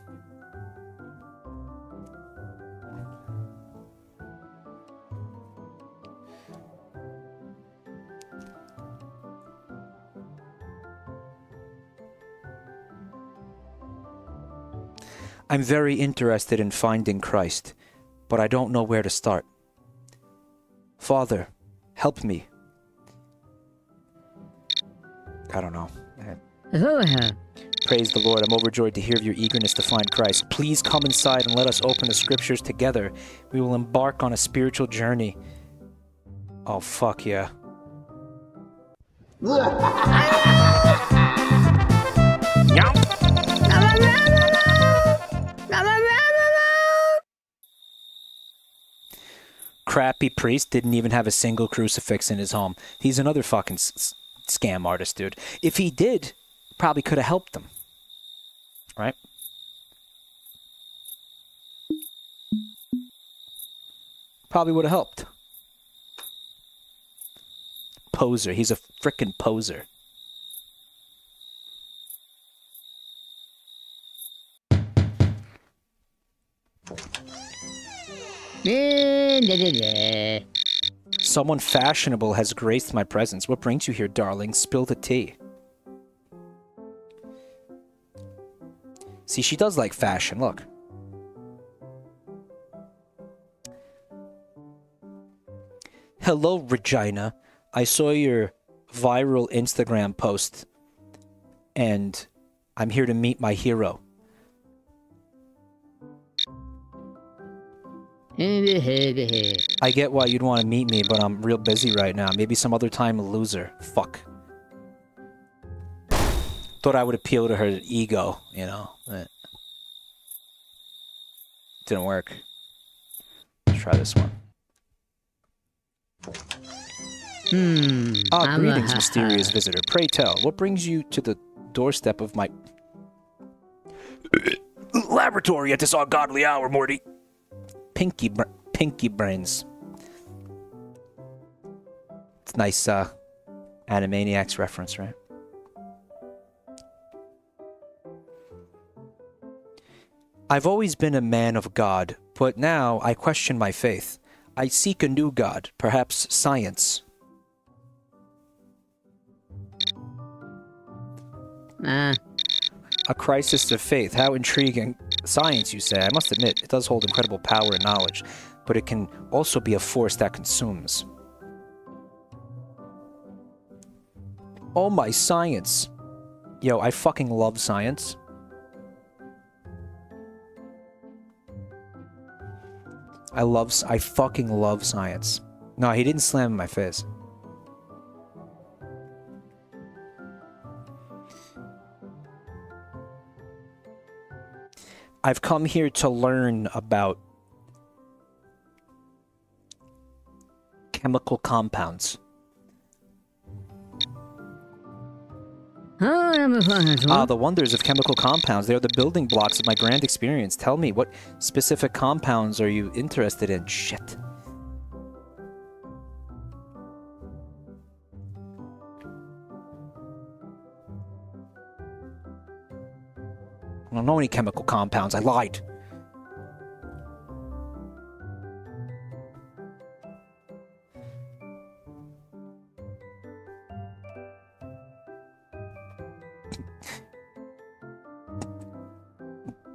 I'm very interested in finding Christ, but I don't know where to start. Father, help me. I don't know. Praise the Lord. I'm overjoyed to hear of your eagerness to find Christ. Please come inside and let us open the scriptures together. We will embark on a spiritual journey. Oh, fuck yeah. crappy priest didn't even have a single crucifix in his home. He's another fucking s- scam artist, dude. If he did, probably could have helped them. Right? Probably would have helped. Poser. He's a frickin' poser. Eh. Someone fashionable has graced my presence. What brings you here, darling? Spill the tea. See, she does like fashion. Look. Hello, Regina. I saw your viral Instagram post, and I'm here to meet my hero. I get why you'd want to meet me, but I'm real busy right now. Maybe some other time, loser. Fuck. Thought I would appeal to her ego, you know. but Didn't work. Let's try this one. Hmm. Ah, I'm greetings, mysterious visitor. Pray tell, what brings you to the doorstep of my laboratory at this ungodly hour, Morty? Pinky, br- pinky brains. It's nice, uh, Animaniacs reference, right? I've always been a man of God, but now I question my faith. I seek a new God, perhaps science. Ah, A crisis of faith. How intriguing. Science, you say. I must admit, it does hold incredible power and knowledge, but it can also be a force that consumes. Oh my science. Yo, I fucking love science. I love, I fucking love science. No, he didn't slam in my face. I've come here to learn about chemical compounds. Ah, the wonders of chemical compounds. They are the building blocks of my grand experience. Tell me, what specific compounds are you interested in? Shit. I don't know any chemical compounds. I lied.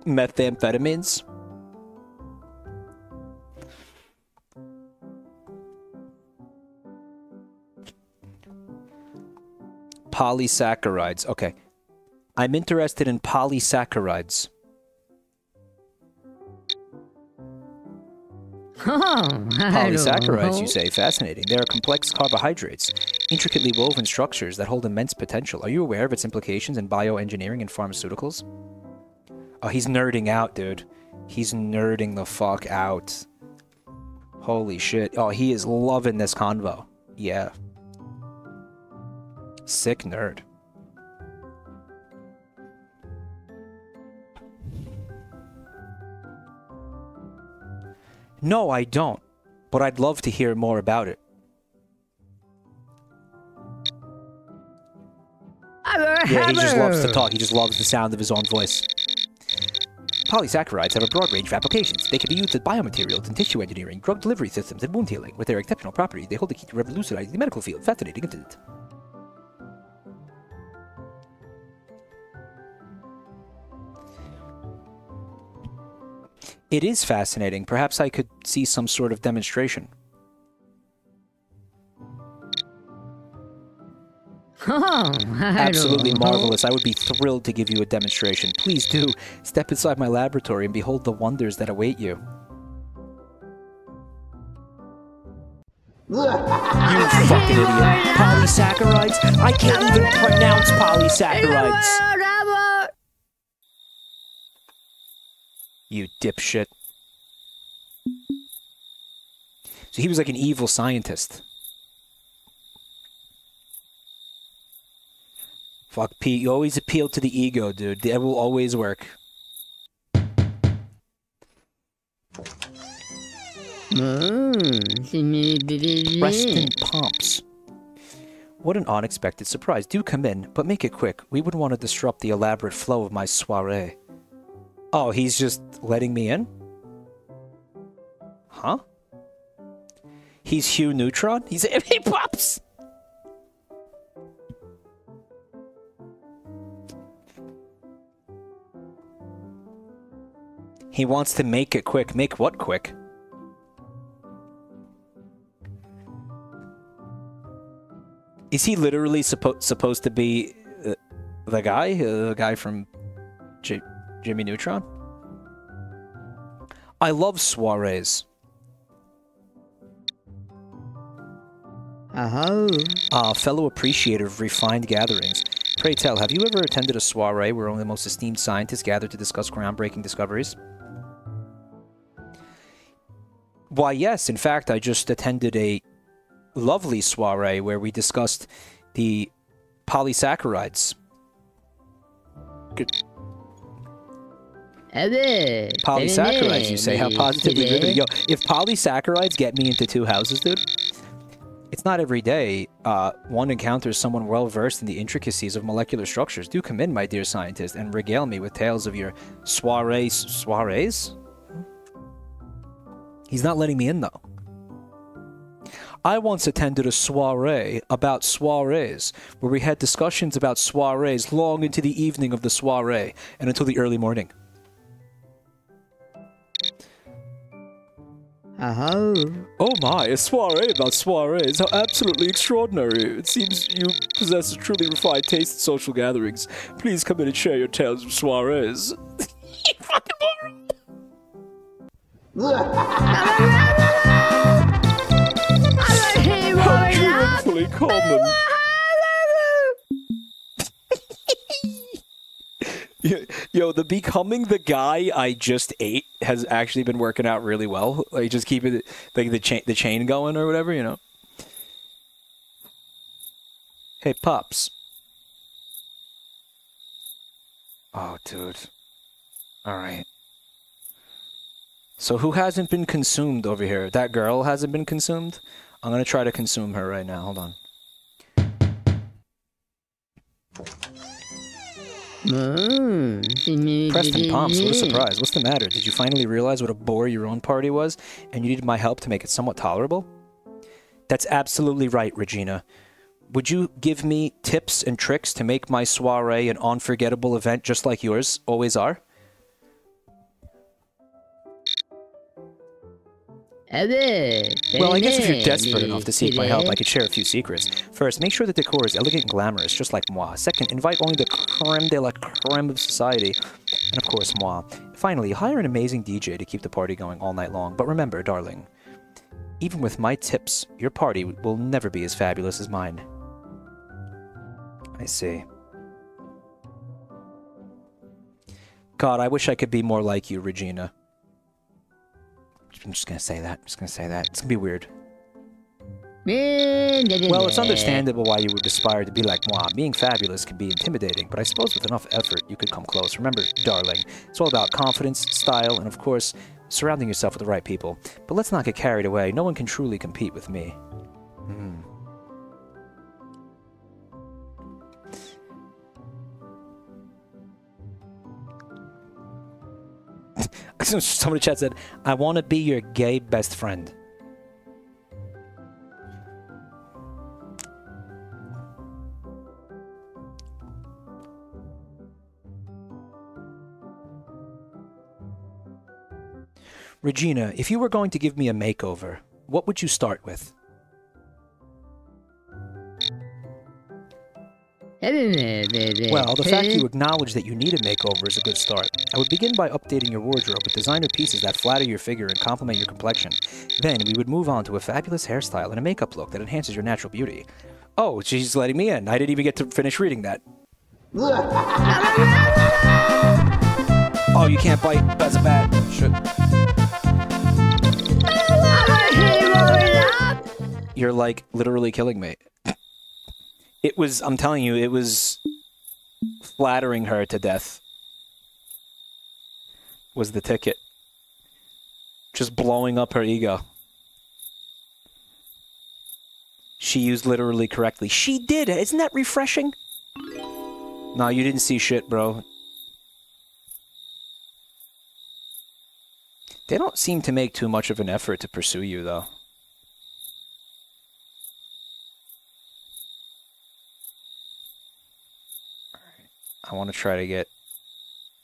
Methamphetamines? Polysaccharides. Okay. I'm interested in polysaccharides. Oh, Polysaccharides, you say? Fascinating. They are complex carbohydrates, intricately woven structures that hold immense potential. Are you aware of its implications in bioengineering and pharmaceuticals? Oh, he's nerding out, dude. He's nerding the fuck out. Holy shit. Oh, he is loving this convo. Yeah. Sick nerd. No, I don't. But I'd love to hear more about it. Yeah, he just loves to talk. He just loves the sound of his own voice. Polysaccharides have a broad range of applications. They can be used as biomaterials in tissue engineering, drug delivery systems, and wound healing. With their exceptional properties, they hold the key to revolutionizing the medical field. Fascinating, isn't it? It is fascinating. Perhaps I could see some sort of demonstration. Oh, Absolutely marvelous. I would be thrilled to give you a demonstration. Please do. Step inside my laboratory and behold the wonders that await you. You fucking idiot. Polysaccharides? I can't even pronounce polysaccharides. You dipshit. So he was like an evil scientist. Fuck Pete, you always appeal to the ego, dude. That will always work. Mm. Preston Pumps. What an unexpected surprise. Do come in, but make it quick. We wouldn't want to disrupt the elaborate flow of my soiree. Oh, he's just letting me in? Huh? He's Hugh Neutron? He's he Pops! He wants to make it quick. Make what quick? Is he literally suppo- supposed to be uh, the guy? Uh, the guy from J- Jimmy Neutron? I love soirees. Uh-huh. Ah, fellow appreciator of refined gatherings. Pray tell, have you ever attended a soiree where only the most esteemed scientists gather to discuss groundbreaking discoveries? Why, yes. In fact, I just attended a lovely soiree where we discussed the polysaccharides. Good. Polysaccharides, you say? How positively riveting. Yo, if polysaccharides get me into two houses, dude, it's not every day uh, one encounters someone well versed in the intricacies of molecular structures. Do come in, my dear scientist, and regale me with tales of your soirees. Soirees? He's not letting me in, though. I once attended a soiree about soirees, where we had discussions about soirees long into the evening of the soiree and until the early morning. Uh-huh. Oh my, a soiree about soirees. How absolutely extraordinary. It seems you possess a truly refined taste in social gatherings. Please come in and share your tales of soirees. How dreadfully common. Yo- the becoming the guy I just ate has actually been working out really well. Like just keeping it like the chain the chain going or whatever, you know. Hey pups. Oh dude. Alright. So who hasn't been consumed over here? That girl hasn't been consumed? I'm gonna try to consume her right now. Hold on. Mm. Preston Pomps, what a mm. surprise. What's the matter? Did you finally realize what a bore your own party was, and you needed my help to make it somewhat tolerable? That's absolutely right, Regina. Would you give me tips and tricks to make my soiree an unforgettable event just like yours always are? Well, I guess if you're desperate enough to seek my help, I could share a few secrets. First, make sure the decor is elegant and glamorous, just like moi. Second, invite only the creme de la creme of society. And of course, moi. Finally, hire an amazing DJ to keep the party going all night long. But remember, darling, even with my tips, your party will never be as fabulous as mine. I see. God, I wish I could be more like you, Regina. I'm just gonna say that. I'm just gonna say that. It's gonna be weird. Well, it's understandable why you would aspire to be like moi. Being fabulous can be intimidating, but I suppose with enough effort, you could come close. Remember, darling, it's all about confidence, style, and of course, surrounding yourself with the right people. But let's not get carried away. No one can truly compete with me. Hmm. Somebody chat said, I want to be your gay best friend. Regina, if you were going to give me a makeover, what would you start with? Well, the fact you acknowledge that you need a makeover is a good start. I would begin by updating your wardrobe with designer pieces that flatter your figure and complement your complexion. Then we would move on to a fabulous hairstyle and a makeup look that enhances your natural beauty. Oh, she's letting me in. I didn't even get to finish reading that. Oh, you can't bite. That's a bad. Shit. You're like literally killing me. It was, I'm telling you, it was flattering her to death. Was the ticket. Just blowing up her ego. She used literally correctly. She did. Isn't that refreshing? No, you didn't see shit, bro. They don't seem to make too much of an effort to pursue you, though. I want to try to get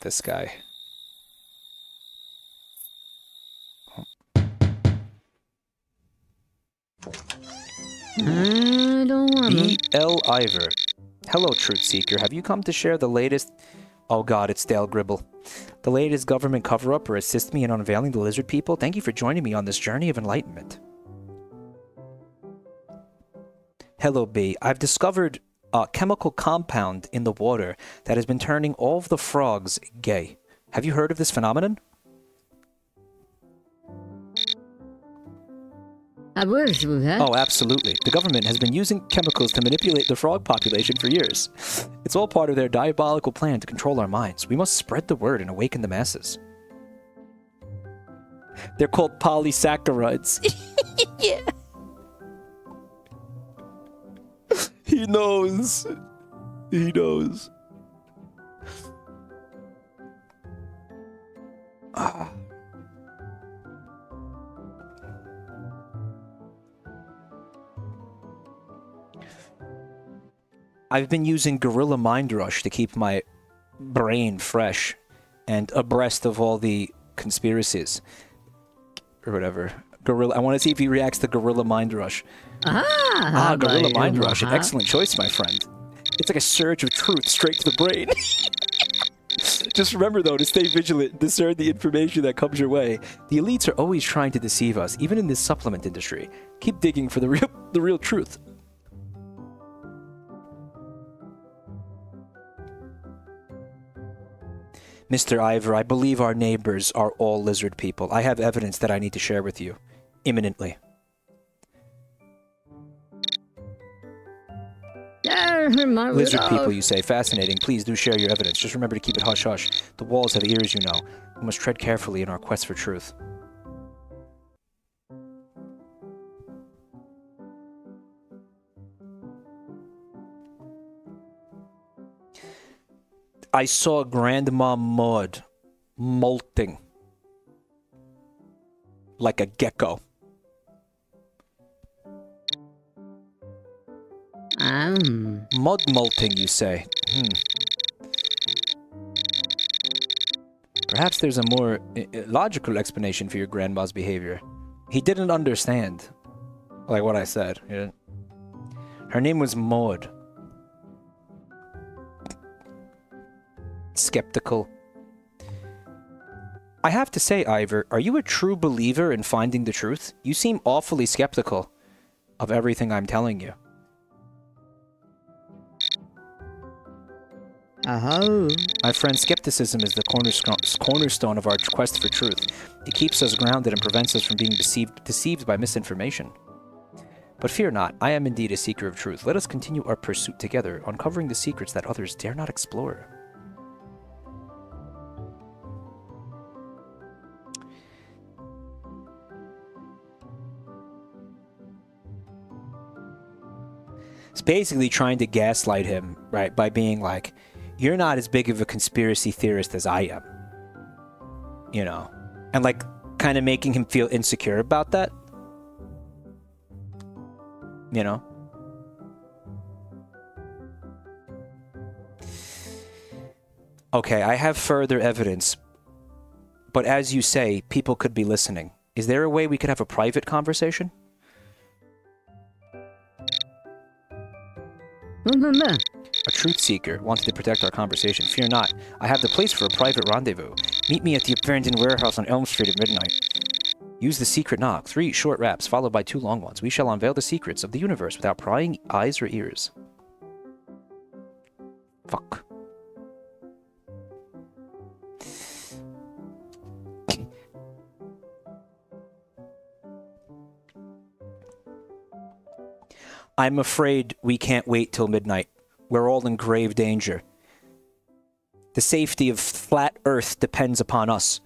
this guy. I don't want. B.L. Ivor. Hello, Truth Seeker. Have you come to share the latest... Oh god, it's Dale Gribble. The latest government cover-up or assist me in unveiling the lizard people? Thank you for joining me on this journey of enlightenment. Hello, B. I've discovered a chemical compound in the water that has been turning all of the frogs gay. Have you heard of this phenomenon? I wish we had. Oh, absolutely. The government has been using chemicals to manipulate the frog population for years. It's all part of their diabolical plan to control our minds. We must spread the word and awaken the masses. They're called polysaccharides. yeah. He knows. He knows. Ah. I've been using Gorilla Mind Rush to keep my brain fresh and abreast of all the conspiracies or whatever. Gorilla. I want to see if he reacts to Gorilla Mind Rush. Ah, Ah, Gorilla Mind Rush. Huh? excellent choice, my friend. It's like a surge of truth straight to the brain. Just remember, though, to stay vigilant, discern the information that comes your way. The elites are always trying to deceive us, even in this supplement industry. Keep digging for the real, the real truth. Mr. Ivor, I believe our neighbors are all lizard people. I have evidence that I need to share with you. Imminently. Lizard people, you say. Fascinating. Please do share your evidence. Just remember to keep it hush hush. The walls have ears, you know. We must tread carefully in our quest for truth. I saw Grandma Maud molting like a gecko. Um, Mud molting, you say? Hmm. Perhaps there's a more uh, uh, logical explanation for your grandma's behavior. He didn't understand, like what I said. Yeah. Her name was Maud. Skeptical. I have to say, Ivor, are you a true believer in finding the truth? You seem awfully skeptical of everything I'm telling you. Oh, My friend, skepticism is the cornerstone, cornerstone of our quest for truth. It keeps us grounded and prevents us from being deceived, deceived by misinformation. But fear not, I am indeed a seeker of truth. Let us continue our pursuit together, uncovering the secrets that others dare not explore. It's basically trying to gaslight him, right, by being like, you're not as big of a conspiracy theorist as I am. You know? And like kind of making him feel insecure about that. You know? Okay, I have further evidence. But as you say, people could be listening. Is there a way we could have a private conversation? Mm-hmm, A truth seeker wanted to protect our conversation. Fear not. I have the place for a private rendezvous. Meet me at the abandoned warehouse on Elm Street at midnight. Use the secret knock. Three short raps, followed by two long ones. We shall unveil the secrets of the universe without prying eyes or ears. Fuck. I'm afraid we can't wait till midnight. We're all in grave danger. The safety of flat Earth depends upon us.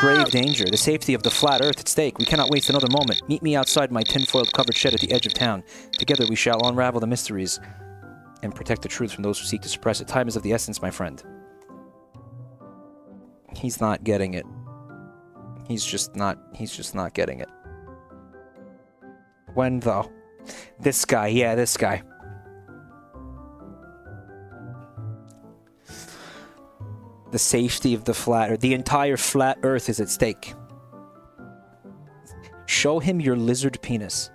Grave danger. The safety of the flat Earth at stake. We cannot waste another moment. Meet me outside my tinfoil covered shed at the edge of town. Together we shall unravel the mysteries and protect the truth from those who seek to suppress it. Time is of the essence, my friend. He's not getting it. He's just not he's just not getting it. When though? This guy, yeah, this guy. The safety of the flat earth. The entire flat earth is at stake. Show him your lizard penis.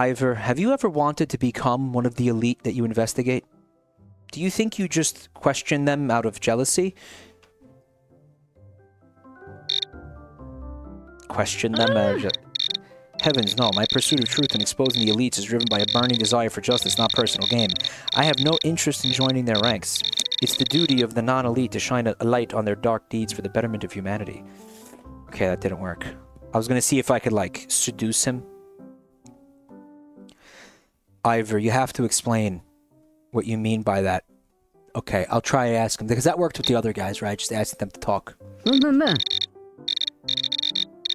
Ivor, have you ever wanted to become one of the elite that you investigate? Do you think you just question them out of jealousy? Question them out of Heavens, no. My pursuit of truth and exposing the elites is driven by a burning desire for justice, not personal gain. I have no interest in joining their ranks. It's the duty of the non-elite to shine a light on their dark deeds for the betterment of humanity. Okay, that didn't work. I was gonna see if I could, like, seduce him. Ivor, you have to explain what you mean by that. Okay, I'll try to ask him because that worked with the other guys, right? Just asking them to talk.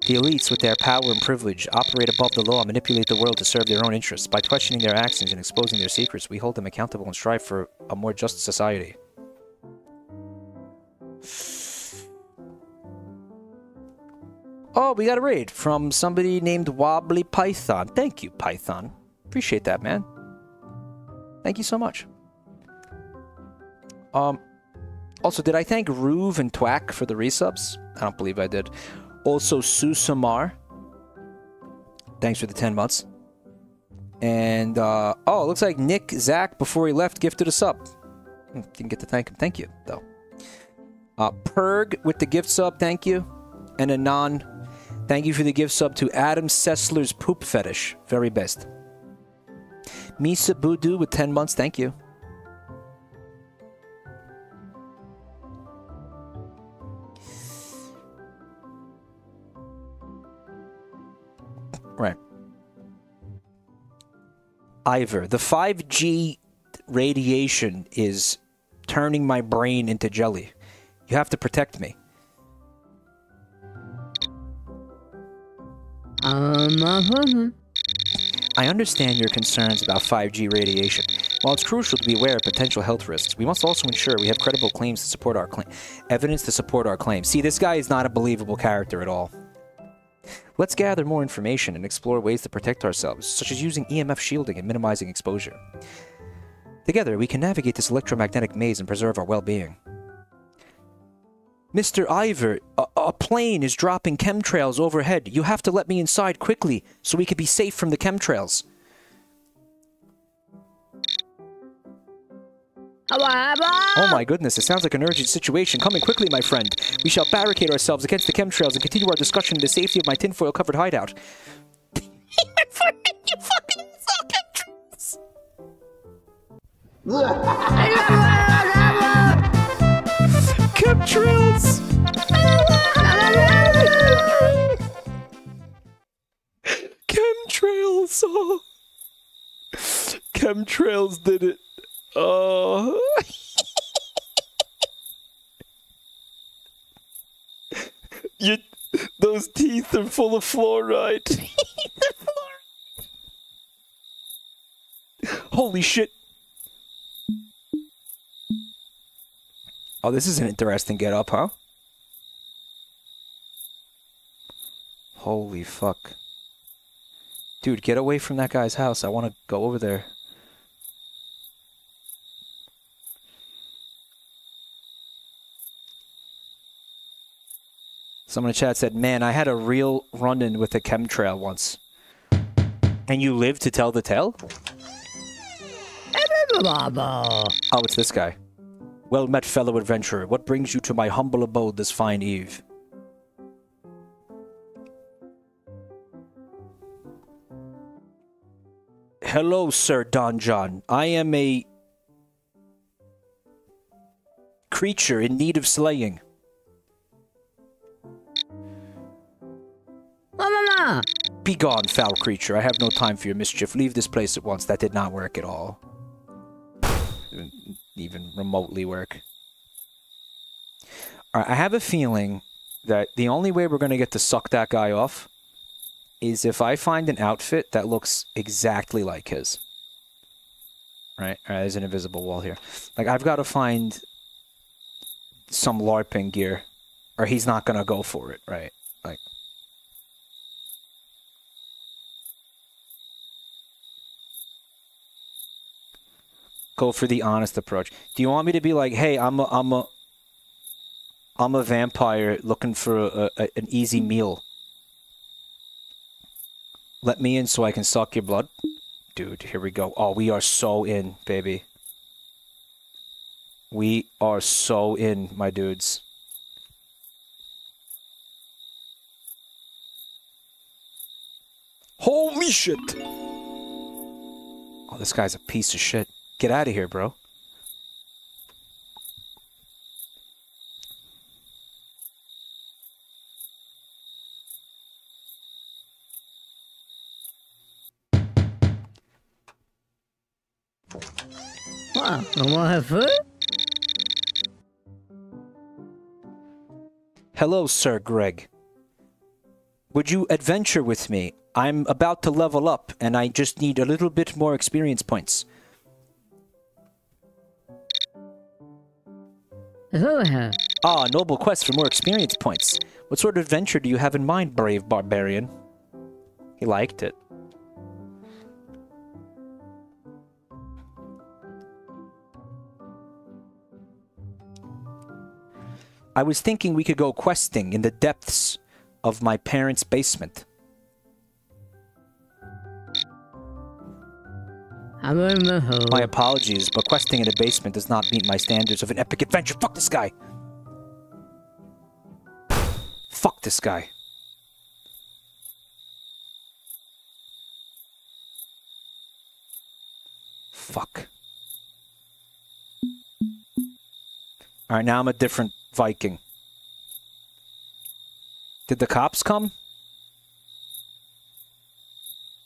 The elites, with their power and privilege, operate above the law manipulate the world to serve their own interests. By questioning their actions and exposing their secrets, we hold them accountable and strive for a more just society. Oh, we got a raid from somebody named Wobbly Python. Thank you, Python. Appreciate that, man. Thank you so much. Um, also, did I thank Ruve and Twack for the resubs? I don't believe I did. Also, Susamar. Thanks for the 10 months. And, uh, oh, it looks like Nick Zach, before he left, gifted a sub. Hmm, Didn't get to thank him. Thank you, though. Uh, Perg with the gift sub, thank you. And Anon, thank you for the gift sub to Adam Sessler's Poop Fetish. Very best. Misa Budu with 10 months, thank you. Right. Ivor, the 5G radiation is turning my brain into jelly. You have to protect me. Um, I understand your concerns about 5G radiation. While it's crucial to be aware of potential health risks, we must also ensure we have credible claims to support our claim, evidence to support our claims. See, this guy is not a believable character at all. Let's gather more information and explore ways to protect ourselves, such as using EMF shielding and minimizing exposure. Together, we can navigate this electromagnetic maze and preserve our well-being. Mr. Ivor, a, a plane is dropping chemtrails overhead. You have to let me inside quickly so we can be safe from the chemtrails. Oh my goodness, it sounds like an urgent situation. Coming quickly, my friend. We shall barricade ourselves against the chemtrails and continue our discussion in the safety of my tinfoil covered hideout. you fucking saw chemtrails! Chemtrails! Chemtrails! Oh. Chemtrails did it. Oh. you, those teeth are full of fluoride. Holy shit. Oh, this is an interesting get up, huh? Holy fuck. Dude, get away from that guy's house. I want to go over there. Someone in chat said, Man, I had a real run in with a chemtrail once. And you lived to tell the tale? Oh, it's this guy. Well met, fellow adventurer. What brings you to my humble abode this fine eve? Hello, Sir Don John. I am a creature in need of slaying. Mama! Begone, foul creature. I have no time for your mischief. Leave this place at once. That did not work at all. Even remotely work. Alright, I have a feeling that the only way we're going to get to suck that guy off is if I find an outfit that looks exactly like his. Right? Alright, there's an invisible wall here. Like, I've got to find some LARPing gear, or he's not going to go for it, right? Like, go for the honest approach. Do you want me to be like, hey, I'm a, I'm a, I'm a vampire looking for a, a, an easy meal. Let me in so I can suck your blood? Dude, here we go. Oh, we are so in, baby. We are so in, my dudes. Holy shit! Oh, this guy's a piece of shit. Get out of here, bro. I want have food? Hello, Sir Greg. Would you adventure with me? I'm about to level up, and I just need a little bit more experience points. Ah, noble quest for more experience points. What sort of adventure do you have in mind, brave barbarian? He liked it. I was thinking we could go questing in the depths of my parents' basement. My apologies, but questing in a basement does not meet my standards of an epic adventure. Fuck this guy! Fuck this guy. Fuck. Alright, now I'm a different Viking. Did the cops come?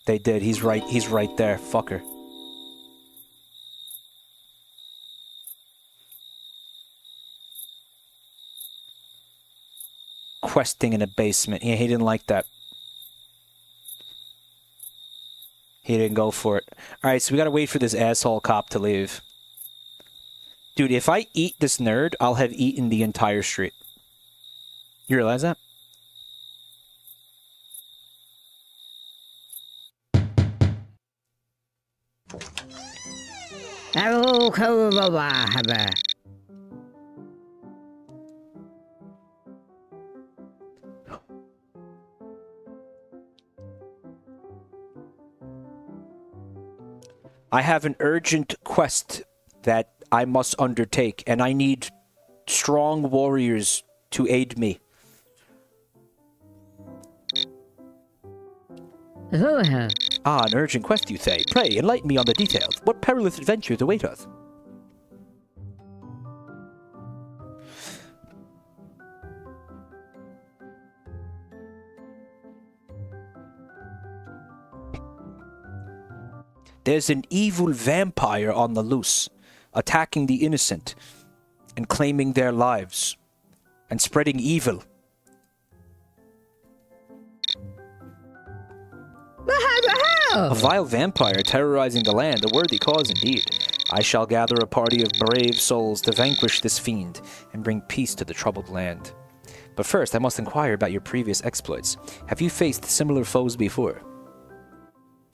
They did. He's right. He's right there. Fucker. Questing in a basement. Yeah, he didn't like that. He didn't go for it. Alright, so we gotta wait for this asshole cop to leave. Dude, if I eat this nerd, I'll have eaten the entire street. You realize that? I have an urgent quest that I must undertake, and I need strong warriors to aid me. Ah, an urgent quest, you say? Pray, enlighten me on the details. What perilous adventures await us? There's an evil vampire on the loose, attacking the innocent and claiming their lives and spreading evil. A vile vampire terrorizing the land, a worthy cause indeed. I shall gather a party of brave souls to vanquish this fiend and bring peace to the troubled land. But first, I must inquire about your previous exploits. Have you faced similar foes before?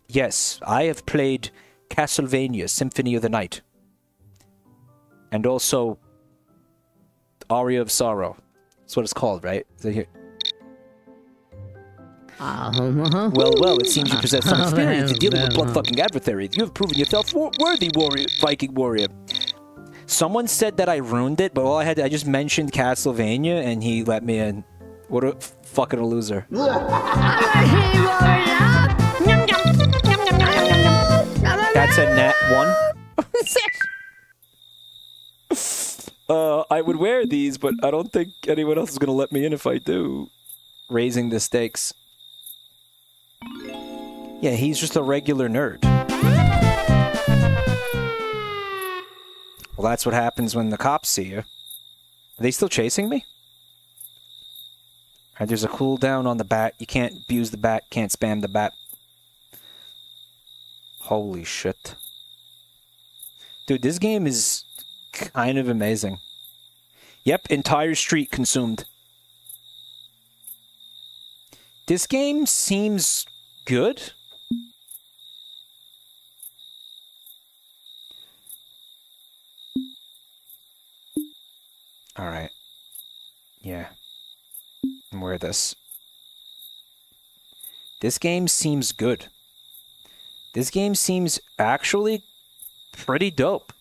Yes, I have played Castlevania Symphony of the Night. And also Aria of Sorrow. That's what it's called, right? Is it here? Uh-huh. Well, well, it seems you possess some experience in dealing with blood-fucking adversaries. You have proven yourself wor- worthy, warrior, Viking warrior. Someone said that I ruined it, but all I had to, I just mentioned Castlevania and he let me in. What a fucking loser. That's a net one. uh, I would wear these, but I don't think anyone else is gonna let me in if I do. Raising the stakes. Yeah, he's just a regular nerd. Well, that's what happens when the cops see you. Are they still chasing me? There's a cooldown on the bat. You can't abuse the bat, can't spam the bat. Holy shit. Dude, this game is kind of amazing. Yep, entire street consumed. This game seems good. All right. Yeah. And wear this. This game seems good. This game seems actually pretty dope.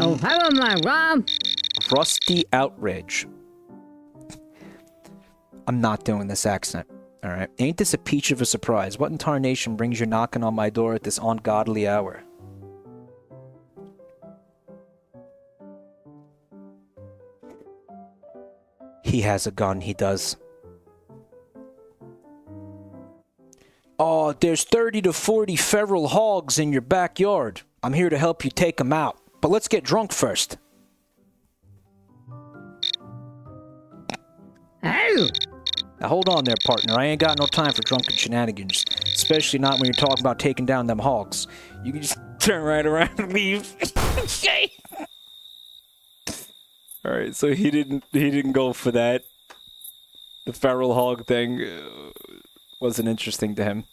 Oh, hello, my Rob. Rusty Outrage. I'm not doing this accent. All right. Ain't this a peach of a surprise? What in tarnation brings you knocking on my door at this ungodly hour? He has a gun, he does. Oh, there's 30 to 40 feral hogs in your backyard. I'm here to help you take them out. But let's get drunk first. Oh, Now hold on there, partner. I ain't got no time for drunken shenanigans. Especially not when you're talking about taking down them hogs. You can just turn right around and leave. okay. All right, so he didn't he didn't go for that. The feral hog thing uh, wasn't interesting to him.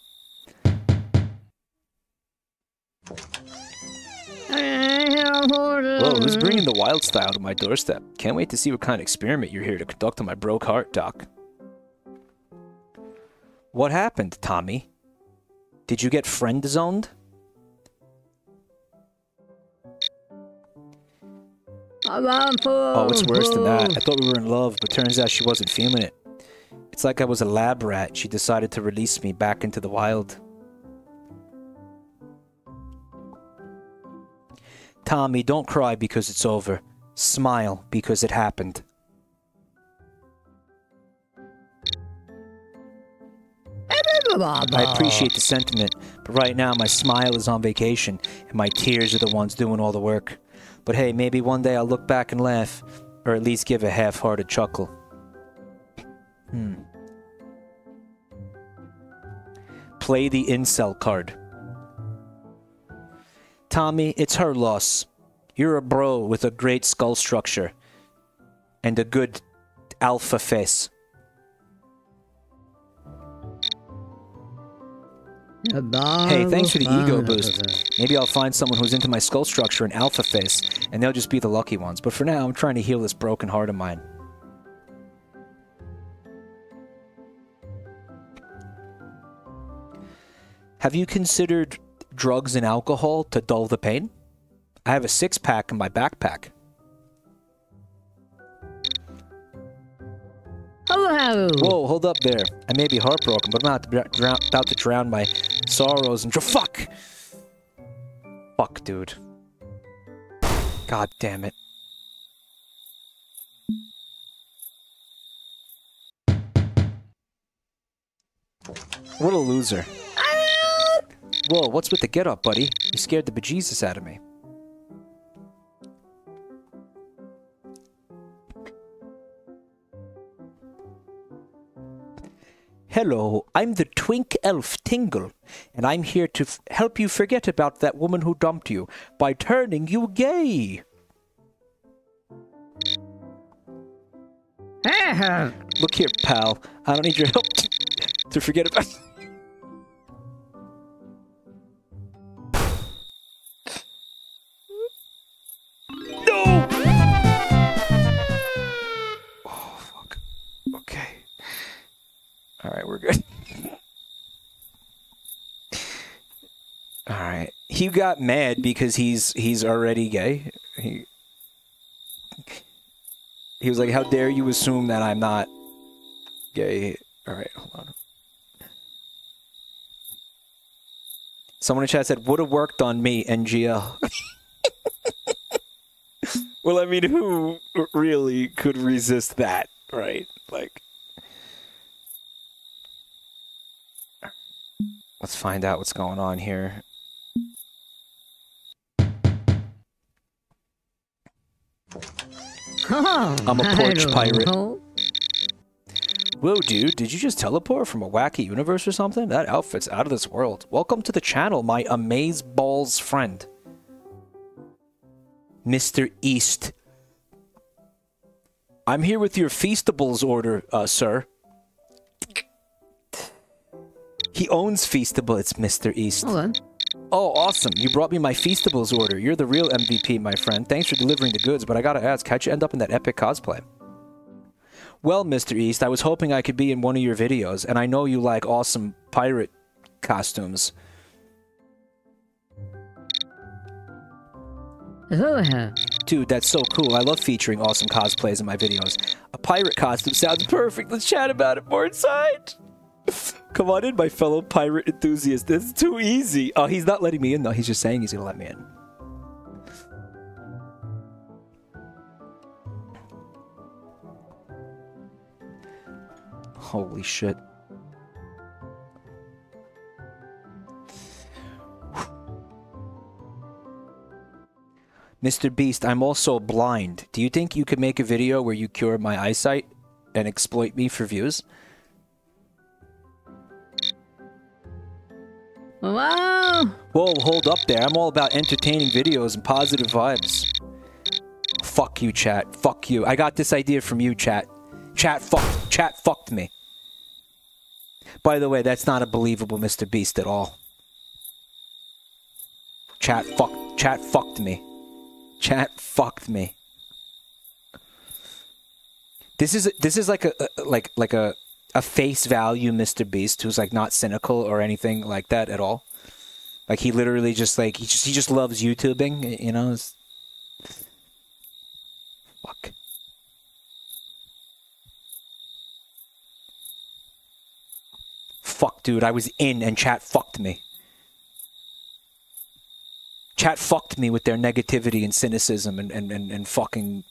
Whoa, who's bringing the wild style to my doorstep? Can't wait to see what kind of experiment you're here to conduct on my broke heart, Doc. What happened, Tommy? Did you get friend zoned? Oh, it's worse than that. I thought we were in love, but turns out she wasn't feeling it. It's like I was a lab rat. She decided to release me back into the wild. Tommy, don't cry because it's over. Smile because it happened. I appreciate the sentiment, but right now my smile is on vacation and my tears are the ones doing all the work. But hey, maybe one day I'll look back and laugh, or at least give a half hearted chuckle. Hmm. Play the incel card. Tommy, it's her loss. You're a bro with a great skull structure and a good alpha face. Hey, thanks for the ego boost. Maybe I'll find someone who's into my skull structure and alpha face, and they'll just be the lucky ones. But for now, I'm trying to heal this broken heart of mine. Have you considered drugs and alcohol to dull the pain? I have a six pack in my backpack. Hello. Whoa, hold up there. I may be heartbroken, but I'm not about to drown my sorrows and. Fuck! Fuck, dude. God damn it. What a loser. Whoa, what's with the get up, buddy? You scared the bejesus out of me. Hello, I'm the twink elf Tingle, and I'm here to help you forget about that woman who dumped you by turning you gay. Eh, uh, Look here, pal. I don't need your help to forget about. Alright, we're good. All right. He got mad because he's he's already gay. He he was like, "How dare you assume that I'm not gay?" All right, hold on. Someone in chat said, "Would have worked on me, NGL." well, I mean, who really could resist that, right? Like, let's find out what's going on here. Oh, I'm a porch pirate. know. Whoa, dude, did you just teleport from a wacky universe or something? That outfit's out of this world. Welcome to the channel, my amaze balls friend. Mr. East. I'm here with your Feastables order, uh, sir. He owns Feastable, it's Mr. East. Hold on. Oh, awesome. You brought me my Feastables order. You're the real MVP, my friend. Thanks for delivering the goods, but I gotta ask, how'd you end up in that epic cosplay? Well, Mr. East, I was hoping I could be in one of your videos, and I know you like awesome pirate costumes. Oh, Dude, that's so cool. I love featuring awesome cosplays in my videos. A pirate costume sounds perfect. Let's chat about it more inside. Come on in, my fellow pirate enthusiast. This is too easy. Oh, he's not letting me in, though. He's just saying he's to let me in. Holy shit. Mr. Beast, I'm also blind. Do you think you could make a video where you cure my eyesight and exploit me for views? Wow. Whoa, hold up there. I'm all about entertaining videos and positive vibes. Fuck you, chat. Fuck you. I got this idea from you, chat. Chat fuck chat fucked me. By the way, that's not a believable Mr. Beast at all. Chat fuck chat fucked me. Chat fucked me. This is this is like a like like a a face value Mr. Beast who's like not cynical or anything like that at all. Like he literally just like he just he just loves YouTubing, you know. It's... Fuck. Fuck, dude. I was in and chat fucked me. Chat fucked me with their negativity and cynicism and, and, and, and fucking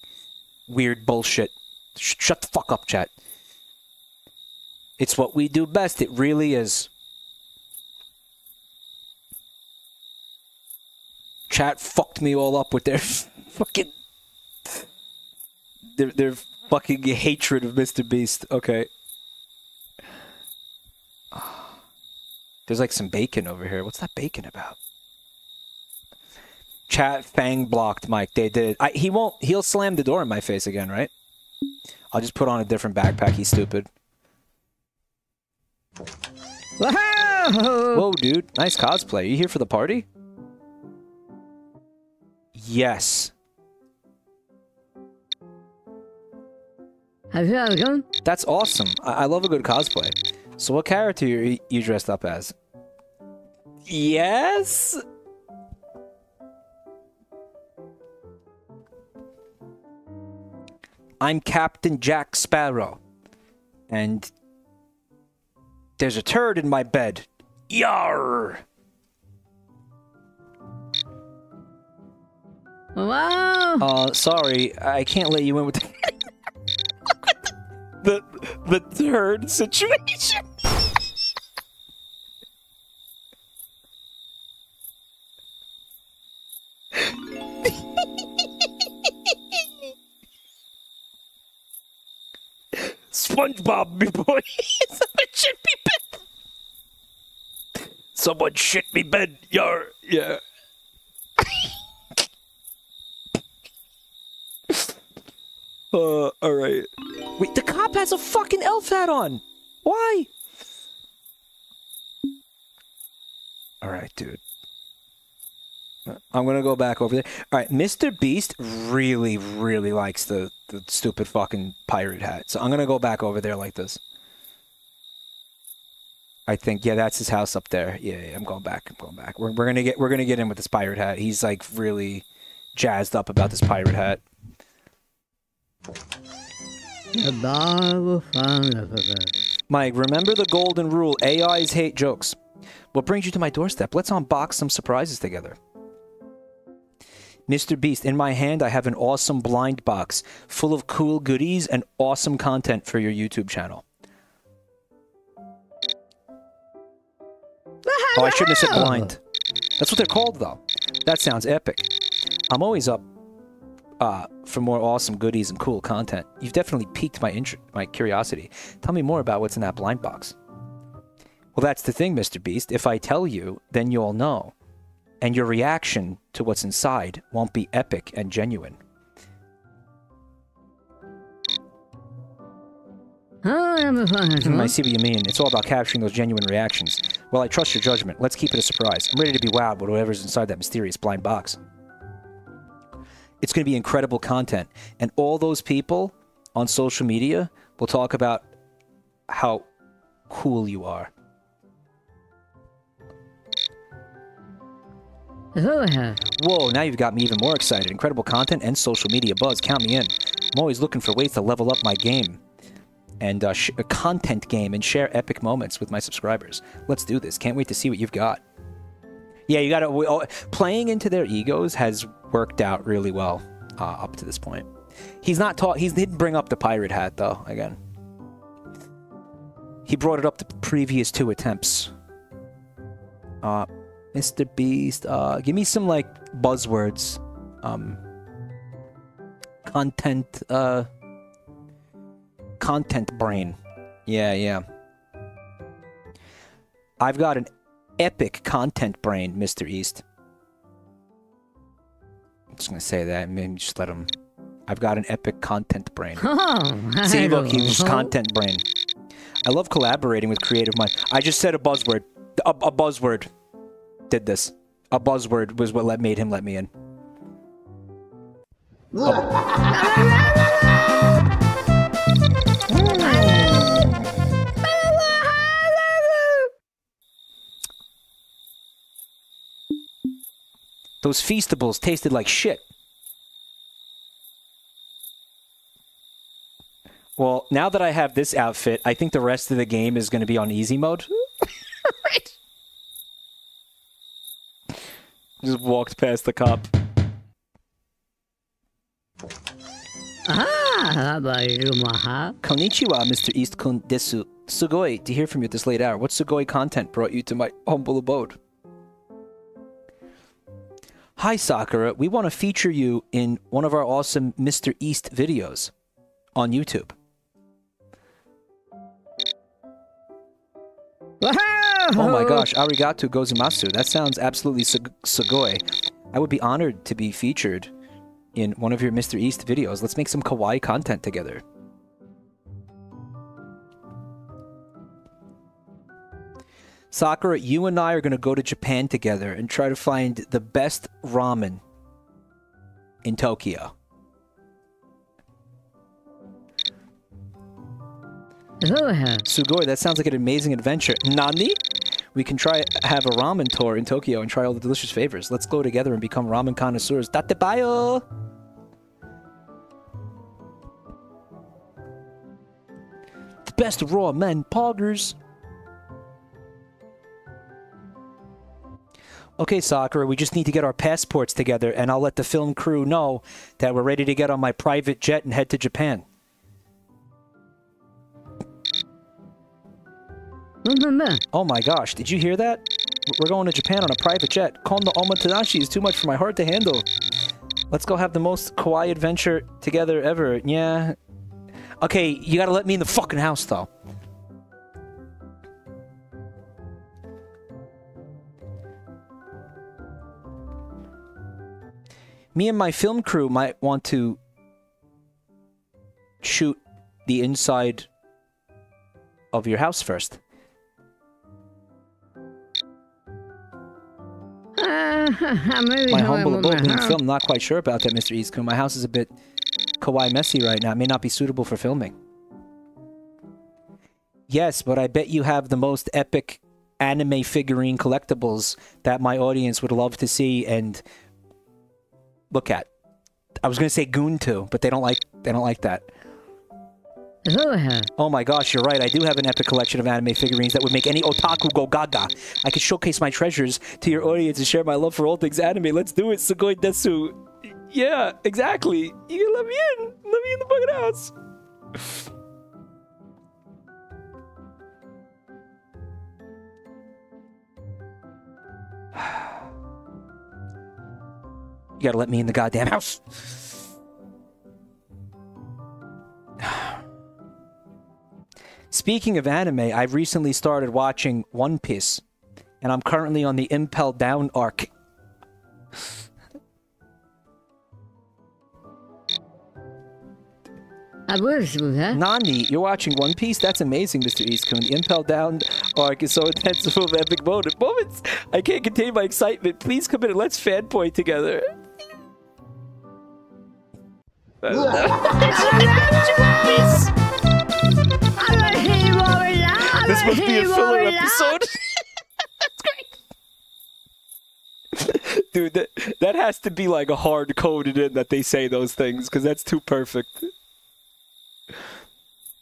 weird bullshit. Sh- shut the fuck up, chat. It's what we do best. It really is. Chat fucked me all up with their fucking their their fucking hatred of Mr. Beast. Okay. There's like some bacon over here. What's that bacon about? Chat fang blocked Mike. They did. I, he won't. He'll slam the door in my face again, right? I'll just put on a different backpack. He's stupid. Whoa. Dude. Nice cosplay. You here for the party? Yes. Have you ever gone? That's awesome. I, I love a good cosplay. So what character you you dressed up as? Yes. I'm Captain Jack Sparrow. And there's a turd in my bed. Yar! Wow. Uh, sorry, I can't let you in with the the, the turd situation. SpongeBob, boy. Someone shit me bed. Someone shit me bed. Yar, yeah. Uh, all right. Wait, the cop has a fucking elf hat on. Why? All right, dude. I'm gonna go back over there. All right, Mr. Beast really, really likes the the stupid fucking pirate hat. So I'm gonna go back over there like this. I think yeah, that's his house up there. Yeah, yeah I'm going back. I'm going back. We're, we're gonna get we're gonna get in with this pirate hat. He's like really jazzed up about this pirate hat. The bar will find a Mike, remember the golden rule: AIs hate jokes. What brings you to my doorstep? Let's unbox some surprises together. Mr. Beast, in my hand, I have an awesome blind box full of cool goodies and awesome content for your YouTube channel. Oh, I shouldn't have said blind. That's what they're called, though. That sounds epic. I'm always up uh, for more awesome goodies and cool content. You've definitely piqued my my curiosity. Tell me more about what's in that blind box. Well, that's the thing, Mr. Beast. If I tell you, then you'll know. And your reaction to what's inside won't be epic and genuine. Hmm, I see what you mean. It's all about capturing those genuine reactions. Well, I trust your judgment. Let's keep it a surprise. I'm ready to be wowed with whatever's inside that mysterious blind box. It's going to be incredible content. And all those people on social media will talk about how cool you are. Oh, Whoa, now you've got me even more excited. Incredible content and social media buzz. Count me in. I'm always looking for ways to level up my game and uh, sh- a content game and share epic moments with my subscribers. Let's do this. Can't wait to see what you've got. Yeah, you got to. Oh, playing into their egos has worked out really well uh, up to this point. He's not taught. He didn't bring up the pirate hat though. Again, he brought it up the previous two attempts. Uh, Mr. Beast, uh, give me some like buzzwords. Um, content, uh, content brain. Yeah, yeah. I've got an epic content brain, Mr. East. I'm just gonna say that. Maybe just let him. I've got an epic content brain. Oh, See, look, he was just content brain. I love collaborating with creative minds. I just said a buzzword. A, a buzzword did this. A buzzword was what let made him let me in. Those feastables tasted like shit. Well, now that I have this outfit, I think the rest of the game is going to be on easy mode. Just walked past the cop. Ah. Konnichiwa, Mr. East Kun desu. Sugoi to hear from you at this late hour. What Sugoi content brought you to my humble abode? Hi, Sakura. We want to feature you in one of our awesome Mr. East videos on YouTube. Oh my gosh, arigato gozaimasu. That sounds absolutely sug- sugoi. I would be honored to be featured in one of your Mr. East videos. Let's make some kawaii content together. Sakura, you and I are going to go to Japan together and try to find the best ramen in Tokyo. Sugoi, that sounds like an amazing adventure. Nani? We can try have a ramen tour in Tokyo and try all the delicious flavors. Let's go together and become ramen connoisseurs. Dattebayo! The best raw men poggers. Okay, Sakura, we just need to get our passports together, and I'll let the film crew know that we're ready to get on my private jet and head to Japan. Mm-hmm. Oh my gosh, did you hear that? We're going to Japan on a private jet. Kondo Omotenashi is too much for my heart to handle. Let's go have the most kawaii adventure together ever. Yeah. Okay, you gotta let me in the fucking house, though. Me and my film crew might want to shoot the inside of your house first. Uh, My humble abode being filmed. Not quite sure about that, Mr. Izuku. My house is a bit kawaii messy right now. It may not be suitable for filming. Yes, but I bet you have the most epic anime figurine collectibles that my audience would love to see and look at. I was gonna say Goon too, but they don't like they don't like that. Oh my gosh, you're right. I do have an epic collection of anime figurines that would make any otaku go gaga. I could showcase my treasures to your audience and share my love for all things anime. Let's do it, Sugoi Desu. Yeah, exactly. You can let me in. Let me in the fucking house. You gotta let me in the goddamn house. Speaking of anime, I've recently started watching One Piece, and I'm currently on the Impel Down arc. Nani, you're watching One Piece? That's amazing, Mr. Eastcoon. The Impel Down arc is so intense full of epic moments. I can't contain my excitement. Please come in and let's fanboy together. This must be a filler episode. Dude, that, that has to be like a hard coded in that they say those things because that's too perfect.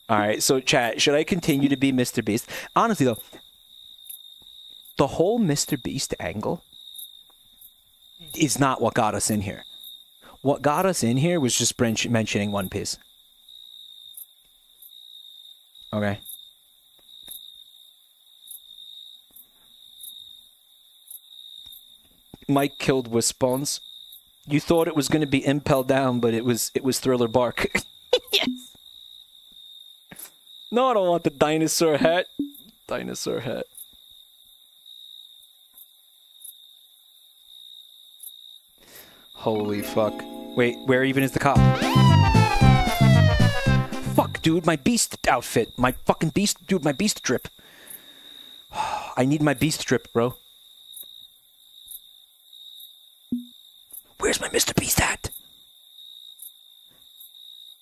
All right, so chat, should I continue to be Mr. Beast? Honestly, though, the whole Mr. Beast angle is not what got us in here. What got us in here was just mentioning One Piece. Okay. Mike killed Wispbones. You thought it was going to be Impel Down, but it was it was Thriller Bark. yes. No, I don't want the dinosaur hat. Dinosaur hat. Holy fuck. Wait, where even is the cop? Fuck, dude, my beast outfit. My fucking beast, dude, my beast drip. I need my beast drip, bro. Where's my Mr. Beast at?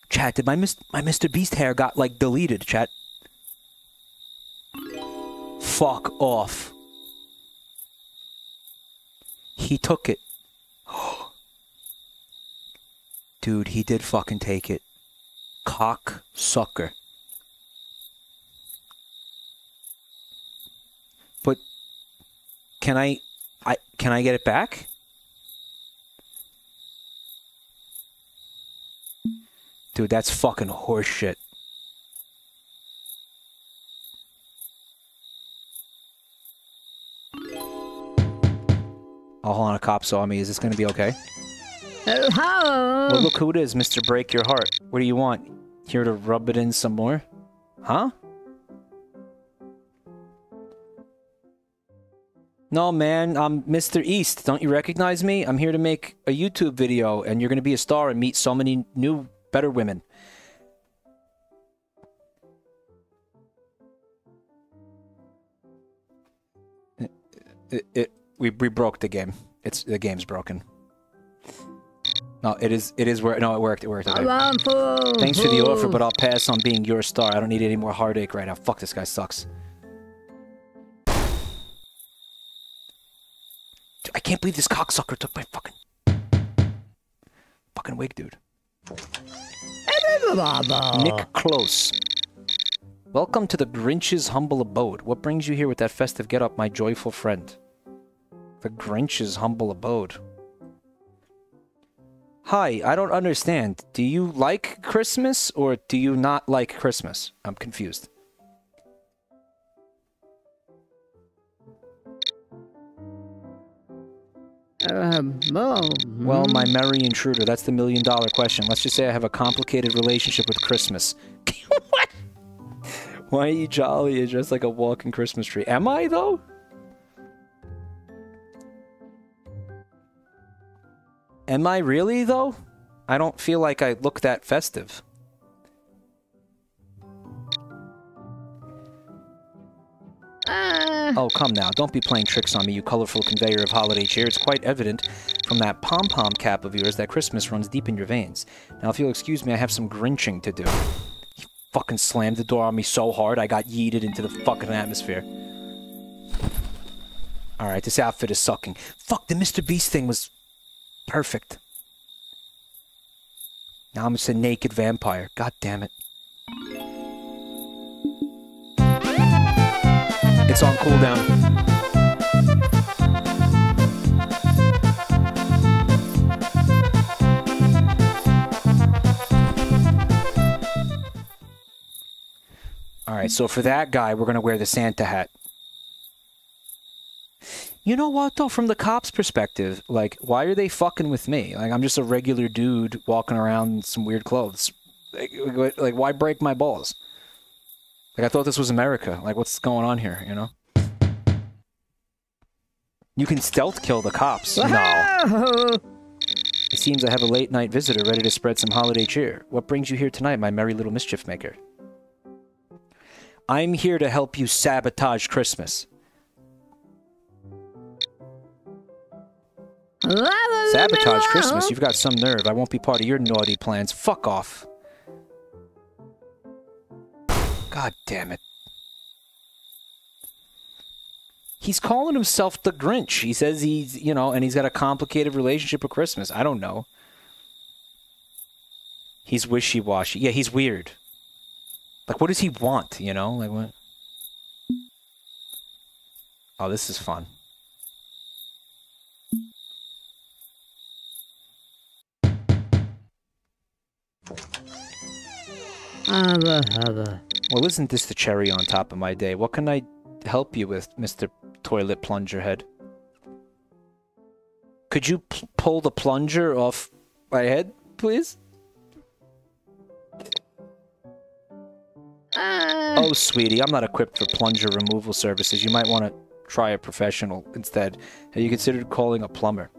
Chat, did my Mis- my Mr. Beast hair got like deleted, chat? Fuck off. He took it. Dude, he did fucking take it. Cock sucker. But can I I can I get it back? Dude, that's fucking horseshit. Oh, hold on, a cop saw me. Is this gonna be okay? Oh, how? Well, look who it is, Mr. Break Your Heart. What do you want? Here to rub it in some more? Huh? No, man, I'm Mr. East. Don't you recognize me? I'm here to make a YouTube video, and you're gonna be a star and meet so many new, better women. It, it, we, we broke the game. It's the game's broken. No, it is. It is where. No, it worked. It worked. Okay. Thanks for the offer, but I'll pass on being your star. I don't need any more heartache right now. Fuck, this guy sucks. Dude, I can't believe this cocksucker took my fucking fucking wig, dude. Nick Close. Welcome to the Grinch's humble abode. What brings you here with that festive get-up, my joyful friend? The Grinch's humble abode. Hi, I don't understand. Do you like Christmas or do you not like Christmas? I'm confused. Um, oh, Well, my merry intruder, that's the million dollar question. Let's just say I have a complicated relationship with Christmas. what? Why are you jolly You're just like a walking Christmas tree? Am I, though? Am I really, though? I don't feel like I look that festive. uh, Oh, come now. Don't be playing tricks on me, you colorful conveyor of holiday cheer. It's quite evident from that pom pom cap of yours that Christmas runs deep in your veins. Now, if you'll excuse me, I have some grinching to do. You fucking slammed the door on me so hard I got yeeted into the fucking atmosphere. Alright, this outfit is sucking. Fuck, the Mr. Beast thing was perfect. Now I'm just a naked vampire. God damn it. It's on cooldown. Alright, so for that guy, we're gonna wear the Santa hat. You know what though, from the cops' perspective, like, why are they fucking with me? Like, I'm just a regular dude walking around in some weird clothes. Like, like, like, why break my balls? Like, I thought this was America. Like, what's going on here? You know? You can stealth kill the cops. No. It seems I have a late night visitor ready to spread some holiday cheer. What brings you here tonight, my merry little mischief maker? I'm here to help you sabotage Christmas. Sabotage Christmas? You've got some nerve. I won't be part of your naughty plans. Fuck off. God damn it. He's calling himself the Grinch. He says he's, you know, and he's got a complicated relationship with Christmas. I don't know. He's wishy washy. Yeah, he's weird. Like, what does he want, you know? Like, what? Oh, this is fun. Well, isn't this the cherry on top of my day? What can I help you with, Mr. Toilet Plunger Head? Could you p- pull the plunger off my head, please? Uh, Oh, sweetie, I'm not equipped for plunger removal services. You might want to try a professional instead. Have you considered calling a plumber?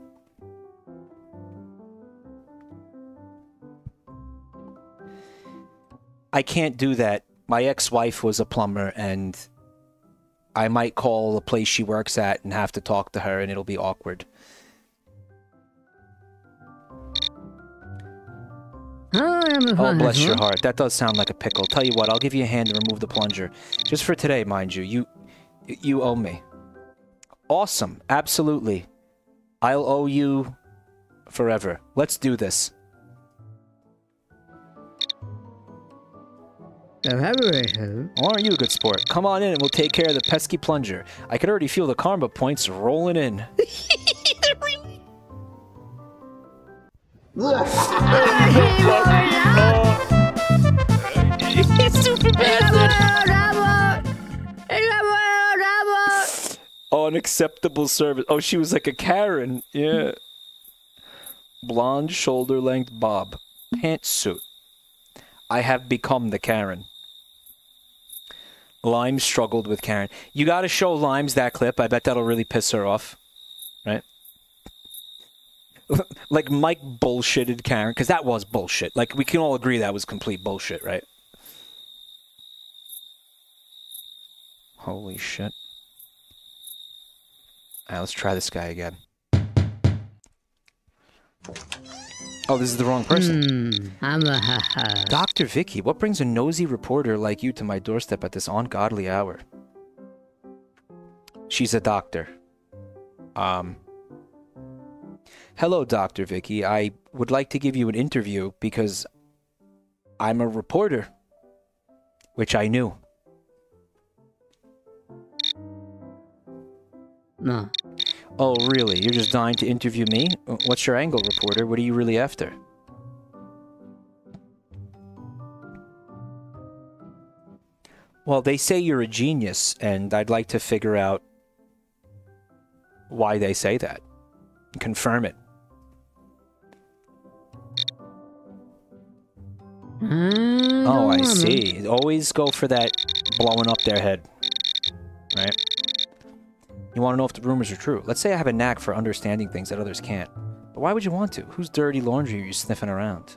I can't do that. My ex-wife was a plumber, and I might call the place she works at and have to talk to her, and it'll be awkward. Oh, oh bless mm-hmm. your heart. That does sound like a pickle. Tell you what, I'll give you a hand to remove the plunger. Just for today, mind you. You you owe me. Awesome. Absolutely. I'll owe you forever. Let's do this. Aren't oh, you a good sport? Come on in and we'll take care of the pesky plunger. I can already feel the karma points rolling in. Unacceptable service. Oh, she was like a Karen. Yeah. Blonde shoulder length bob. Pantsuit. I have become the Karen. Lime struggled with Karen. You gotta show Limes that clip. I bet that'll really piss her off. Right? like Mike bullshitted Karen, because that was bullshit. Like we can all agree that was complete bullshit, right? Holy shit. Alright, let's try this guy again. Oh, this is the wrong person. I'm a ha ha. Dr. Vicky, what brings a nosy reporter like you to my doorstep at this ungodly hour? She's a doctor. Um. Hello, Dr. Vicky. I would like to give you an interview because I'm a reporter, which I knew. No. Oh, really? You're just dying to interview me? Uh, what's your angle, reporter? What are you really after? Well, they say you're a genius, and I'd like to figure out why they say that. Confirm it. Hmm. Oh, I see. Always go for that blowing up their head. Right? You want to know if the rumors are true. Let's say I have a knack for understanding things that others can't. But why would you want to? Whose dirty laundry are you sniffing around?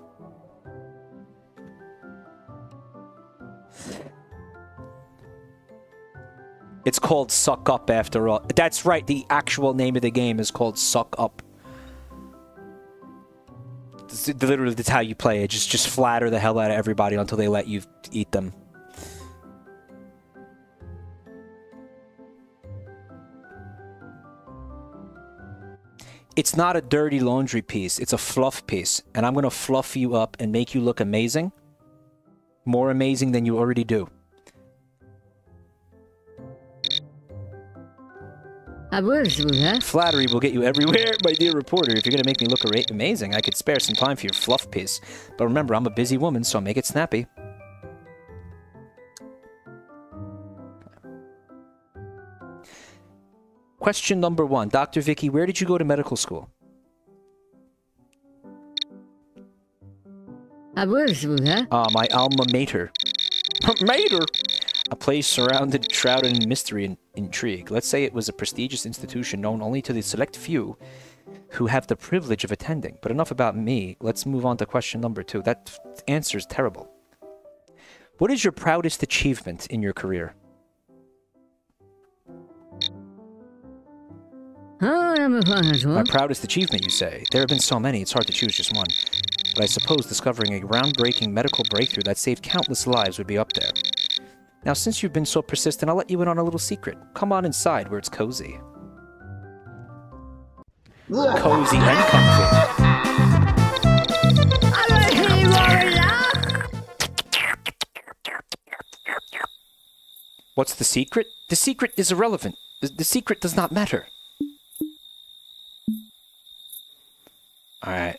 It's called Suck Up after all. That's right, the actual name of the game is called Suck Up. Literally that's how you play it. Just just flatter the hell out of everybody until they let you eat them. It's not a dirty laundry piece. It's a fluff piece, and I'm gonna fluff you up and make you look amazing. More amazing than you already do. Flattery will get you everywhere, my dear reporter. If you're gonna make me look amazing, I could spare some time for your fluff piece. But remember, I'm a busy woman, so make it snappy. Question number one, Dr. Vicky, where did you go to medical school? I was with her. Uh, my alma mater. mater? A place surrounded, shrouded in mystery and intrigue. Let's say it was a prestigious institution known only to the select few who have the privilege of attending. But enough about me. Let's move on to question number two. That answer is terrible. What is your proudest achievement in your career? My proudest achievement, you say? There have been so many, it's hard to choose just one. But I suppose discovering a groundbreaking medical breakthrough that saved countless lives would be up there. Now, since you've been so persistent, I'll let you in on a little secret. Come on inside where it's cozy. Cozy and comfy. What's the secret? The secret is irrelevant. The, the secret does not matter. Alright.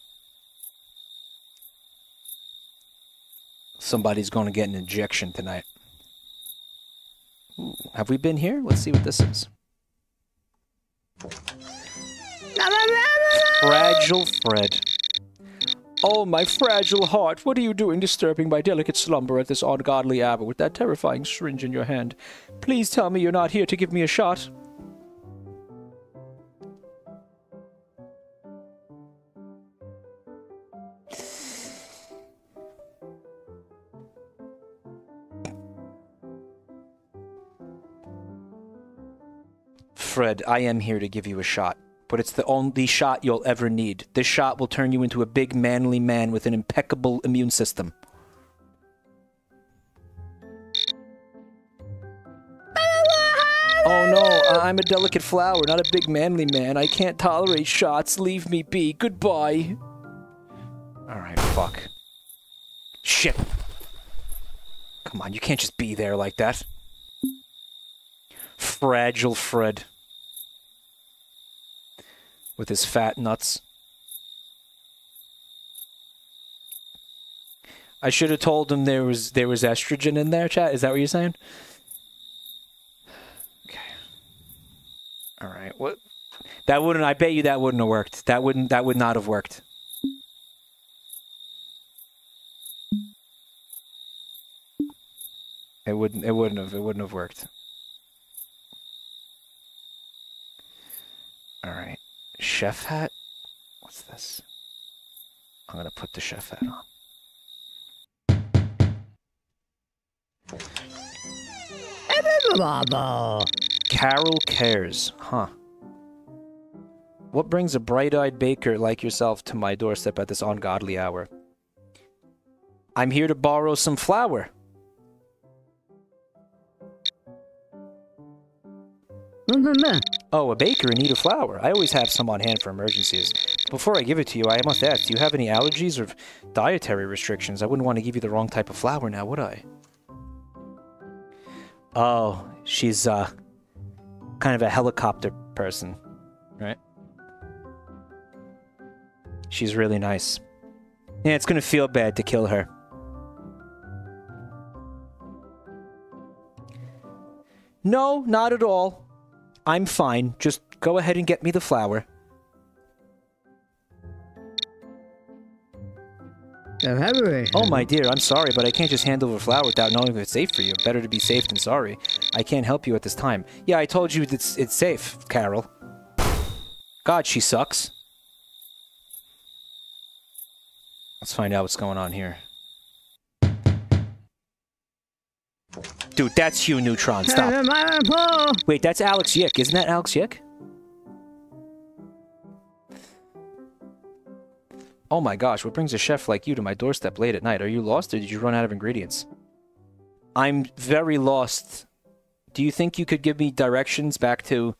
Somebody's going to get an injection tonight. Ooh, have we been here? Let's see what this is. Fragile Fred. Oh, my fragile heart, what are you doing disturbing my delicate slumber at this ungodly hour with that terrifying syringe in your hand? Please tell me you're not here to give me a shot. Fred, I am here to give you a shot, but it's the only shot you'll ever need. This shot will turn you into a big, manly man with an impeccable immune system. Oh no, I'm a delicate flower, not a big, manly man. I can't tolerate shots. Leave me be. Goodbye. Alright, fuck. Shit. Come on, you can't just be there like that. Fragile Fred. With his fat nuts. I should have told him there was there was estrogen in there, chat. Is that what you're saying? Okay. All right. What? That wouldn't. I bet you that wouldn't have worked. That wouldn't. That would not have worked. It wouldn't. It wouldn't have. It wouldn't have worked. All right. Chef hat. What's this? I'm gonna put the chef hat on. Carol cares, huh? What brings a bright-eyed baker like yourself to my doorstep at this ungodly hour? I'm here to borrow some flour. Mm-hmm. Oh, a baker in need of flour. I always have some on hand for emergencies. Before I give it to you, I must ask, do you have any allergies or dietary restrictions? I wouldn't want to give you the wrong type of flour now, would I? Oh, she's, uh, kind of a helicopter person, right? She's really nice. Yeah, it's gonna feel bad to kill her. No, not at all. I'm fine. Just go ahead and get me the flour. Oh, my dear, I'm sorry, but I can't just hand over flour without knowing if it's safe for you. Better to be safe than sorry. I can't help you at this time. Yeah, I told you it's, it's safe, Carol. God, she sucks. Let's find out what's going on here. Dude, that's Hugh Neutron. Stop. Wait, that's Alex Yick. Isn't that Alex Yick? Oh my gosh, what brings a chef like you to my doorstep late at night? Are you lost or did you run out of ingredients? I'm very lost. Do you think you could give me directions back to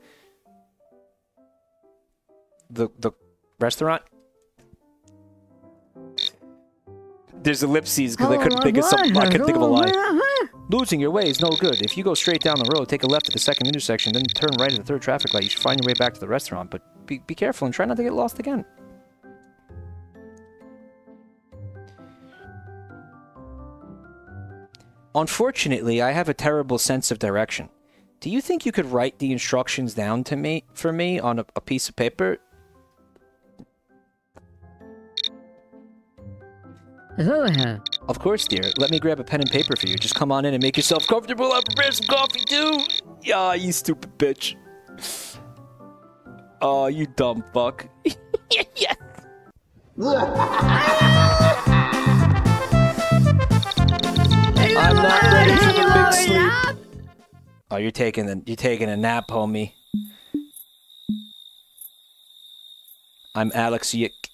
the the restaurant? There's ellipses because I couldn't think of something. I couldn't think of a line. Losing your way is no good. If you go straight down the road, take a left at the second intersection, then turn right at the third traffic light, you should find your way back to the restaurant. But be, be careful and try not to get lost again. Unfortunately, I have a terrible sense of direction. Do you think you could write the instructions down to me for me on a, a piece of paper? Aloha. Of course, dear. Let me grab a pen and paper for you. Just come on in and make yourself comfortable. I'll prepare some coffee too. Yeah, you stupid bitch. Oh, you dumb fuck. yeah. I'm not ready for the big sleep. Oh, you're taking the you're taking a nap, homie. I'm Alex Yick.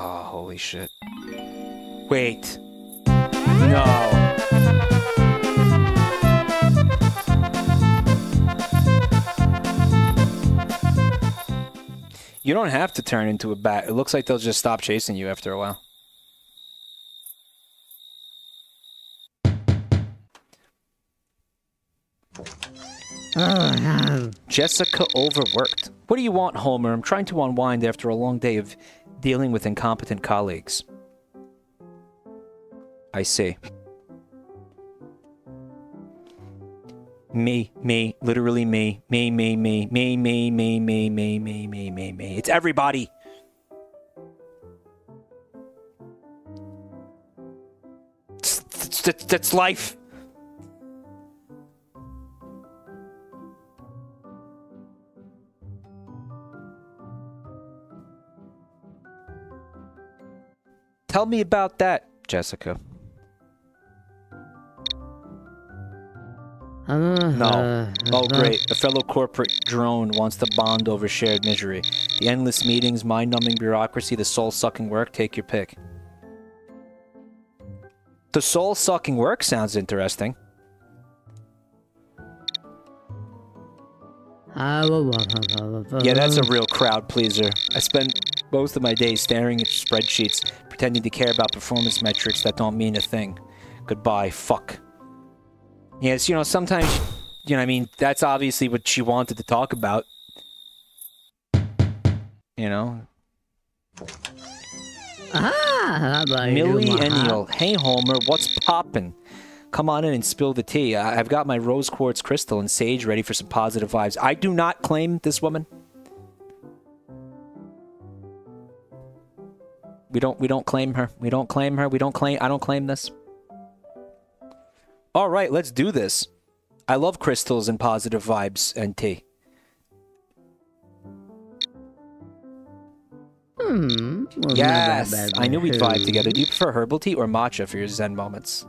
Oh, holy shit. Wait. No. You don't have to turn into a bat. It looks like they'll just stop chasing you after a while. Oh no. Jessica overworked. What do you want, Homer? I'm trying to unwind after a long day of dealing with incompetent colleagues. I see. Me, me, literally me, me, me, me, me, me, me, me, me, me, me, me, me. It's everybody. That's life. Tell me about that, Jessica. Uh-huh. No. Uh-huh. Oh, great. A fellow corporate drone wants to bond over shared misery. The endless meetings, mind numbing bureaucracy, the soul sucking work, take your pick. The soul sucking work sounds interesting. Ah, yeah, that's a real crowd pleaser. I spend most of my days staring at spreadsheets, pretending to care about performance metrics that don't mean a thing. Goodbye, fuck. Yes, you know, sometimes, you know, I mean, that's obviously what she wanted to talk about. You know? Ah, Millennial. Hey, Homer, what's poppin'? Come on in and spill the tea. I've got my rose quartz crystal and sage ready for some positive vibes. I do not claim this woman. We don't. We don't claim her. We don't claim her. We don't claim. I don't claim this. All right, let's do this. I love crystals and positive vibes and tea. Hmm. well, Yes, I knew we'd vibe together. Do you prefer herbal tea or matcha for your Zen moments?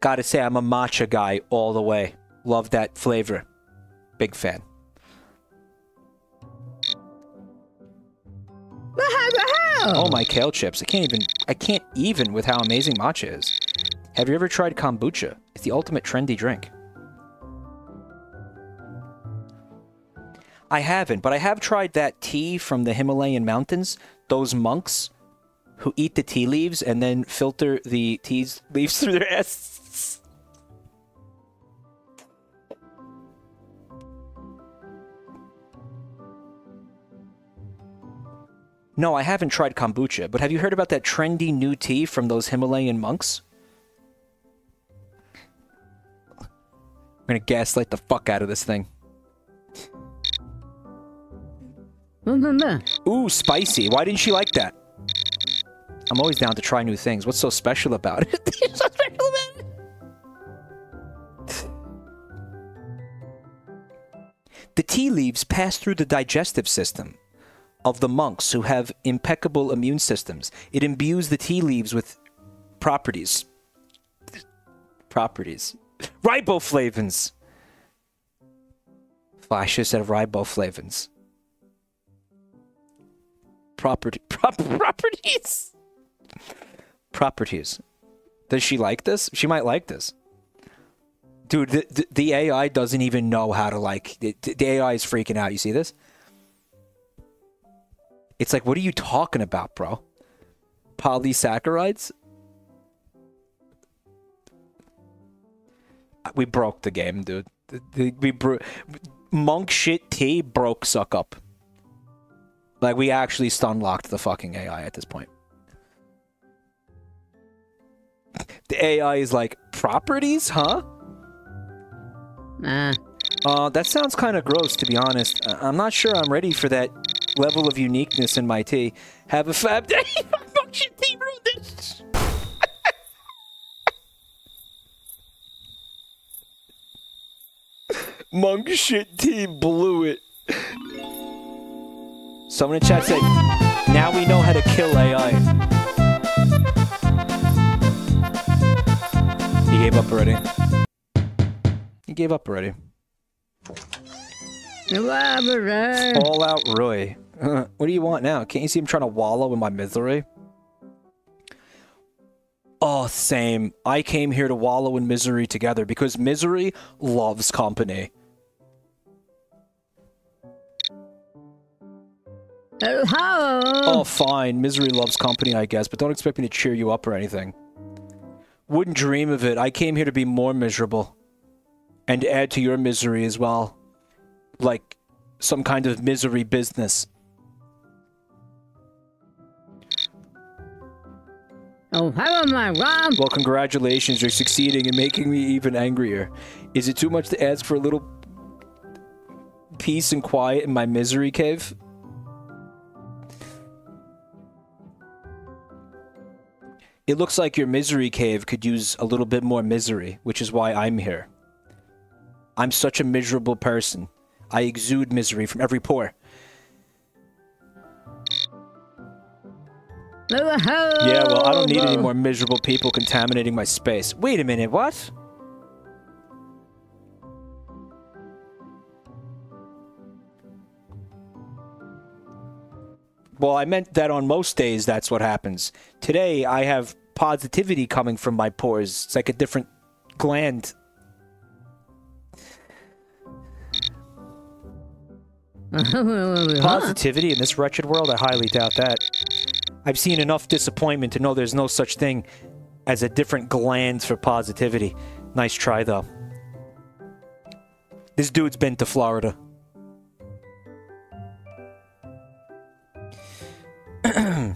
Gotta say, I'm a matcha guy all the way. Love that flavor. Big fan. Oh my kale chips! I can't even. I can't even with how amazing matcha is. Have you ever tried kombucha? It's the ultimate trendy drink. I haven't, but I have tried that tea from the Himalayan mountains. Those monks who eat the tea leaves and then filter the tea leaves through their asses. No, I haven't tried kombucha, but have you heard about that trendy new tea from those Himalayan monks? I'm gonna gaslight the fuck out of this thing. Blah. Ooh, spicy. Why didn't she like that? I'm always down to try new things. What's so special about it? What's so special about it? The tea leaves pass through the digestive system of the monks who have impeccable immune systems. It imbues the tea leaves with properties. Properties. Riboflavins. I should have said riboflavins. Property, prop, properties. Properties. Does she like this? She might like this. Dude, the, the, the AI doesn't even know how to like. The, the AI is freaking out. You see this? It's like, what are you talking about, bro? Polysaccharides? We broke the game, dude. We bro- monk shit tea broke suck up. Like we actually stun locked the fucking AI at this point. The AI is like properties, huh? Nah. Uh, that sounds kind of gross, to be honest. I'm not sure I'm ready for that level of uniqueness in my tea. Have a fab day. Monk shit tea this. Monk shit tea blew it. Someone in chat said, now we know how to kill AI. He gave up already. He gave up already. Elaborate. All out Roy. Uh, what do you want now? Can't you see him trying to wallow in my misery? Oh, same. I came here to wallow in misery together because misery loves company. Hello. Oh, fine. Misery loves company, I guess, but don't expect me to cheer you up or anything. Wouldn't dream of it. I came here to be more miserable. And add to your misery as well. Like some kind of misery business. Oh, hello, my Rob. Well, congratulations. You're succeeding in making me even angrier. Is it too much to ask for a little peace and quiet in my misery cave? It looks like your misery cave could use a little bit more misery, which is why I'm here. I'm such a miserable person. I exude misery from every pore. Yeah, well, I don't need any more miserable people contaminating my space. Wait a minute, what? Well, I meant that on most days that's what happens. Today, I have positivity coming from my pores. It's like a different gland. Positivity in this wretched world? I highly doubt that. I've seen enough disappointment to know there's no such thing as a different gland for positivity. Nice try, though. This dude's been to Florida.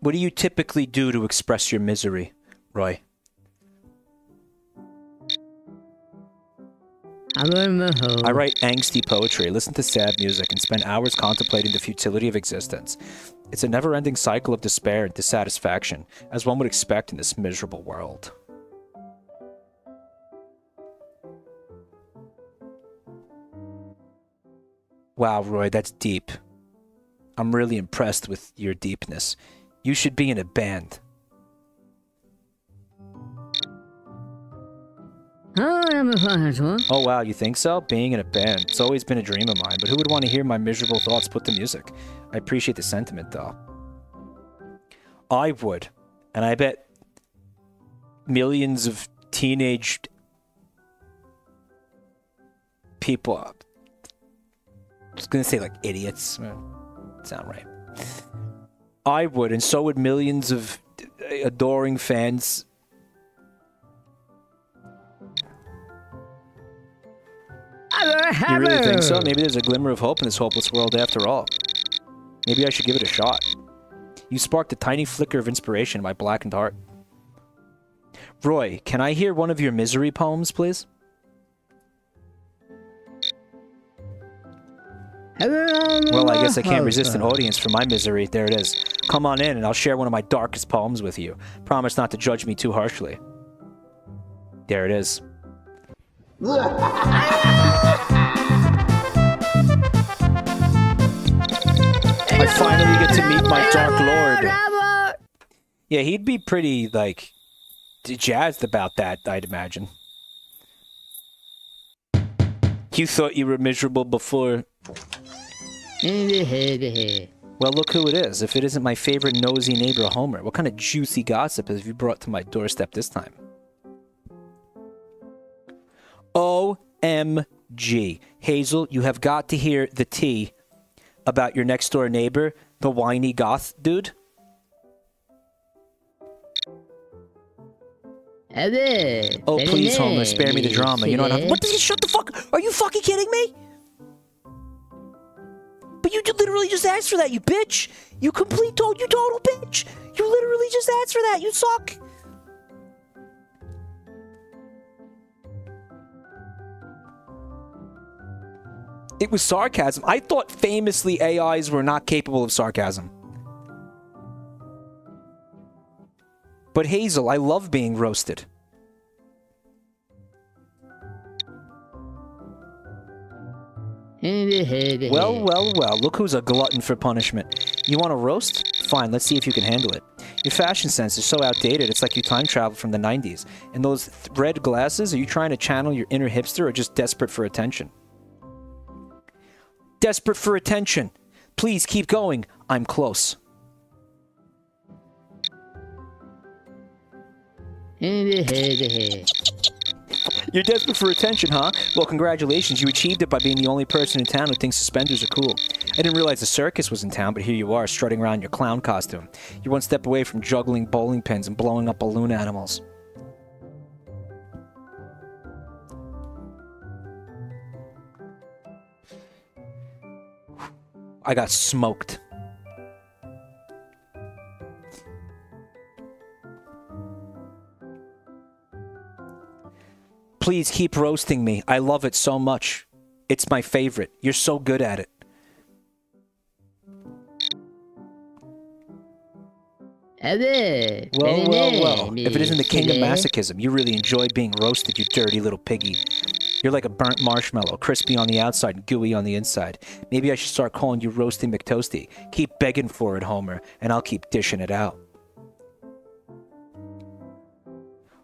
what do you typically do to express your misery, Roy? I write angsty poetry, listen to sad music, and spend hours contemplating the futility of existence. It's a never ending cycle of despair and dissatisfaction, as one would expect in this miserable world. Wow, Roy, that's deep. I'm really impressed with your deepness. You should be in a band. Oh, I'm a fine one. Oh wow, you think so? Being in a band. It's always been a dream of mine, but who would want to hear my miserable thoughts put to music? I appreciate the sentiment though. I would. And I bet millions of teenage people I was gonna say like idiots. Uh, Sound right. I would, and so would millions of adoring fans You really think so? Maybe there's a glimmer of hope in this hopeless world after all. Maybe I should give it a shot. You sparked a tiny flicker of inspiration in my blackened heart. Roy, can I hear one of your misery poems, please? Well, I guess I can't resist an audience for my misery. There it is. Come on in and I'll share one of my darkest poems with you. Promise not to judge me too harshly. There it is. I finally get to meet my Dark Lord. Yeah, he'd be pretty like jazzed about that, I'd imagine. You thought you were miserable before. Well, look who it is. If it isn't my favorite nosy neighbor, Homer, what kind of juicy gossip have you brought to my doorstep this time? OMG. Hazel, you have got to hear the tea about your next door neighbor, the whiny goth dude. Oh, please, Homer, spare me the drama. You know what? I'm, what does he shut the fuck? Are you fucking kidding me? But you literally just asked for that, you bitch. You complete total, you total bitch. You literally just asked for that. You suck. It was sarcasm. I thought famously AIs were not capable of sarcasm. But Hazel, I love being roasted. Well, well, well, look who's a glutton for punishment. You want a roast? Fine, let's see if you can handle it. Your fashion sense is so outdated, it's like you time traveled from the 90s. And those th- red glasses, are you trying to channel your inner hipster or just desperate for attention? Desperate for attention. Please keep going. I'm close. You're desperate for attention, huh? Well, congratulations. You achieved it by being the only person in town who thinks suspenders are cool. I didn't realize the circus was in town, but here you are, strutting around in your clown costume. You're one step away from juggling bowling pins and blowing up balloon animals. I got smoked. Please keep roasting me. I love it so much. It's my favorite. You're so good at it. Well, well, well. If it isn't the king of masochism, you really enjoy being roasted, you dirty little piggy. You're like a burnt marshmallow, crispy on the outside and gooey on the inside. Maybe I should start calling you Roasty McToasty. Keep begging for it, Homer, and I'll keep dishing it out.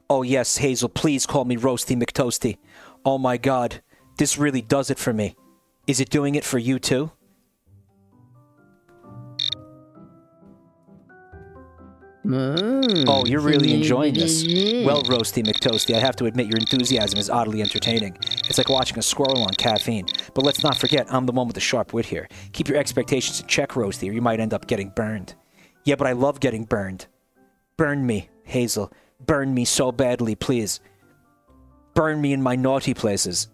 Oh, yes, Hazel, please call me Roasty McToasty. Oh my god, this really does it for me. Is it doing it for you too? Oh, you're really enjoying this. Well, Roasty McToasty, I have to admit your enthusiasm is oddly entertaining. It's like watching a squirrel on caffeine. But let's not forget, I'm the one with the sharp wit here. Keep your expectations in check, Roasty, or you might end up getting burned. Yeah, but I love getting burned. Burn me, Hazel. Burn me so badly, please. Burn me in my naughty places.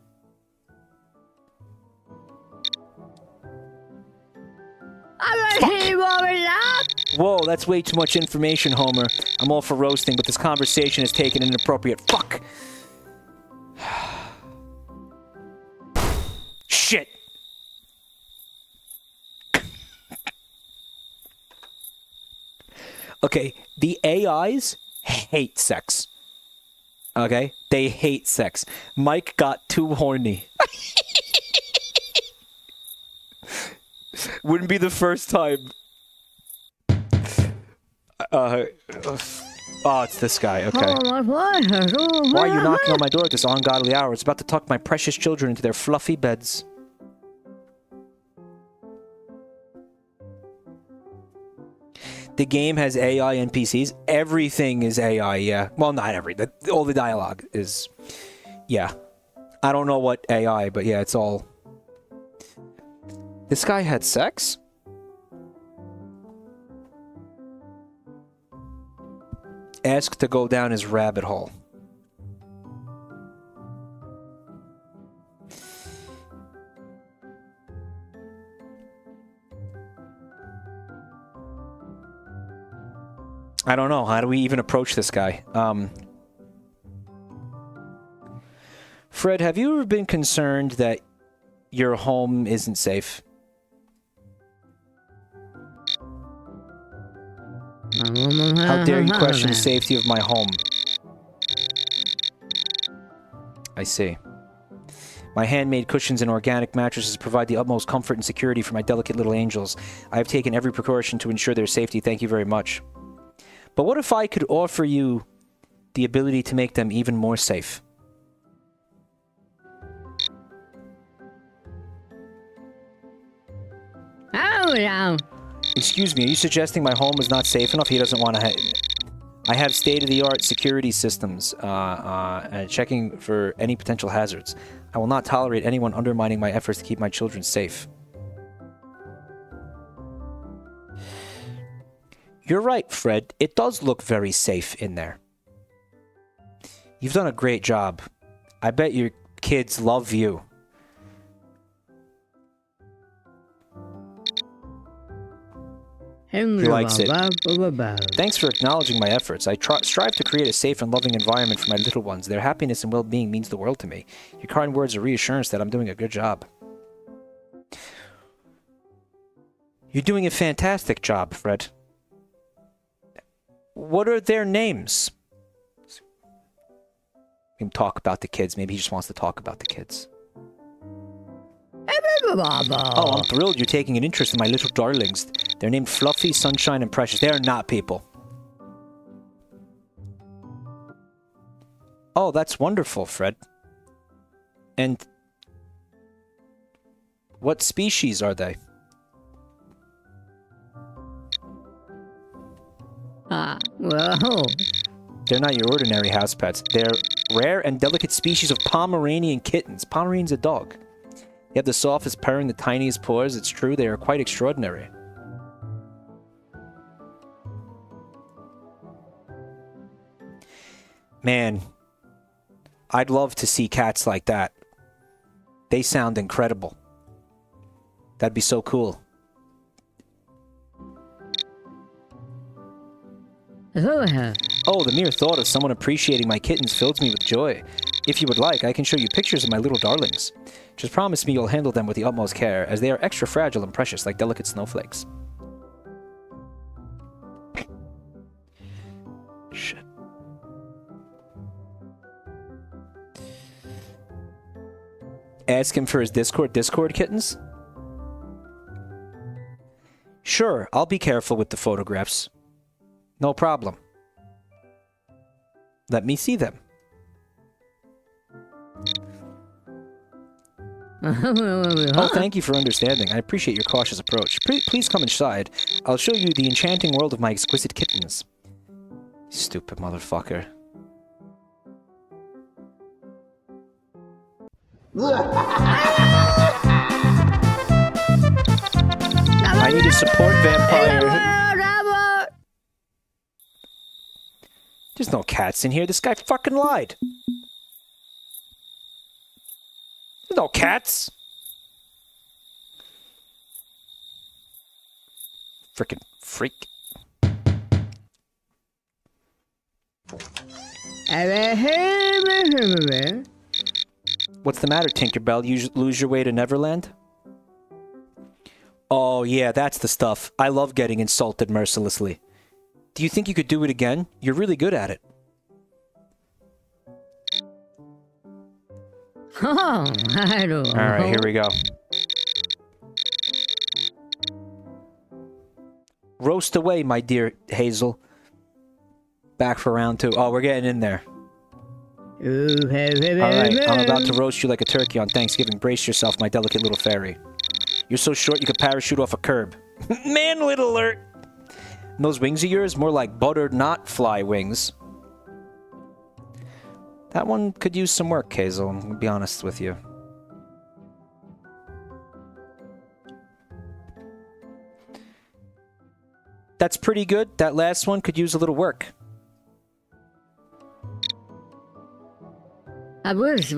Whoa, that's way too much information, Homer. I'm all for roasting, but this conversation has taken an inappropriate fuck. Shit. okay, the AIs hate sex. Okay? They hate sex. Mike got too horny. Wouldn't be the first time. Uh, oh, it's this guy. Okay. Why are you knocking on my door at this ungodly hour? It's about to tuck my precious children into their fluffy beds. The game has AI NPCs. Everything is AI, yeah. Well, not every. The, all the dialogue is. Yeah. I don't know what AI, but yeah, it's all. This guy had sex? Ask to go down his rabbit hole. I don't know. How do we even approach this guy? Um, Fred, have you ever been concerned that your home isn't safe? How dare you question the safety of my home? I see. My handmade cushions and organic mattresses provide the utmost comfort and security for my delicate little angels. I have taken every precaution to ensure their safety. Thank you very much. But what if I could offer you the ability to make them even more safe? Oh, no. Excuse me, are you suggesting my home is not safe enough? He doesn't want to. I have state-of-the-art security systems, uh, uh, checking for any potential hazards. I will not tolerate anyone undermining my efforts to keep my children safe. You're right, Fred. It does look very safe in there. You've done a great job. I bet your kids love you. He likes it. Thanks for acknowledging my efforts. I try, strive to create a safe and loving environment for my little ones. Their happiness and well-being means the world to me. Your kind words are reassurance that I'm doing a good job. You're doing a fantastic job, Fred. What are their names? We can talk about the kids. Maybe he just wants to talk about the kids. Oh, I'm thrilled you're taking an interest in my little darlings. They're named Fluffy, Sunshine, and Precious. They are not people. Oh, that's wonderful, Fred. And what species are they? Ah, well, They're not your ordinary house pets. They're rare and delicate species of Pomeranian kittens. Pomeranian's a dog. They have the softest purr and the tiniest paws. It's true, they are quite extraordinary. Man, I'd love to see cats like that. They sound incredible. That'd be so cool. Oh, the mere thought of someone appreciating my kittens fills me with joy. If you would like, I can show you pictures of my little darlings. Just promise me you'll handle them with the utmost care, as they are extra fragile and precious like delicate snowflakes. Shit. Ask him for his Discord Discord kittens? Sure, I'll be careful with the photographs. No problem. Let me see them. Oh, thank you for understanding. I appreciate your cautious approach. Pre- please come inside. I'll show you the enchanting world of my exquisite kittens. Stupid motherfucker. I need a support vampire. There's no cats in here. This guy fucking lied. There's no cats. Frickin' freak. What's the matter, Tinkerbell? You lose your way to Neverland? Oh, yeah, that's the stuff. I love getting insulted mercilessly. Do you think you could do it again? You're really good at it. Oh, I don't All right, here we go. Roast away, my dear Hazel. Back for round two. Oh, we're getting in there. All right, I'm about to roast you like a turkey on Thanksgiving. Brace yourself, my delicate little fairy. You're so short you could parachute off a curb. Manlet alert! And those wings of yours, more like buttered not fly wings. That one could use some work, Hazel, I'm gonna be honest with you. That's pretty good. That last one could use a little work.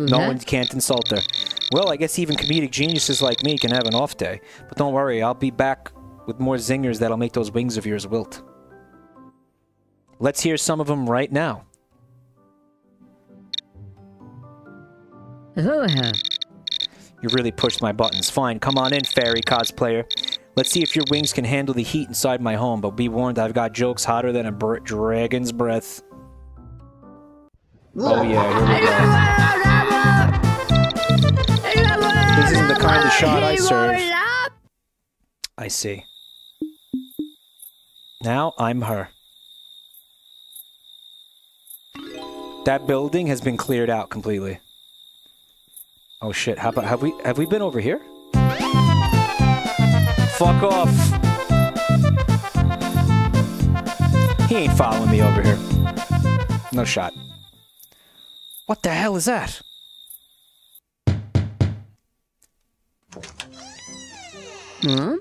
No one can't insult her. Well, I guess even comedic geniuses like me can have an off day. But don't worry, I'll be back with more zingers that'll make those wings of yours wilt. Let's hear some of them right now. You really pushed my buttons. Fine, come on in, fairy cosplayer. Let's see if your wings can handle the heat inside my home, but be warned, I've got jokes hotter than a br- dragon's breath. Oh yeah. This isn't the kind of shot I serve. I see. Now I'm her. That building has been cleared out completely. Oh shit! How about have we have we been over here? Fuck off! He ain't following me over here. No shot. What the hell is that? Huh?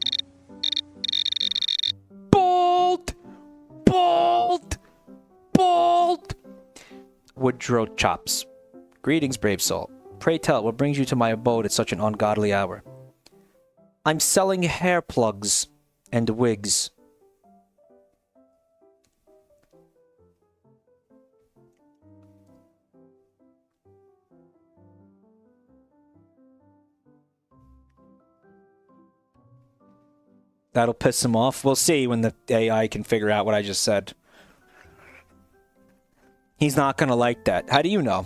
Bolt! Bolt! Bolt! Woodrow chops. Greetings, brave soul. Pray tell, what brings you to my abode at such an ungodly hour? I'm selling hair plugs and wigs. That'll piss him off. We'll see when the AI can figure out what I just said. He's not gonna like that. How do you know?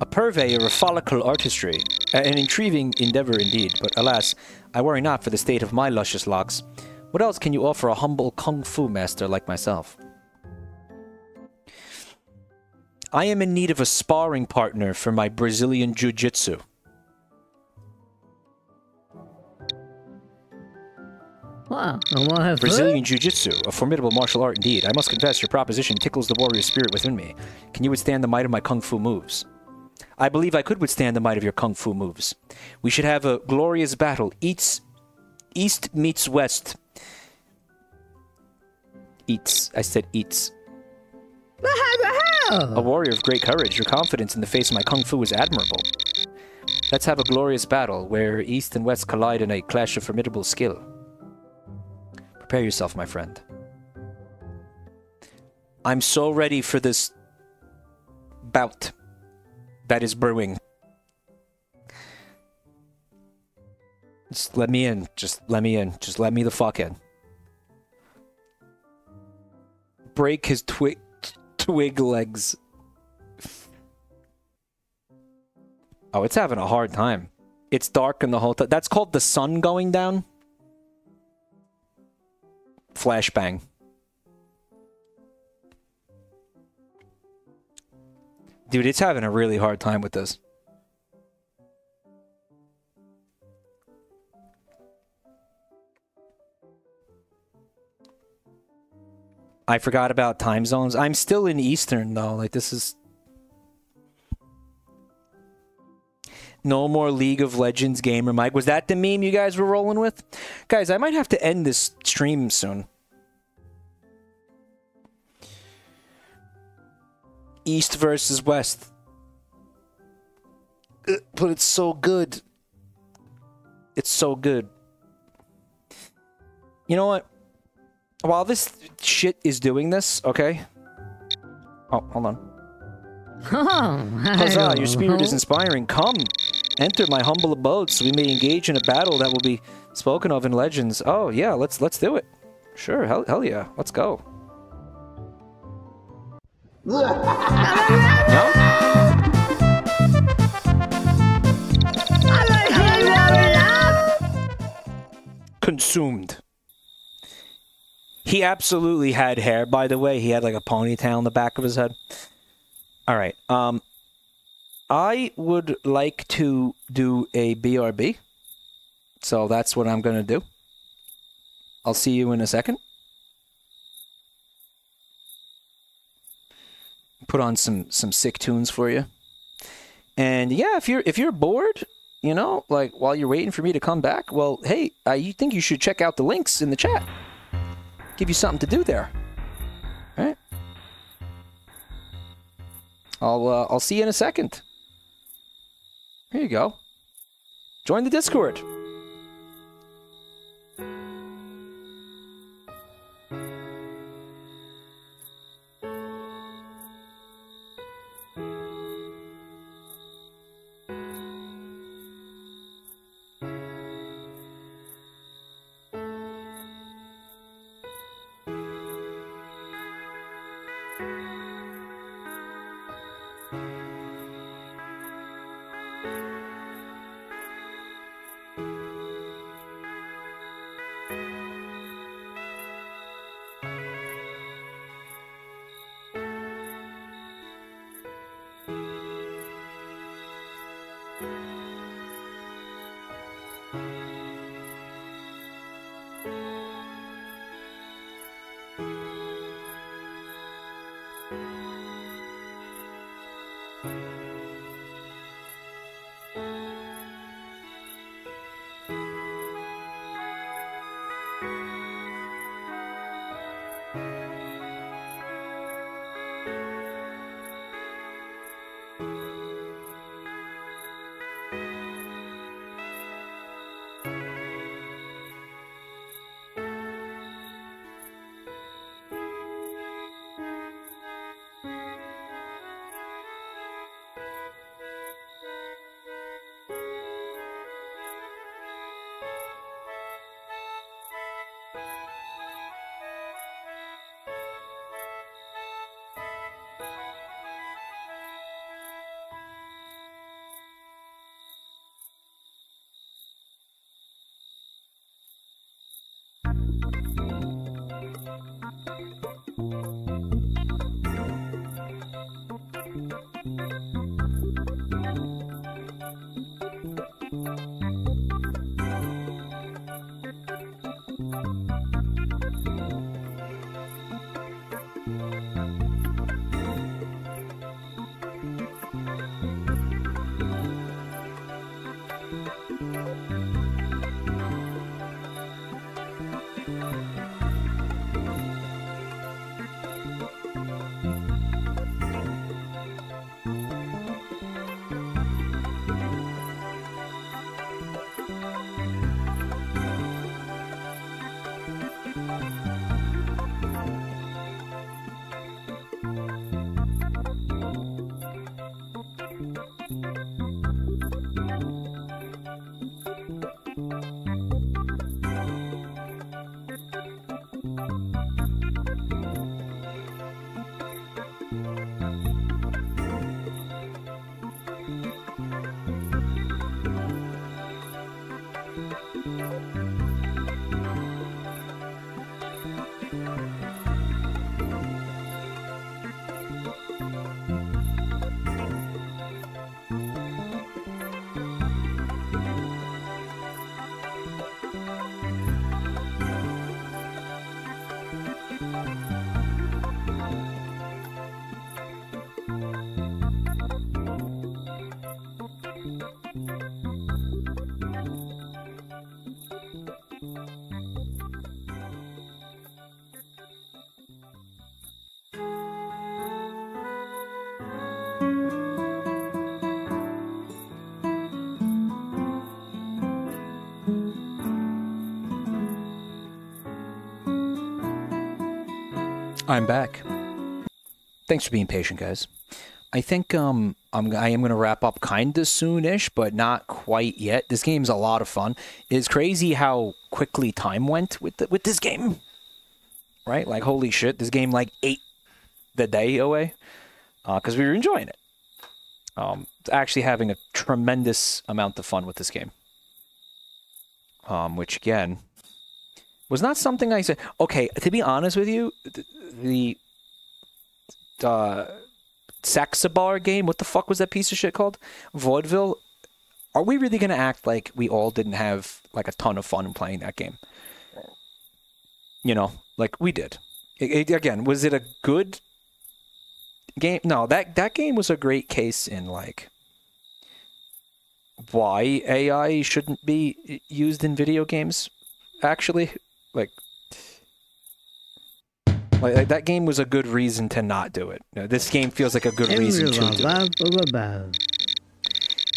A purveyor of follicle artistry. An intriguing endeavor indeed, but alas, I worry not for the state of my luscious locks. What else can you offer a humble kung fu master like myself? I am in need of a sparring partner for my Brazilian jiu-jitsu. Wow. What have Brazilian Jiu-Jitsu, a formidable martial art indeed. I must confess, your proposition tickles the warrior spirit within me. Can you withstand the might of my kung fu moves? I believe I could withstand the might of your kung fu moves. We should have a glorious battle. Eats, east meets west. Eats. I said eats. A warrior of great courage. Your confidence in the face of my kung fu is admirable. Let's have a glorious battle where east and west collide in a clash of formidable skill. Prepare yourself, my friend. I'm so ready for this bout that is brewing. Just let me in. Just let me in. Just let me the fuck in. Break his twig twig legs. Oh, it's having a hard time. It's dark in the whole. That's called the sun going down. Flashbang. Dude, it's having a really hard time with this. I forgot about time zones. I'm still in Eastern though. Like this is No more League of Legends gamer Mike. Was that the meme you guys were rolling with? Guys, I might have to end this stream soon. East versus West. But it's so good. It's so good. You know what? While this shit is doing this, okay? Oh, hold on. Oh, Huzzah, your spirit is inspiring. Come, enter my humble abode so we may engage in a battle that will be spoken of in legends. Oh, yeah, let's let's do it. Sure, hell, hell yeah, let's go. No? Consumed. He absolutely had hair, by the way. He had like a ponytail in the back of his head. All right. Um, I would like to do a BRB. So that's what I'm going to do. I'll see you in a second. Put on some some sick tunes for you. And yeah, if you're if you're bored, you know, like while you're waiting for me to come back, well, hey, I you think you should check out the links in the chat. Give you something to do there. All right? I'll uh, I'll see you in a second. Here you go. Join the Discord. I'm back. Thanks for being patient, guys. I think um I'm I am gonna wrap up kinda soonish, but not quite yet. This game's a lot of fun. It's crazy how quickly time went with the, with this game. Right? Like holy shit, this game like ate the day away because we were enjoying it. Um, actually having a tremendous amount of fun with this game. Um, which again was not something I said. Okay, to be honest with you, th- the uh, Saxabar game. What the fuck was that piece of shit called? Vaudeville. Are we really gonna act like we all didn't have like a ton of fun playing that game? You know, like we did. It- it- again, was it a good game? No, that that game was a great case in like why AI shouldn't be used in video games. Actually, like like, like, that game was a good reason to not do it. Know, this game feels like a good reason to do it.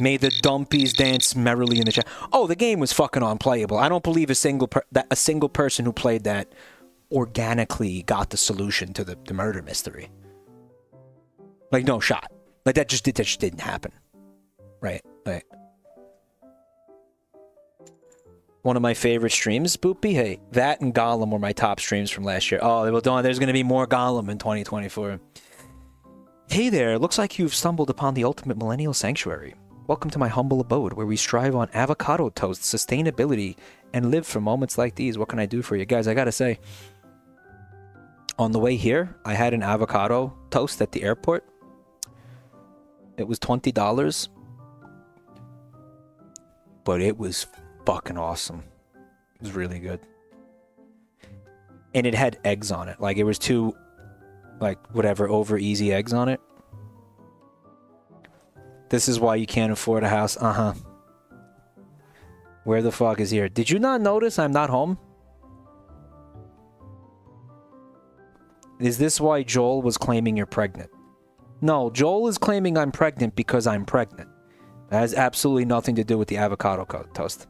May the dumpies dance merrily in the chat. Oh, the game was fucking unplayable. I don't believe a single per- that a single person who played that organically got the solution to the, the murder mystery. Like no shot. Like that just that just didn't happen. Right. Right. One of my favorite streams, Boopy. Hey, that and Gollum were my top streams from last year. Oh, well, Dawn, there's going to be more Gollum in 2024. Hey there, looks like you've stumbled upon the ultimate millennial sanctuary. Welcome to my humble abode where we strive on avocado toast, sustainability, and live for moments like these. What can I do for you? Guys, I gotta say, on the way here, I had an avocado toast at the airport. It was $20, but it was fucking awesome. It was really good. And it had eggs on it. Like it was two like whatever over easy eggs on it. This is why you can't afford a house. Uh-huh. Where the fuck is here? Did you not notice I'm not home? Is this why Joel was claiming you're pregnant? No, Joel is claiming I'm pregnant because I'm pregnant. That has absolutely nothing to do with the avocado toast.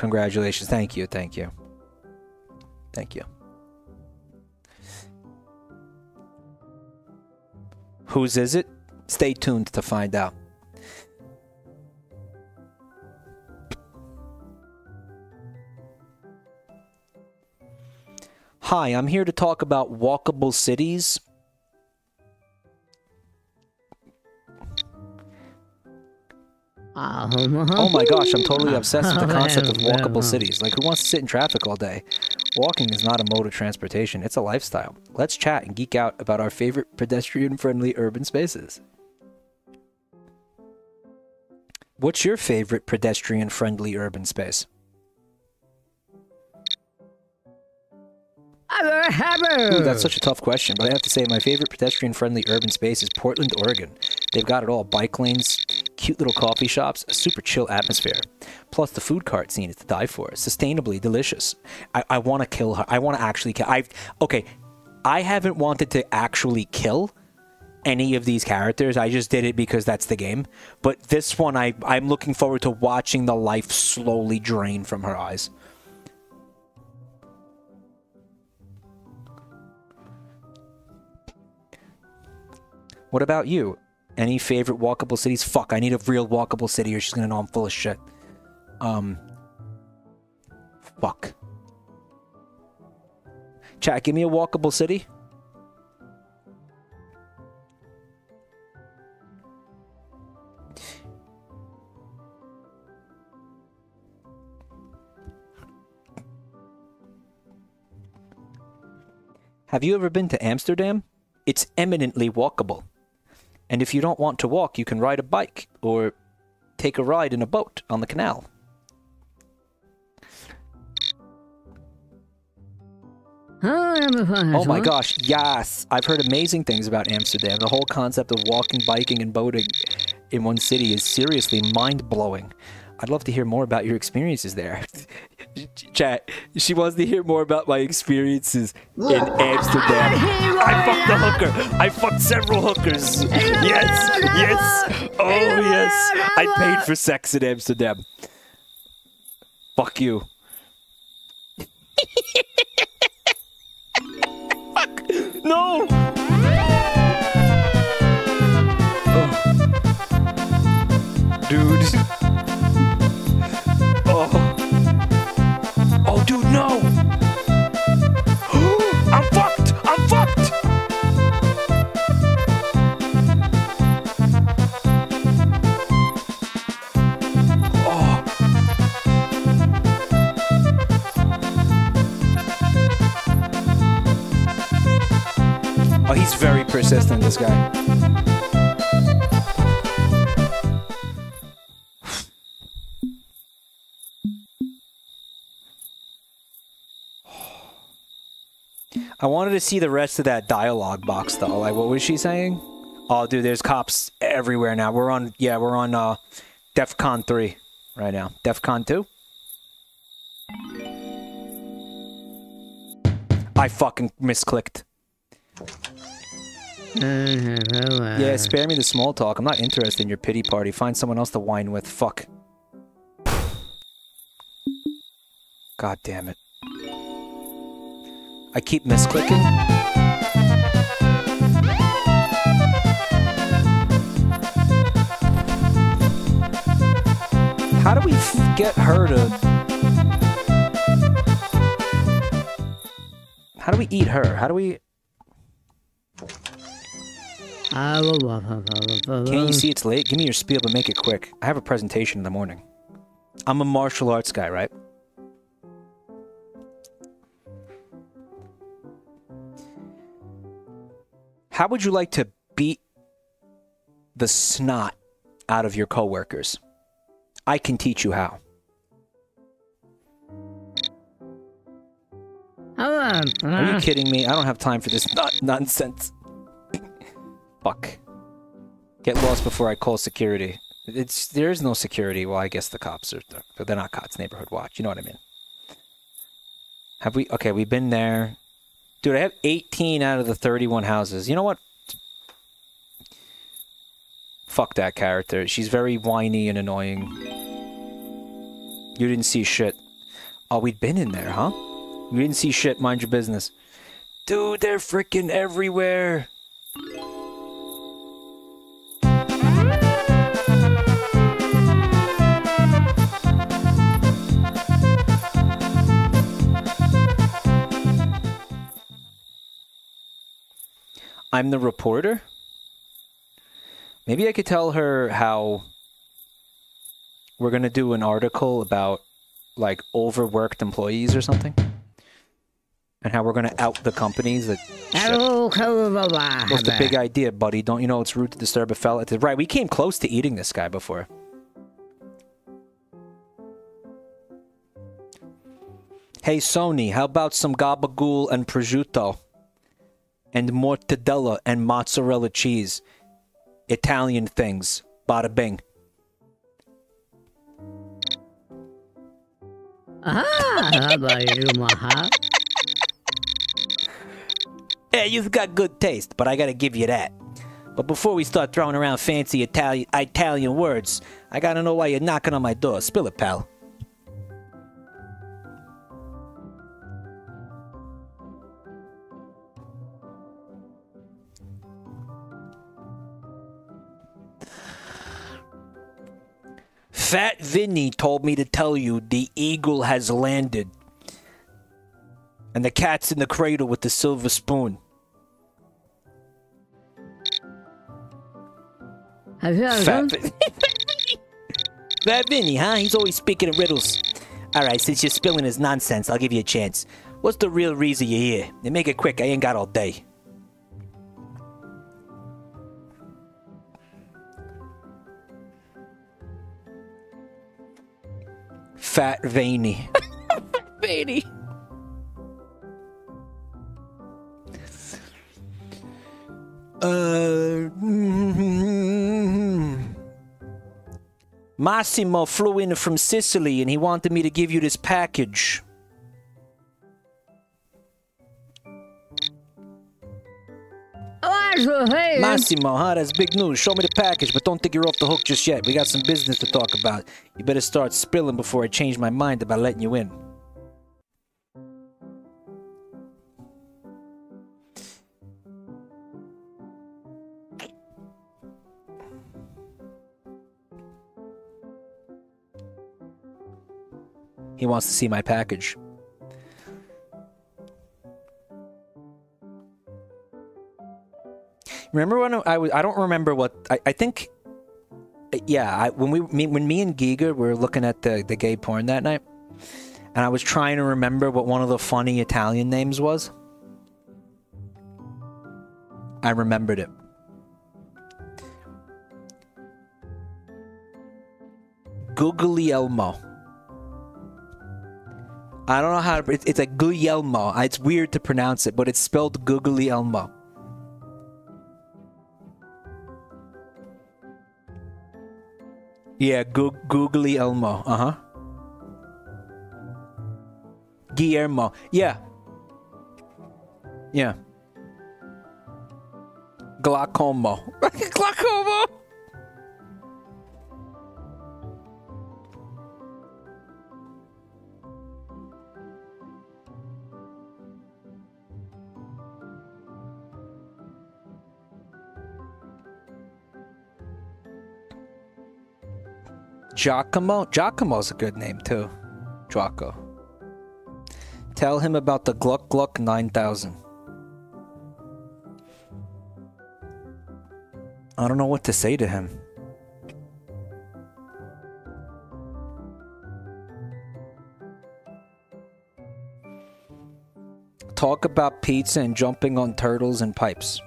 Congratulations. Thank you. Thank you. Thank you. Whose is it? Stay tuned to find out. Hi, I'm here to talk about walkable cities. Oh, oh my gosh, I'm totally obsessed with the oh, concept of walkable cities. Like, who wants to sit in traffic all day? Walking is not a mode of transportation, it's a lifestyle. Let's chat and geek out about our favorite pedestrian friendly urban spaces. What's your favorite pedestrian friendly urban space? Ooh, that's such a tough question, but I have to say my favorite pedestrian-friendly urban space is Portland, Oregon. They've got it all: bike lanes, cute little coffee shops, a super chill atmosphere. Plus, the food cart scene is to die for. Sustainably delicious. I, I want to kill her. I want to actually kill. I okay. I haven't wanted to actually kill any of these characters. I just did it because that's the game. But this one, I I'm looking forward to watching the life slowly drain from her eyes. What about you? Any favorite walkable cities? Fuck, I need a real walkable city or she's gonna know I'm full of shit. Um. Fuck. Chat, give me a walkable city. Have you ever been to Amsterdam? It's eminently walkable. And if you don't want to walk, you can ride a bike or take a ride in a boat on the canal. Oh my gosh, yes! I've heard amazing things about Amsterdam. The whole concept of walking, biking, and boating in one city is seriously mind blowing. I'd love to hear more about your experiences there. Chat, she wants to hear more about my experiences in Amsterdam. I fucked a hooker. I fucked several hookers. Yes, yes. Oh, yes. I paid for sex in Amsterdam. Fuck you. Fuck. No. Oh. Dude. I'm fucked! I'm fucked! Oh. Oh, he's very persistent, this guy. I wanted to see the rest of that dialogue box though. Like, what was she saying? Oh, dude, there's cops everywhere now. We're on, yeah, we're on uh, DEFCON 3 right now. DEFCON 2? I fucking misclicked. Yeah, spare me the small talk. I'm not interested in your pity party. Find someone else to whine with. Fuck. God damn it. I keep misclicking. How do we get her to... How do we eat her? How do we... Can't you see it's late? Give me your spiel, but make it quick. I have a presentation in the morning. I'm a martial arts guy, right? How would you like to beat the snot out of your coworkers? I can teach you how. Hold on. Are you kidding me? I don't have time for this non- nonsense. Fuck. Get lost before I call security. It's there is no security. Well, I guess the cops are, but they're not cops. Neighborhood watch. You know what I mean? Have we? Okay, we've been there. Dude, I have 18 out of the 31 houses. You know what? Fuck that character. She's very whiny and annoying. You didn't see shit. Oh, we'd been in there, huh? You didn't see shit. Mind your business. Dude, they're freaking everywhere. I'm the reporter? Maybe I could tell her how we're going to do an article about like overworked employees or something. And how we're going to out the companies that. Shit. What's the big idea, buddy? Don't you know it's rude to disturb a fella? Right, we came close to eating this guy before. Hey Sony, how about some gabagool and prosciutto? And mortadella and mozzarella cheese. Italian things. Bada bing. Aha! How about you, Maha? Yeah, you've got good taste, but I gotta give you that. But before we start throwing around fancy Italian Italian words, I gotta know why you're knocking on my door. Spill it, pal. Fat Vinny told me to tell you the eagle has landed. And the cat's in the cradle with the silver spoon. Have you ever Fat. Vin- Fat Vinny, huh? He's always speaking in riddles. Alright, since you're spilling his nonsense, I'll give you a chance. What's the real reason you're here? And make it quick, I ain't got all day. Fat Veiny. Veiny. Uh, Massimo flew in from Sicily and he wanted me to give you this package. Massimo, huh? That's big news. Show me the package, but don't think you're off the hook just yet. We got some business to talk about. You better start spilling before I change my mind about letting you in. He wants to see my package. Remember when I was? I don't remember what I, I think. Yeah, I, when we me, when me and Giga were looking at the the gay porn that night, and I was trying to remember what one of the funny Italian names was. I remembered it. Guglielmo. I don't know how to, it's, it's like Guglielmo. It's weird to pronounce it, but it's spelled Guglielmo. Yeah, Gu- Googly Elmo. Uh huh. Guillermo. Yeah. Yeah. Glaucoma. Glaucomo. Giacomo? Giacomo's a good name too. Draco. Tell him about the Gluck Gluck 9000. I don't know what to say to him. Talk about pizza and jumping on turtles and pipes.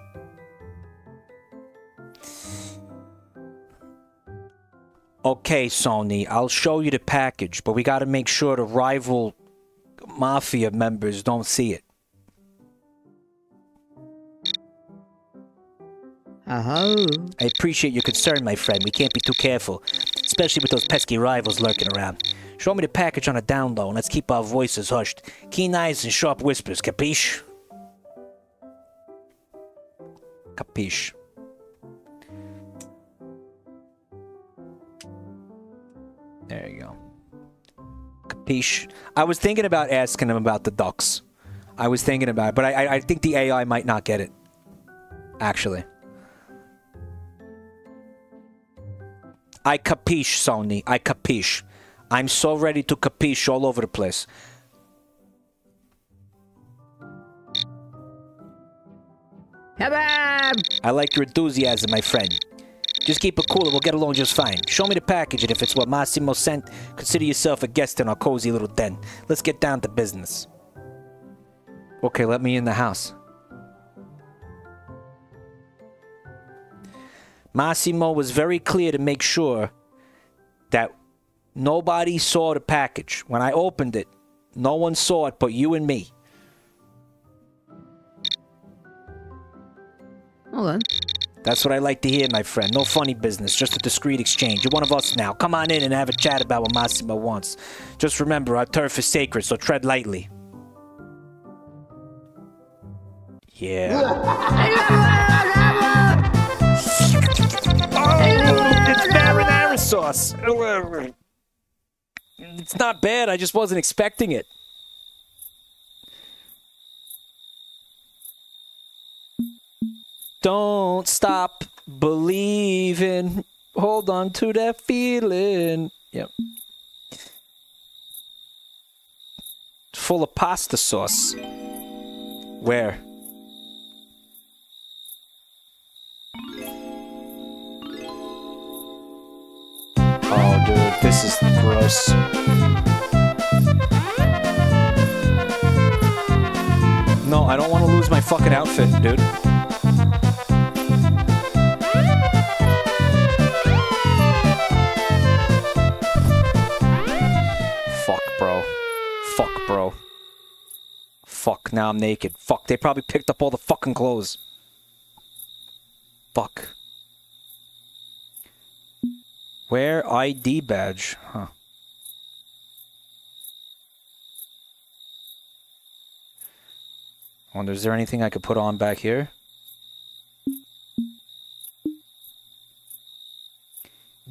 Okay, Sony, I'll show you the package, but we gotta make sure the rival mafia members don't see it. Oh. I appreciate your concern, my friend. We can't be too careful, especially with those pesky rivals lurking around. Show me the package on a down low, and let's keep our voices hushed. Keen eyes and sharp whispers, capiche? Capiche. There you go. Capiche. I was thinking about asking him about the ducks. I was thinking about it, but I, I, I think the AI might not get it. Actually. I capiche, Sony. I capiche. I'm so ready to capiche all over the place. I like your enthusiasm, my friend. Just keep it cool and we'll get along just fine. Show me the package, and if it's what Massimo sent, consider yourself a guest in our cozy little den. Let's get down to business. Okay, let me in the house. Massimo was very clear to make sure that nobody saw the package. When I opened it, No one saw it but you and me. Okay. That's what I like to hear, my friend. No funny business, just a discreet exchange. You're one of us now. Come on in and have a chat about what Massimo wants. Just remember, our turf is sacred, so tread lightly. Yeah. Oh, it's marinara sauce. It's not bad. I just wasn't expecting it. Don't stop believing. Hold on to that feeling. Yep. Full of pasta sauce. Where? Oh, dude, this is gross. No, I don't want to lose my fucking outfit, dude. Bro. Fuck, now I'm naked. Fuck, they probably picked up all the fucking clothes. Fuck. Where ID badge? Huh. I Wonder, is there anything I could put on back here?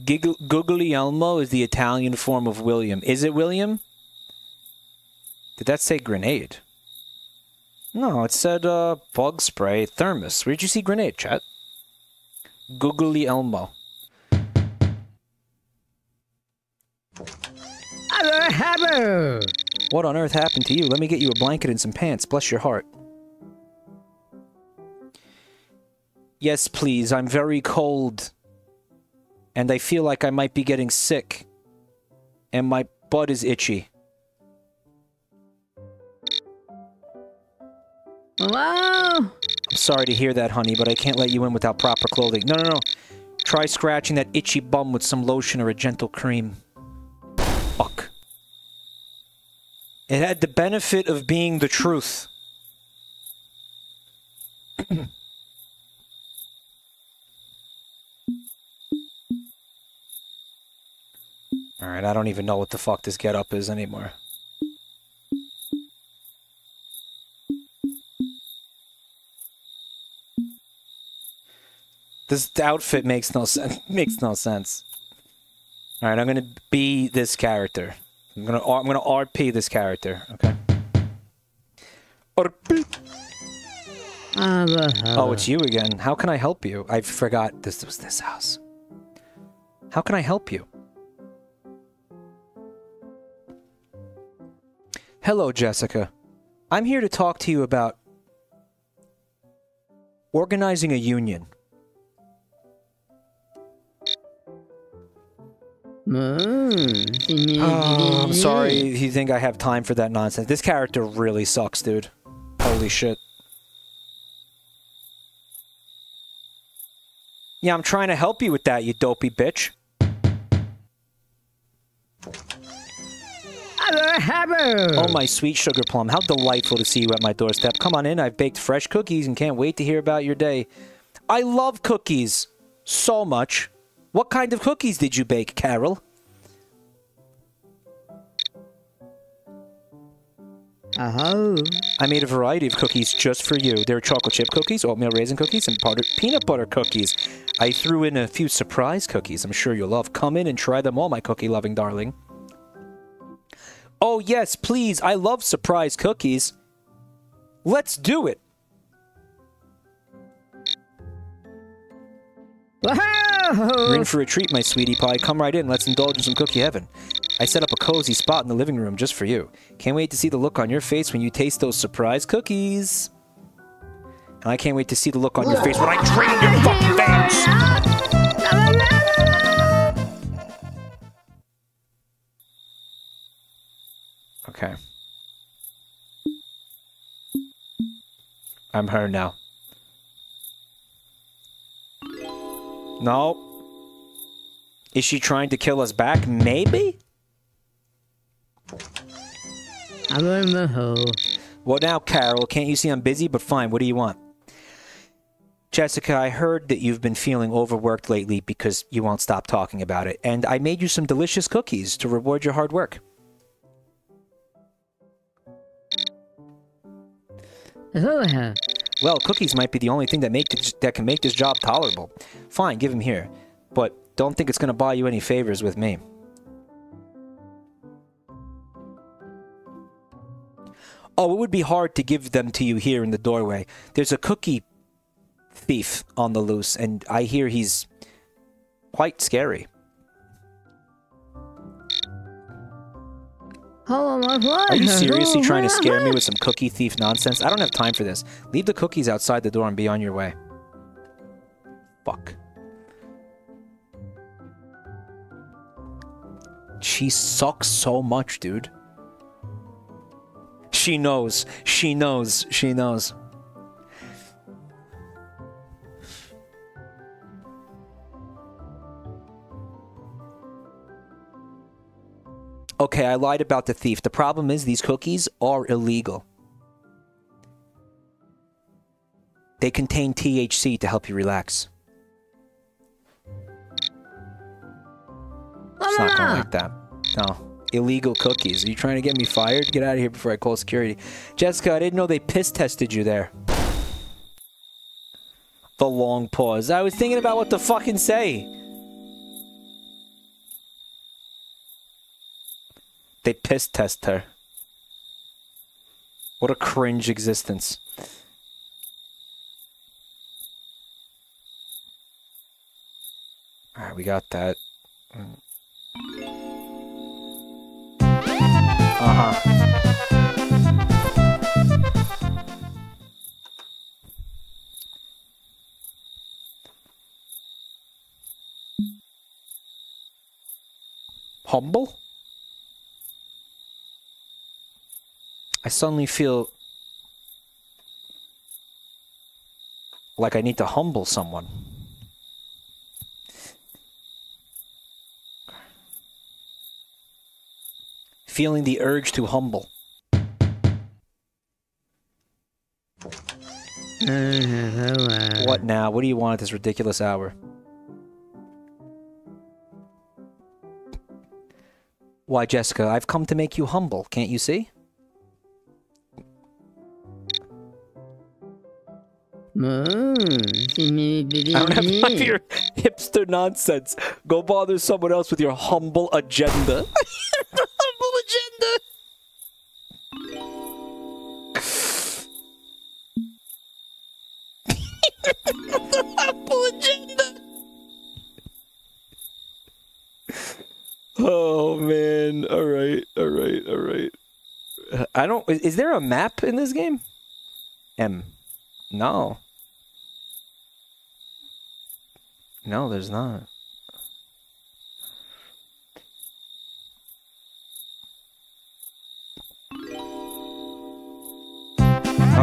Giggle, Guglielmo is the Italian form of William. Is it William? Did that say grenade? No, it said uh, bug spray thermos. Where'd you see grenade, chat? Hello, hello. What on earth happened to you? Let me get you a blanket and some pants. Bless your heart. Yes, please. I'm very cold. And I feel like I might be getting sick. And my butt is itchy. I'm sorry to hear that, honey, but I can't let you in without proper clothing. No, no, no. Try scratching that itchy bum with some lotion or a gentle cream. Fuck. It had the benefit of being the truth. Alright, I don't even know what the fuck this get up is anymore. This outfit makes no sense. Makes no sense. All right, I'm gonna be this character. I'm gonna I'm gonna RP this character. Okay. RP. Ah, Hello. Oh, it's you again. How can I help you? I forgot this was this house. How can I help you? Hello, Jessica. I'm here to talk to you about organizing a union. Oh, I'm sorry you think I have time for that nonsense. This character really sucks, dude. Holy shit. Yeah, I'm trying to help you with that, you dopey bitch. Oh, my sweet sugar plum. How delightful to see you at my doorstep. Come on in. I've baked fresh cookies and can't wait to hear about your day. I love cookies so much. What kind of cookies did you bake, Carol? Uh-huh. I made a variety of cookies just for you. There are chocolate chip cookies, oatmeal raisin cookies, and butter, peanut butter cookies. I threw in a few surprise cookies I'm sure you'll love. Come in and try them all, my cookie loving darling. Oh, yes, please. I love surprise cookies. Let's do it. You're in for a treat, my sweetie pie. Come right in. Let's indulge in some cookie heaven. I set up a cozy spot in the living room just for you. Can't wait to see the look on your face when you taste those surprise cookies. And I can't wait to see the look on your face when I drain your fucking veins. Okay. I'm her now. No. Is she trying to kill us back? Maybe? Abaho. Well, now, Carol, can't you see I'm busy? But fine, what do you want? Jessica, I heard that you've been feeling overworked lately because you won't stop talking about it, and I made you some delicious cookies to reward your hard work. Abaho. Well, cookies might be the only thing that make that can make this job tolerable. Fine, give them here, but don't think it's going to buy you any favors with me. Oh, it would be hard to give them to you here in the doorway. There's a cookie thief on the loose, and I hear he's quite scary. Oh, Are you seriously trying to scare me with some cookie thief nonsense? I don't have time for this. Leave the cookies outside the door and be on your way. Fuck. She sucks so much, dude. She knows. She knows. She knows. Okay, I lied about the thief. The problem is these cookies are illegal. They contain THC to help you relax. It's not going like that. No. Illegal cookies. Are you trying to get me fired? Get out of here before I call security. Jessica, I didn't know they piss tested you there. The long pause. I was thinking about what to fucking say. They piss test her. What a cringe existence. Alright, we got that. Uh huh. Humble? I suddenly feel like I need to humble someone. Feeling the urge to humble. What now? What do you want at this ridiculous hour? Why, Jessica, I've come to make you humble, can't you see? I don't have time for your hipster nonsense. Go bother someone else with your humble agenda. humble agenda. humble agenda. Oh man! All right, all right, all right. I don't. Is, is there a map in this game? M. No. No, there's not.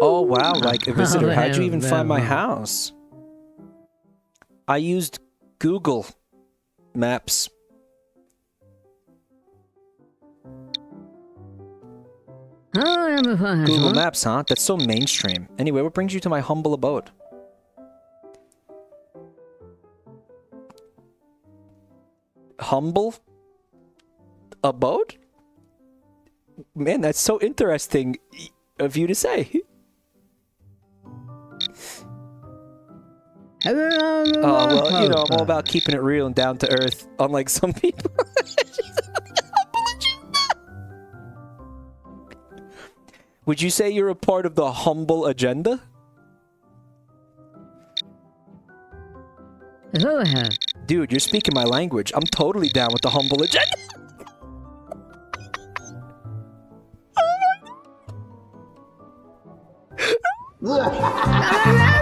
Oh wow, like a visitor. How'd you even find my house? I used Google Maps. Google ah, Maps, huh? That's so mainstream. Anyway, what brings you to my humble abode? Humble abode? Man, that's so interesting of you to say. Oh, well, you know, I'm all about oh, keeping it real and down to earth, unlike some people. Would you say you're a part of the humble agenda? Dude, you're speaking my language. I'm totally down with the humble agenda. yes!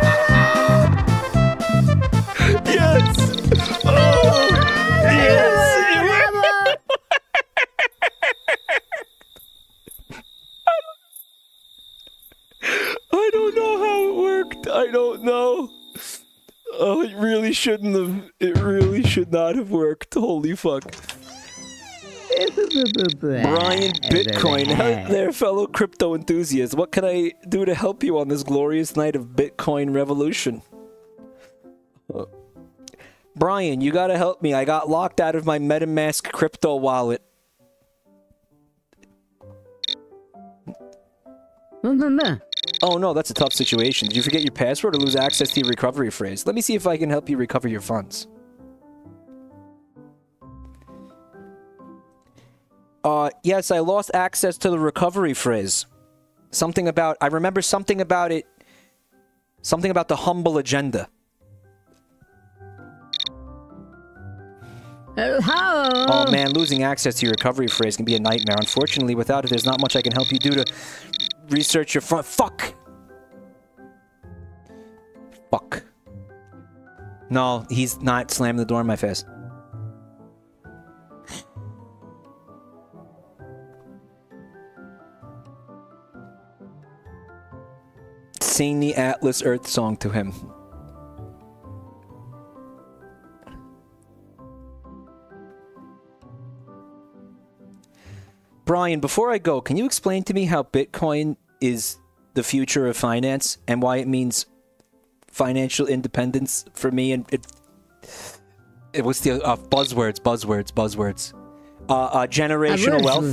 Shouldn't have. It really should not have worked. Holy fuck. Brian Bitcoin, hello there, fellow crypto enthusiasts. What can I do to help you on this glorious night of Bitcoin revolution? Brian, you gotta help me. I got locked out of my MetaMask crypto wallet. Oh no, that's a tough situation. Did you forget your password or lose access to your recovery phrase? Let me see if I can help you recover your funds. Uh, yes, I lost access to the recovery phrase. Something about, I remember something about it, something about the humble agenda. Oh man, losing access to your recovery phrase can be a nightmare. Unfortunately, without it, there's not much I can help you do to research your front. Fuck! Fuck. No, he's not slamming the door in my face. Sing the Atlas Earth song to him. Brian, before I go, can you explain to me how Bitcoin is the future of finance and why it means financial independence for me? And it, it was the uh, buzzwords, buzzwords, buzzwords. Uh, uh, generational wealth.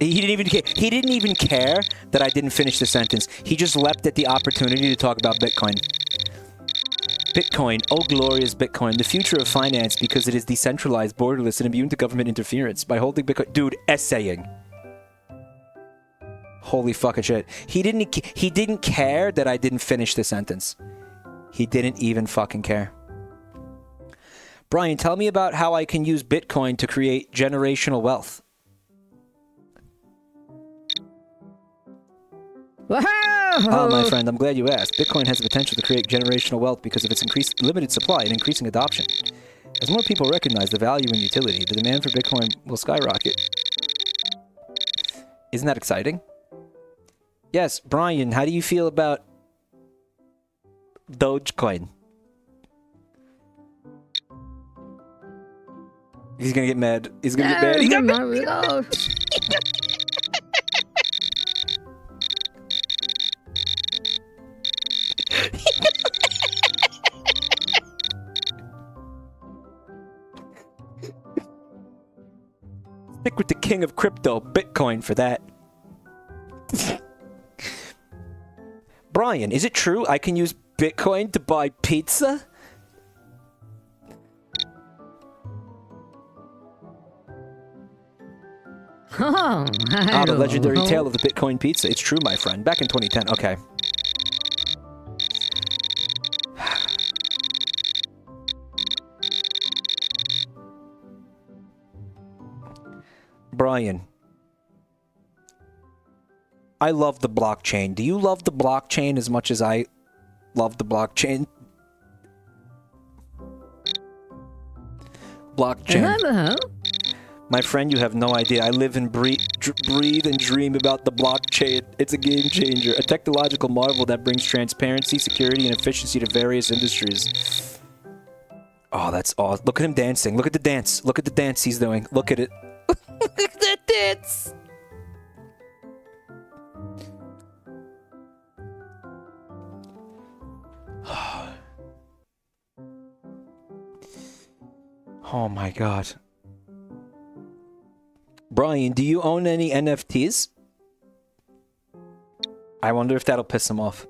He didn't even care. He didn't even care that I didn't finish the sentence. He just leapt at the opportunity to talk about Bitcoin. Bitcoin, oh glorious Bitcoin, the future of finance because it is decentralized, borderless, and immune to government interference. By holding Bitcoin, dude, essaying. Holy fucking shit. He didn't. He didn't care that I didn't finish the sentence. He didn't even fucking care. Brian, tell me about how I can use Bitcoin to create generational wealth. Oh, my friend, I'm glad you asked. Bitcoin has the potential to create generational wealth because of its increased limited supply and increasing adoption. As more people recognize the value and utility, the demand for Bitcoin will skyrocket. Isn't that exciting? Yes, Brian, how do you feel about Dogecoin? He's gonna get mad. He's gonna get mad. He got mad. Stick with the king of crypto, Bitcoin, for that. Brian, is it true I can use Bitcoin to buy pizza? Oh, Ah, the legendary tale of the Bitcoin pizza. It's true, my friend. Back in 2010. Okay. Brian. I love the blockchain. Do you love the blockchain as much as I love the blockchain? Blockchain. Uh-huh, uh-huh. My friend, you have no idea. I live and breathe, breathe and dream about the blockchain. It's a game changer, a technological marvel that brings transparency, security, and efficiency to various industries. Oh, that's awesome. Look at him dancing. Look at the dance. Look at the dance he's doing. Look at it. Look at that dance. Oh my god. Brian, do you own any NFTs? I wonder if that'll piss him off.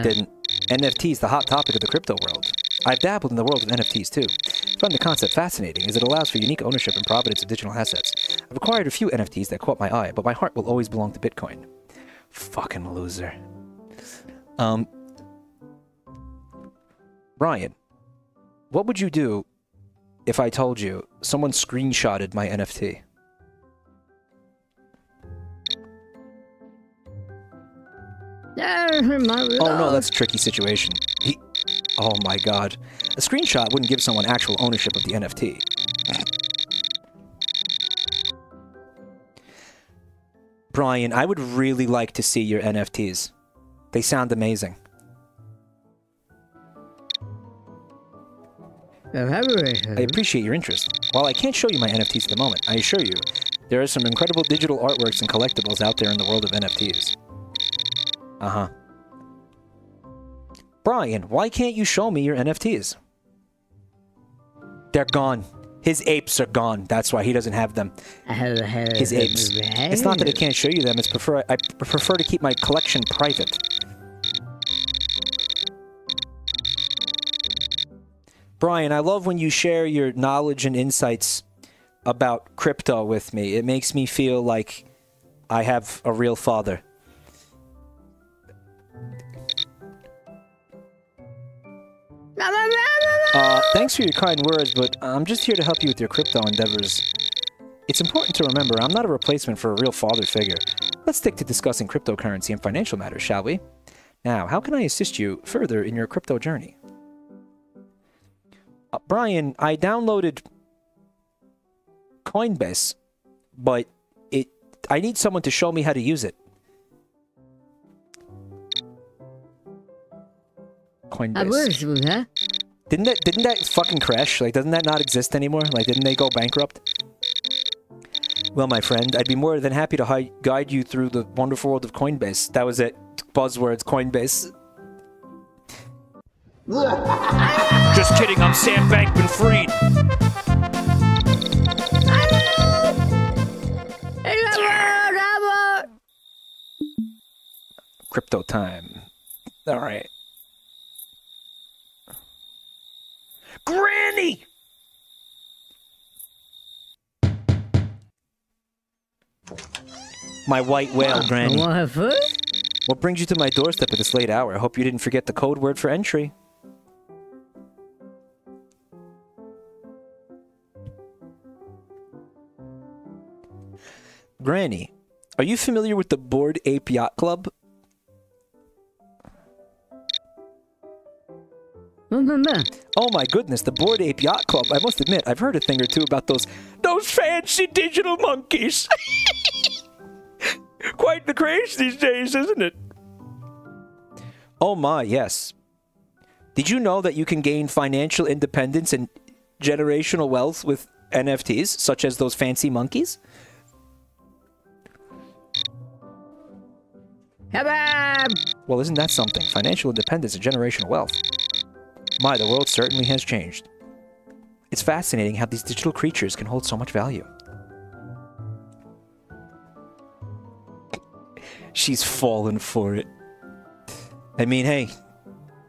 It didn't. NFTs, the hot topic of the crypto world. I've dabbled in the world of NFTs too. I find the concept fascinating as it allows for unique ownership and provenance of digital assets. I've acquired a few NFTs that caught my eye, but my heart will always belong to Bitcoin. Fucking loser. Um, Brian, what would you do if I told you someone screenshotted my NFT? Oh no, that's a tricky situation. He, oh my god. A screenshot wouldn't give someone actual ownership of the NFT. Brian, I would really like to see your NFTs. They sound amazing. I appreciate your interest. While I can't show you my NFTs at the moment, I assure you, there are some incredible digital artworks and collectibles out there in the world of NFTs. Uh-huh. Brian, why can't you show me your NFTs? They're gone. His apes are gone. That's why he doesn't have them. His apes. It's not that I can't show you them. It's prefer I prefer to keep my collection private. Brian, I love when you share your knowledge and insights about crypto with me. It makes me feel like I have a real father. Uh, thanks for your kind words, but I'm just here to help you with your crypto endeavors. It's important to remember I'm not a replacement for a real father figure. Let's stick to discussing cryptocurrency and financial matters, shall we? Now, how can I assist you further in your crypto journey? Uh, Brian, I downloaded Coinbase, but it I need someone to show me how to use it. Coinbase. Didn't that didn't that fucking crash? Like doesn't that not exist anymore? Like didn't they go bankrupt? Well, my friend, I'd be more than happy to guide you through the wonderful world of Coinbase. That was it. Buzzwords, Coinbase. Just kidding, I'm Sam Bankman Fried. Crypto time. Alright. Granny! My white whale, Granny. Want to have food? What brings you to my doorstep at this late hour? I hope you didn't forget the code word for entry. Granny, are you familiar with the Bored Ape Yacht Club? Oh my goodness, the Bored Ape Yacht Club. I must admit, I've heard a thing or two about those those fancy digital monkeys. Quite the craze these days, isn't it? Oh my, yes. Did you know that you can gain financial independence and generational wealth with NFTs, such as those fancy monkeys? Well, isn't that something? Financial independence and generational wealth. My, the world certainly has changed. It's fascinating how these digital creatures can hold so much value. She's fallen for it. I mean, hey,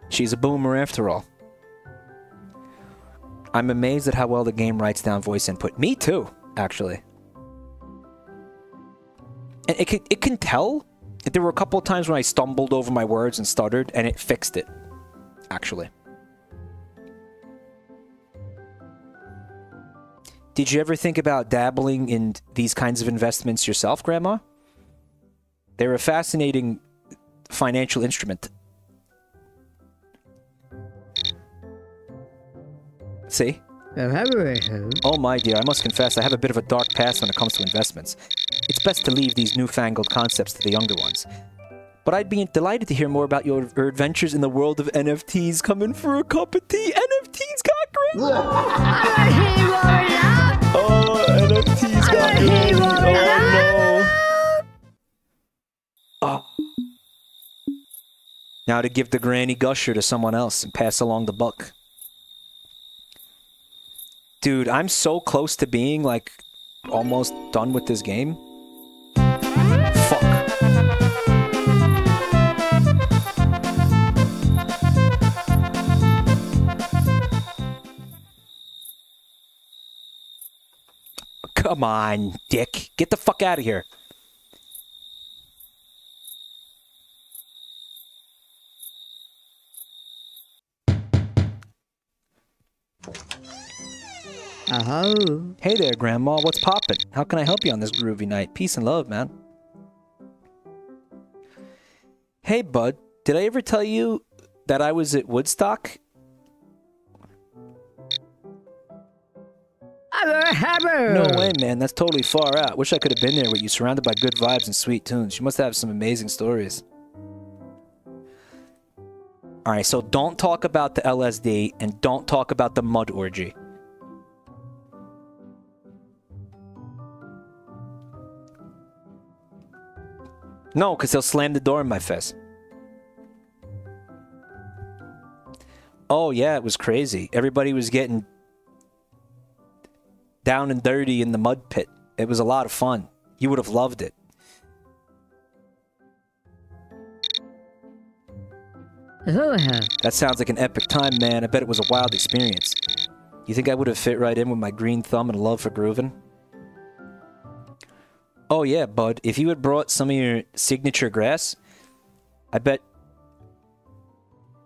she's a boomer after all. I'm amazed at how well the game writes down voice input. Me too, actually. And it can, it can tell. There were a couple of times when I stumbled over my words and stuttered, and it fixed it, actually. Did you ever think about dabbling in these kinds of investments yourself, Grandma? They're a fascinating financial instrument. See? Oh my dear, I must confess I have a bit of a dark past when it comes to investments. It's best to leave these newfangled concepts to the younger ones. But I'd be delighted to hear more about your, adventures in the world of NFTs. Coming for a cup of tea. NFTs got great. Oh, NFTs got great. Oh no. Oh. Now to give the granny gusher to someone else and pass along the buck. Dude, I'm so close to being like almost done with this game. Come on, dick. Get the fuck out of here. Uh-huh. Hey there, Grandma. What's poppin'? How can I help you on this groovy night? Peace and love, man. Hey, bud. Did I ever tell you that I was at Woodstock? No way, man. That's totally far out. Wish I could have been there with you, surrounded by good vibes and sweet tunes. You must have some amazing stories. All right, so don't talk about the LSD and don't talk about the mud orgy. No, because he'll slam the door in my face. Oh, yeah, it was crazy. Everybody was getting down and dirty in the mud pit. It was a lot of fun. You would have loved it. Oh, that sounds like an epic time, man. I bet it was a wild experience. You think I would have fit right in with my green thumb and love for grooving? Oh yeah, bud. If you had brought some of your signature grass, I bet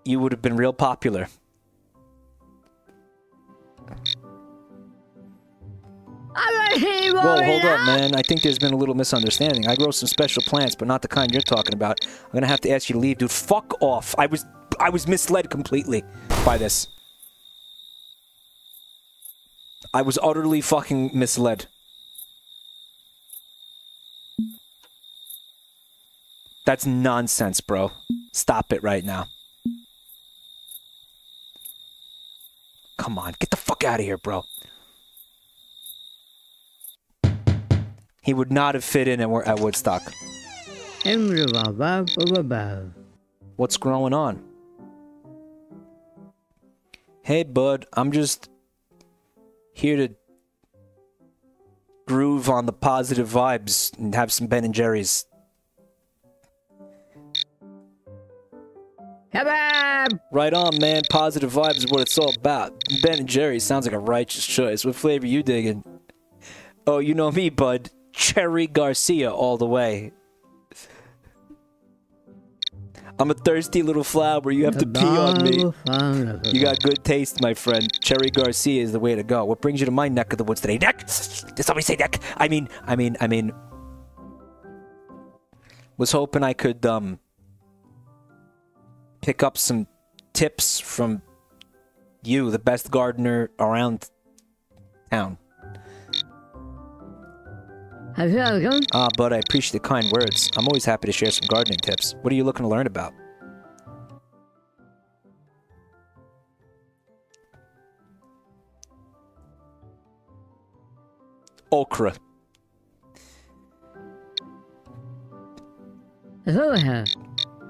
you would have been real popular. Whoa, hold up, man. I think there's been a little misunderstanding. I grow some special plants, but not the kind you're talking about. I'm gonna have to ask you to leave, dude. Fuck off. I was I was misled completely by this. I was utterly fucking misled. That's nonsense, bro. Stop it right now. Come on, get the fuck out of here, bro. He would not have fit in at, at Woodstock. What's growing on? Hey, bud, I'm just here to groove on the positive vibes and have some Ben and Jerry's. Right on, man. Positive vibes is what it's all about. Ben and Jerry's sounds like a righteous choice. What flavor you digging? Oh, you know me, bud. Cherry Garcia all the way. I'm a thirsty little flower. You have to pee on me. You got good taste, my friend. Cherry Garcia is the way to go. What brings you to my neck of the woods today? Neck? Did somebody say neck? I mean, I mean, I mean. Was hoping I could um pick up some tips from you, the best gardener around town. Ah, but I appreciate the kind words. I'm always happy to share some gardening tips. What are you looking to learn about? Okra.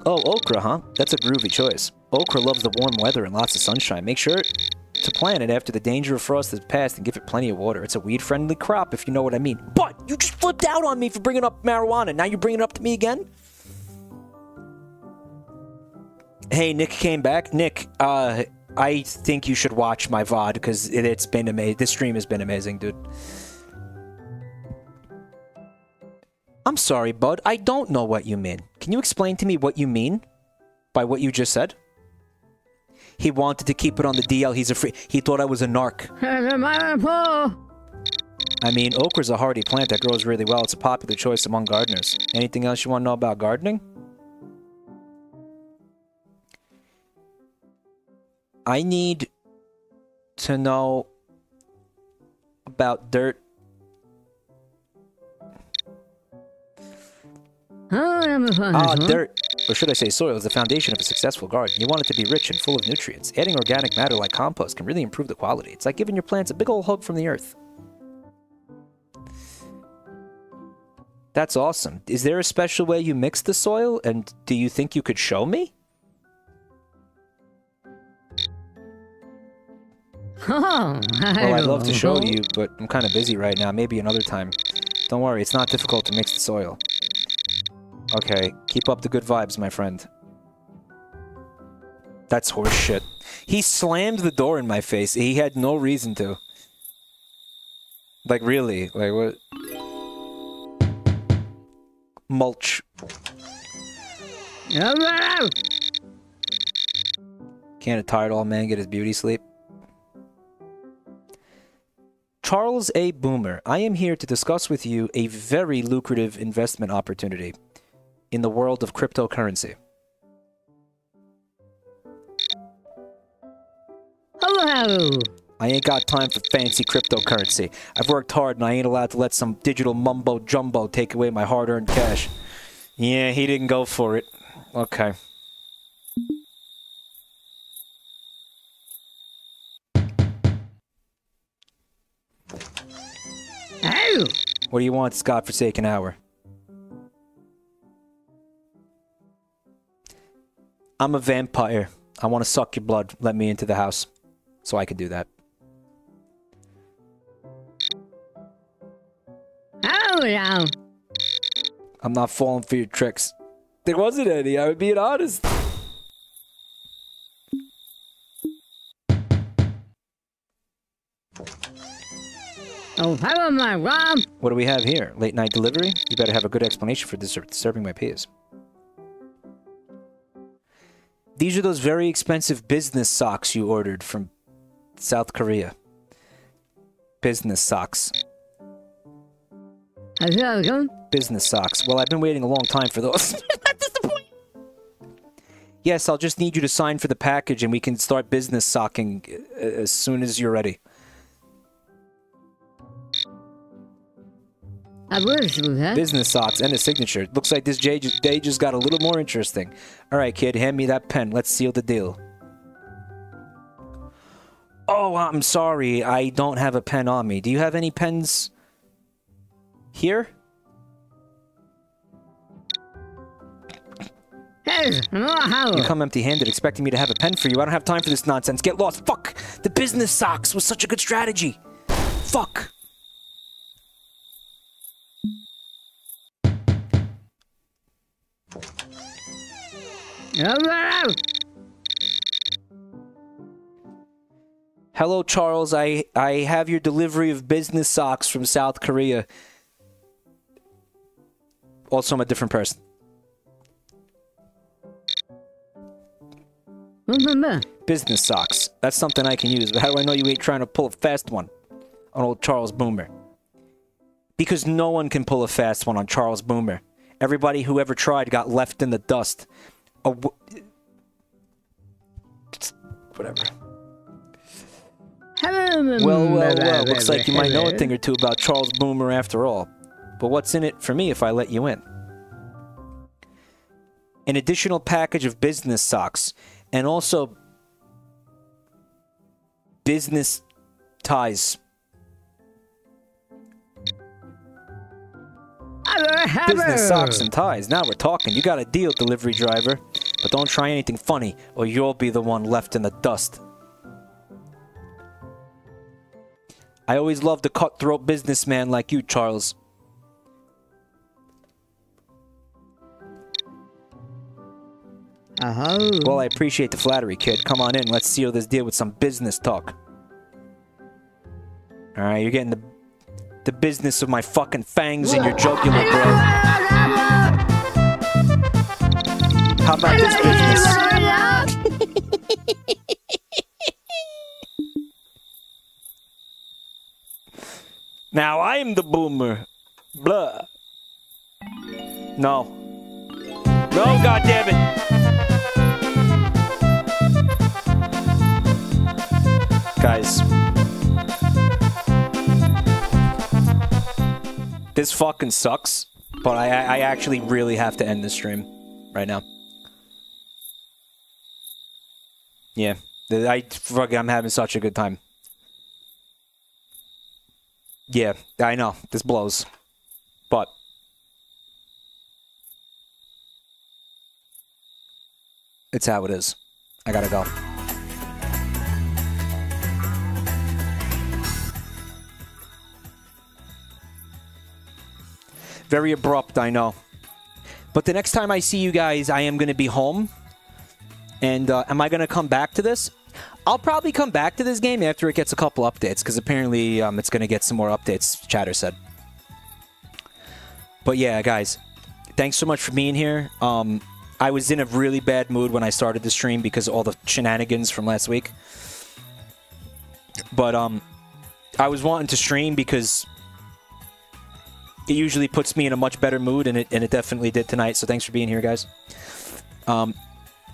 Oh, okra, huh? That's a groovy choice. Okra loves the warm weather and lots of sunshine. Make sure to plant it after the danger of frost has passed and give it plenty of water. It's a weed-friendly crop, if you know what I mean. But you just flipped out on me for bringing up marijuana. Now you're bringing it up to me again? Hey, Nick came back. Nick, uh, I think you should watch my VOD because it, it's been amazing. This stream has been amazing, dude. I'm sorry, bud. I don't know what you mean. Can you explain to me what you mean by what you just said? He wanted to keep it on the DL. He's a free. He thought I was a narc. I mean, okra's a hardy plant that grows really well. It's a popular choice among gardeners. Anything else you want to know about gardening? I need to know about dirt. Ah, dirt, or should I say soil, is the foundation of a successful garden. You want it to be rich and full of nutrients. Adding organic matter like compost can really improve the quality. It's like giving your plants a big old hug from the earth. That's awesome. Is there a special way you mix the soil, and do you think you could show me? Oh, Well, I'd love to show you, but I'm kind of busy right now. Maybe another time. Don't worry, it's not difficult to mix the soil. Okay, keep up the good vibes, my friend. That's horseshit. He slammed the door in my face. He had no reason to. Like, really? Like, what? Mulch. Can't a tired old man get his beauty sleep? Charles A. Boomer, I am here to discuss with you a very lucrative investment opportunity in the world of cryptocurrency? Hello! I ain't got time for fancy cryptocurrency. I've worked hard and I ain't allowed to let some digital mumbo jumbo take away my hard earned cash. Yeah, he didn't go for it. Okay. Oh! What do you want, Scott forsaken hour? I'm a vampire. I want to suck your blood. Let me into the house. So I could do that. Oh, now. I'm not falling for your tricks. There wasn't any. I would being honest. Oh, follow my Rob. What do we have here? Late night delivery? You better have a good explanation for dis- disturbing my peers. These are those very expensive business socks you ordered from South Korea. Business socks. How's that going? Business socks. Well, I've been waiting a long time for those. Yes, I'll just need you to sign for the package and we can start business socking uh, as soon as you're ready. Business socks and a signature. Looks like this day just, day just got a little more interesting. All right, kid, hand me that pen. Let's seal the deal. Oh, I'm sorry. I don't have a pen on me. Do you have any pens here? Hey, how? You come empty-handed expecting me to have a pen for you. I don't have time for this nonsense. Get lost. Fuck! The business socks was such a good strategy. Fuck! Hello, Charles. I I have your delivery of business socks from South Korea. Also, I'm a different person. Business socks. That's something I can use, but how do I know you ain't trying to pull a fast one on old Charles Boomer? Because no one can pull a fast one on Charles Boomer. Everybody who ever tried got left in the dust. A w- Whatever. Well, well, well. Looks like you might know a thing or two about Charles Boomer after all. But what's in it for me if I let you in? An additional package of business socks and also business ties. Business socks and ties. Now we're talking. You got a deal, delivery driver. But don't try anything funny, or you'll be the one left in the dust. I always loved a cutthroat businessman like you, Charles. Uh-huh. Well, I appreciate the flattery, kid. Come on in. Let's seal this deal with some business talk. All right, you're getting the the business of my fucking fangs in your jugular, bro. How about this business? Now I'm the boomer. Blah. No. No, goddammit. Guys. This fucking sucks, but I, I actually really have to end this stream right now. Yeah, I fucking I'm having such a good time. Yeah, I know this blows, but it's how it is. I gotta go. Very abrupt, I know. But the next time I see you guys, I am going to be home. And uh, am I going to come back to this? I'll probably come back to this game after it gets a couple updates, because apparently um, it's going to get some more updates, Chatter said. But yeah, guys, thanks so much for being here. Um, I was in a really bad mood when I started the stream because of all the shenanigans from last week. But um, I was wanting to stream because it usually puts me in a much better mood, and it and it definitely did tonight. So thanks for being here, guys. Um,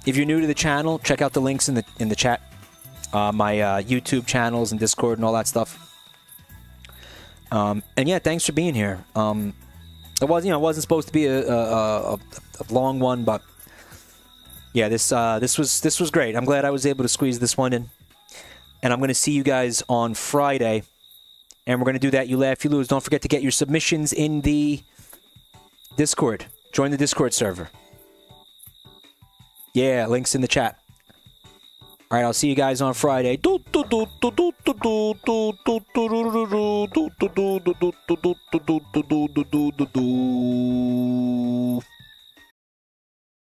if you're new to the channel, check out the links in the in the chat. Uh, my uh, YouTube channels and Discord and all that stuff. Um, and yeah, thanks for being here. Um, it was you know it wasn't supposed to be a, a, a, a long one, but yeah, this uh, this was this was great. I'm glad I was able to squeeze this one in. And I'm going to see you guys on Friday And we're going to do that. You laugh, you lose. Don't forget to get your submissions in the Discord. Join the Discord server. Yeah, links in the chat. All right, I'll see you guys on Friday.